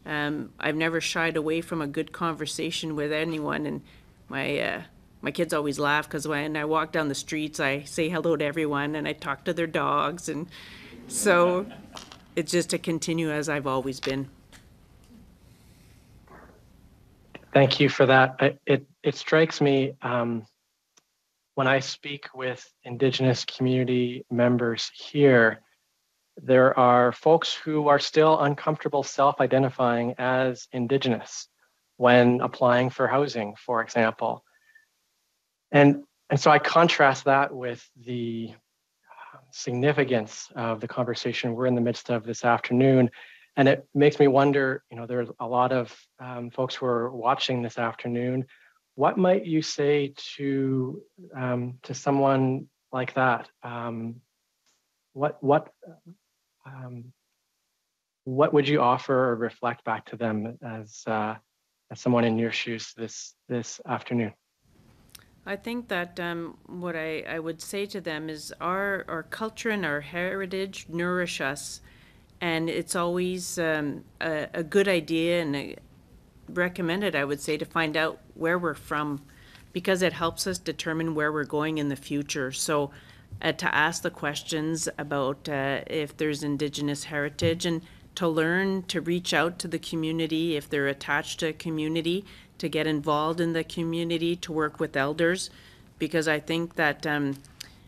Speaker 2: um, I've never shied away from a good conversation with anyone. And my uh, my kids always laugh because when I walk down the streets, I say hello to everyone and I talk to their dogs, and so it's just to continue as I've always been.
Speaker 22: Thank you for that. It, it strikes me um, when I speak with Indigenous community members here, there are folks who are still uncomfortable self-identifying as Indigenous when applying for housing, for example. And, and so I contrast that with the significance of the conversation we're in the midst of this afternoon. And it makes me wonder, you know, there's a lot of um, folks who are watching this afternoon. What might you say to um, to someone like that? Um, what what um, what would you offer or reflect back to them as uh, as someone in your shoes this this afternoon?
Speaker 2: I think that um, what I, I would say to them is our, our culture and our heritage nourish us, and it's always um, a, a good idea and a, recommended, I would say, to find out where we're from, because it helps us determine where we're going in the future. So, uh, to ask the questions about uh, if there's Indigenous heritage and to learn to reach out to the community if they're attached to a community to get involved in the community, to work with elders, because I think that um,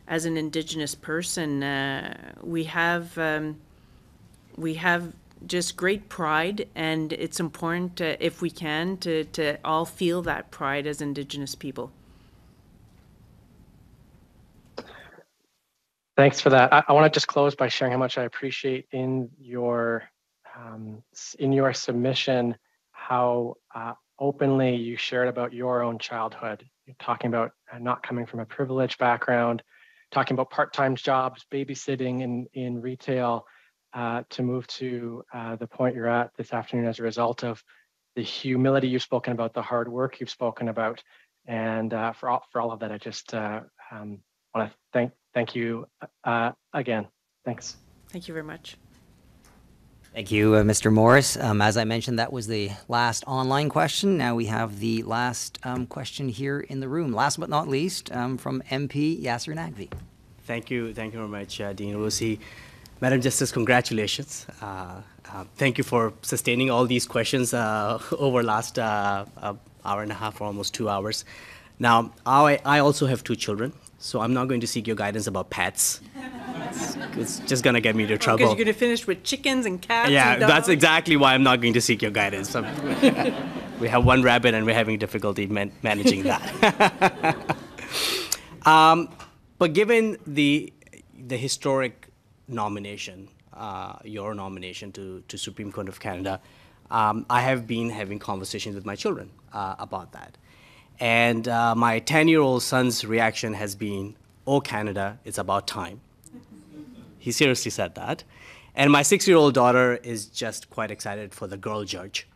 Speaker 2: as an Indigenous person, uh, we have um, we have just great pride, and it's important to, if we can to to all feel that pride as Indigenous people.
Speaker 22: Thanks for that. I, I want to just close by sharing how much I appreciate in your um, in your submission how uh, openly you shared about your own childhood. You're talking about uh, not coming from a privileged background, talking about part-time jobs, babysitting in in retail, uh, to move to uh, the point you're at this afternoon as a result of the humility you've spoken about, the hard work you've spoken about, and uh, for all for all of that, I just uh, um, want to thank thank you uh, again. Thanks.
Speaker 2: Thank you very much.
Speaker 1: Thank you, uh, Mr. Morrice. Um, as I mentioned, that was the last online question. Now we have the last um, question here in the room. Last but not least, um, from MP Yasir Naqvi.
Speaker 20: Thank you, thank you very much, uh, Dean Roussy. Madam Justice, congratulations. Uh, uh, thank you for sustaining all these questions uh, <laughs> over last uh, hour and a half or almost two hours. Now, I, I also have two children, so I'm not going to seek your guidance about pets. It's, it's just gonna get me into trouble.
Speaker 2: Because you're going to finish with chickens and cats.
Speaker 20: Yeah,
Speaker 2: and
Speaker 20: that's exactly why I'm not going to seek your guidance. <laughs> We have one rabbit and we're having difficulty man- managing that. <laughs> um, but given the the historic nomination, uh, your nomination to, to Supreme Court of Canada, um, I have been having conversations with my children uh, about that. And uh, my 10 year old son's reaction has been, Oh, Canada, it's about time. He seriously said that. And my six year old daughter is just quite excited for the girl judge.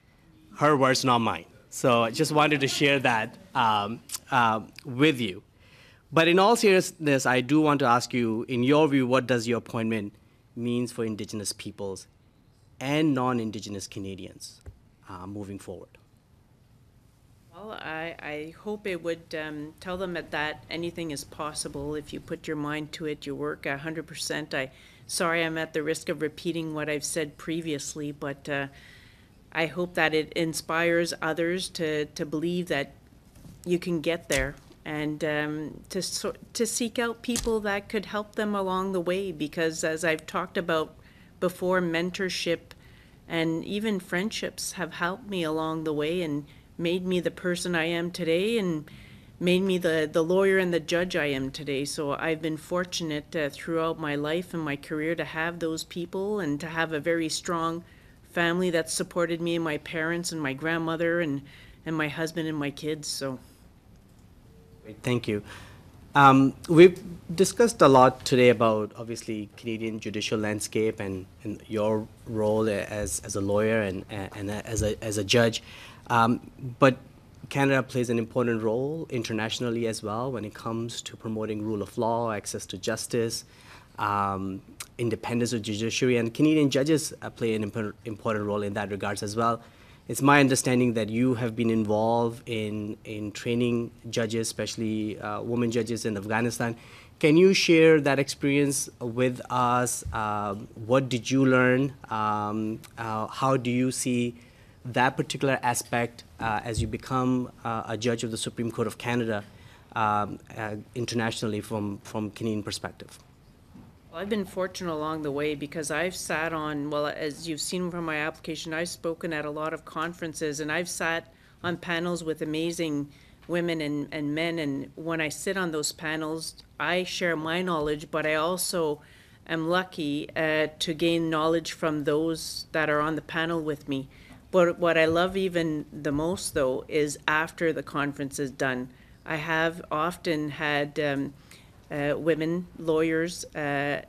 Speaker 20: Her words, not mine. So I just wanted to share that um, um, with you. But in all seriousness, I do want to ask you, in your view, what does your appointment means for Indigenous peoples and non-Indigenous Canadians uh, moving forward?
Speaker 2: Well, I, I hope it would um, tell them that, that anything is possible if you put your mind to it, you work 100%. I, sorry, I'm at the risk of repeating what I've said previously, but uh, I hope that it inspires others to, to believe that you can get there and um, to, so, to seek out people that could help them along the way because as I've talked about before, mentorship and even friendships have helped me along the way and made me the person I am today and made me the, the lawyer and the judge I am today. So I've been fortunate uh, throughout my life and my career to have those people and to have a very strong family that supported me and my parents and my grandmother and, and my husband and my kids. So
Speaker 20: thank you. Um, we've discussed a lot today about obviously Canadian judicial landscape and, and your role as, as a lawyer and, and as, a, as a judge. Um, but Canada plays an important role internationally as well when it comes to promoting rule of law, access to justice, um, independence of judiciary, and Canadian judges uh, play an imp important role in that regards as well. It's my understanding that you have been involved in, in training judges, especially uh, women judges in Afghanistan. Can you share that experience with us? Uh, what did you learn? Um, uh, how do you see that particular aspect uh, as you become uh, a judge of the Supreme Court of Canada um, uh, internationally from, from Canadian perspective?
Speaker 2: Well, I've been fortunate along the way because I've sat on, well, as you've seen from my application, I've spoken at a lot of conferences and I've sat on panels with amazing women and, and men. And when I sit on those panels, I share my knowledge, but I also am lucky uh, to gain knowledge from those that are on the panel with me. But what I love even the most, though, is after the conference is done. I have often had um, uh, women, lawyers, uh,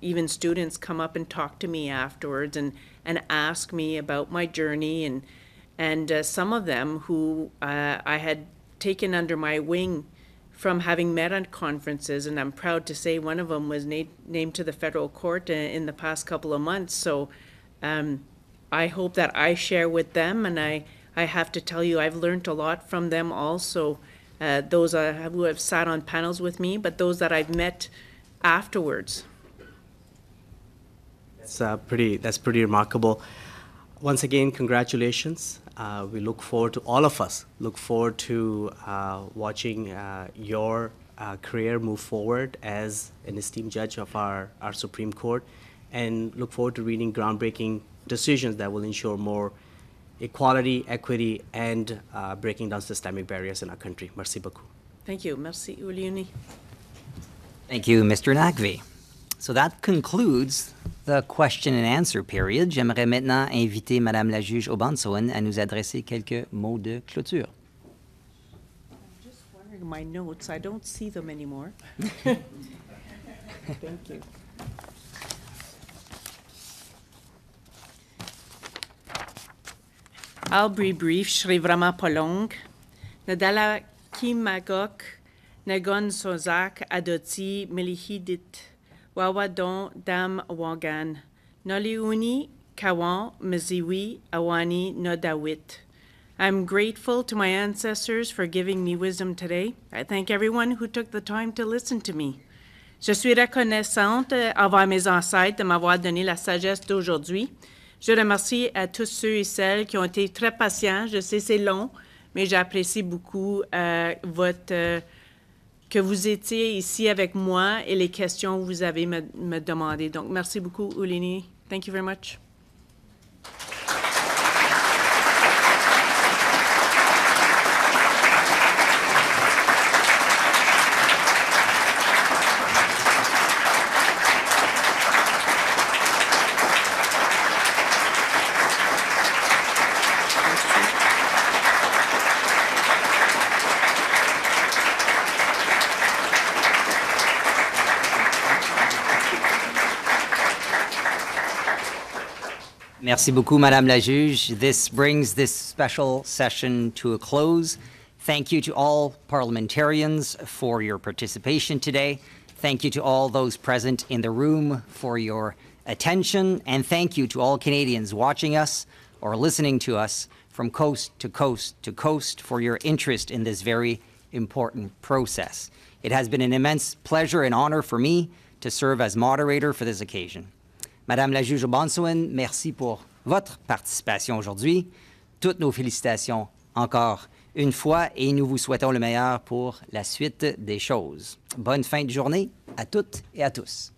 Speaker 2: even students come up and talk to me afterwards and, and ask me about my journey and and uh, some of them who uh, I had taken under my wing from having met on conferences, and I'm proud to say one of them was na named to the federal court in, in the past couple of months. So um, I hope that I share with them, and I, I have to tell you, I've learned a lot from them also uh, those who have sat on panels with me, but those that I've met afterwards.
Speaker 20: That's uh, pretty. That's pretty remarkable. Once again, congratulations. Uh, we look forward to all of us. Look forward to uh, watching uh, your career move forward as an esteemed judge of our, our Supreme Court, and look forward to reading groundbreaking decisions that will ensure more equality, equity, and uh, breaking down systemic barriers in our country. Merci beaucoup.
Speaker 2: Thank you. Merci, Uliuni.
Speaker 1: Thank you, Mr. Naqvi. So that concludes the question and answer period. J'aimerais maintenant inviter Madame la juge O'Bonsawin à nous adresser quelques mots de clôture.
Speaker 2: I'm just wondering my notes. I don't see them anymore. <laughs> Thank you. I'll be brief, je serai vraiment. Nadala kimagok nagon sozak adoti melihidit wawadon dam wagan noliuni kawan maziwi awani nodawit. I'm grateful to my ancestors for giving me wisdom today. I thank everyone who took the time to listen to me. Je suis reconnaissante envers mes ancêtres de m'avoir donné la sagesse d'aujourd'hui je remercie à tous ceux et celles qui ont été très patients. Je sais c'est long, mais j'apprécie beaucoup euh, votre euh, que vous étiez ici avec moi et les questions que vous avez me, me demandées. Donc, merci beaucoup, Ulini. Thank you very much.
Speaker 1: Merci beaucoup, Madame la Juge. This brings this special session to a close. Thank you to all parliamentarians for your participation today. Thank you to all those present in the room for your attention. And thank you to all Canadians watching us or listening to us from coast to coast to coast for your interest in this very important process. It has been an immense pleasure and honor for me to serve as moderator for this occasion. Madame la juge Bonsoin, merci pour votre participation aujourd'hui. Toutes nos félicitations encore une fois et nous vous souhaitons le meilleur pour la suite des choses. Bonne fin de journée à toutes et à tous.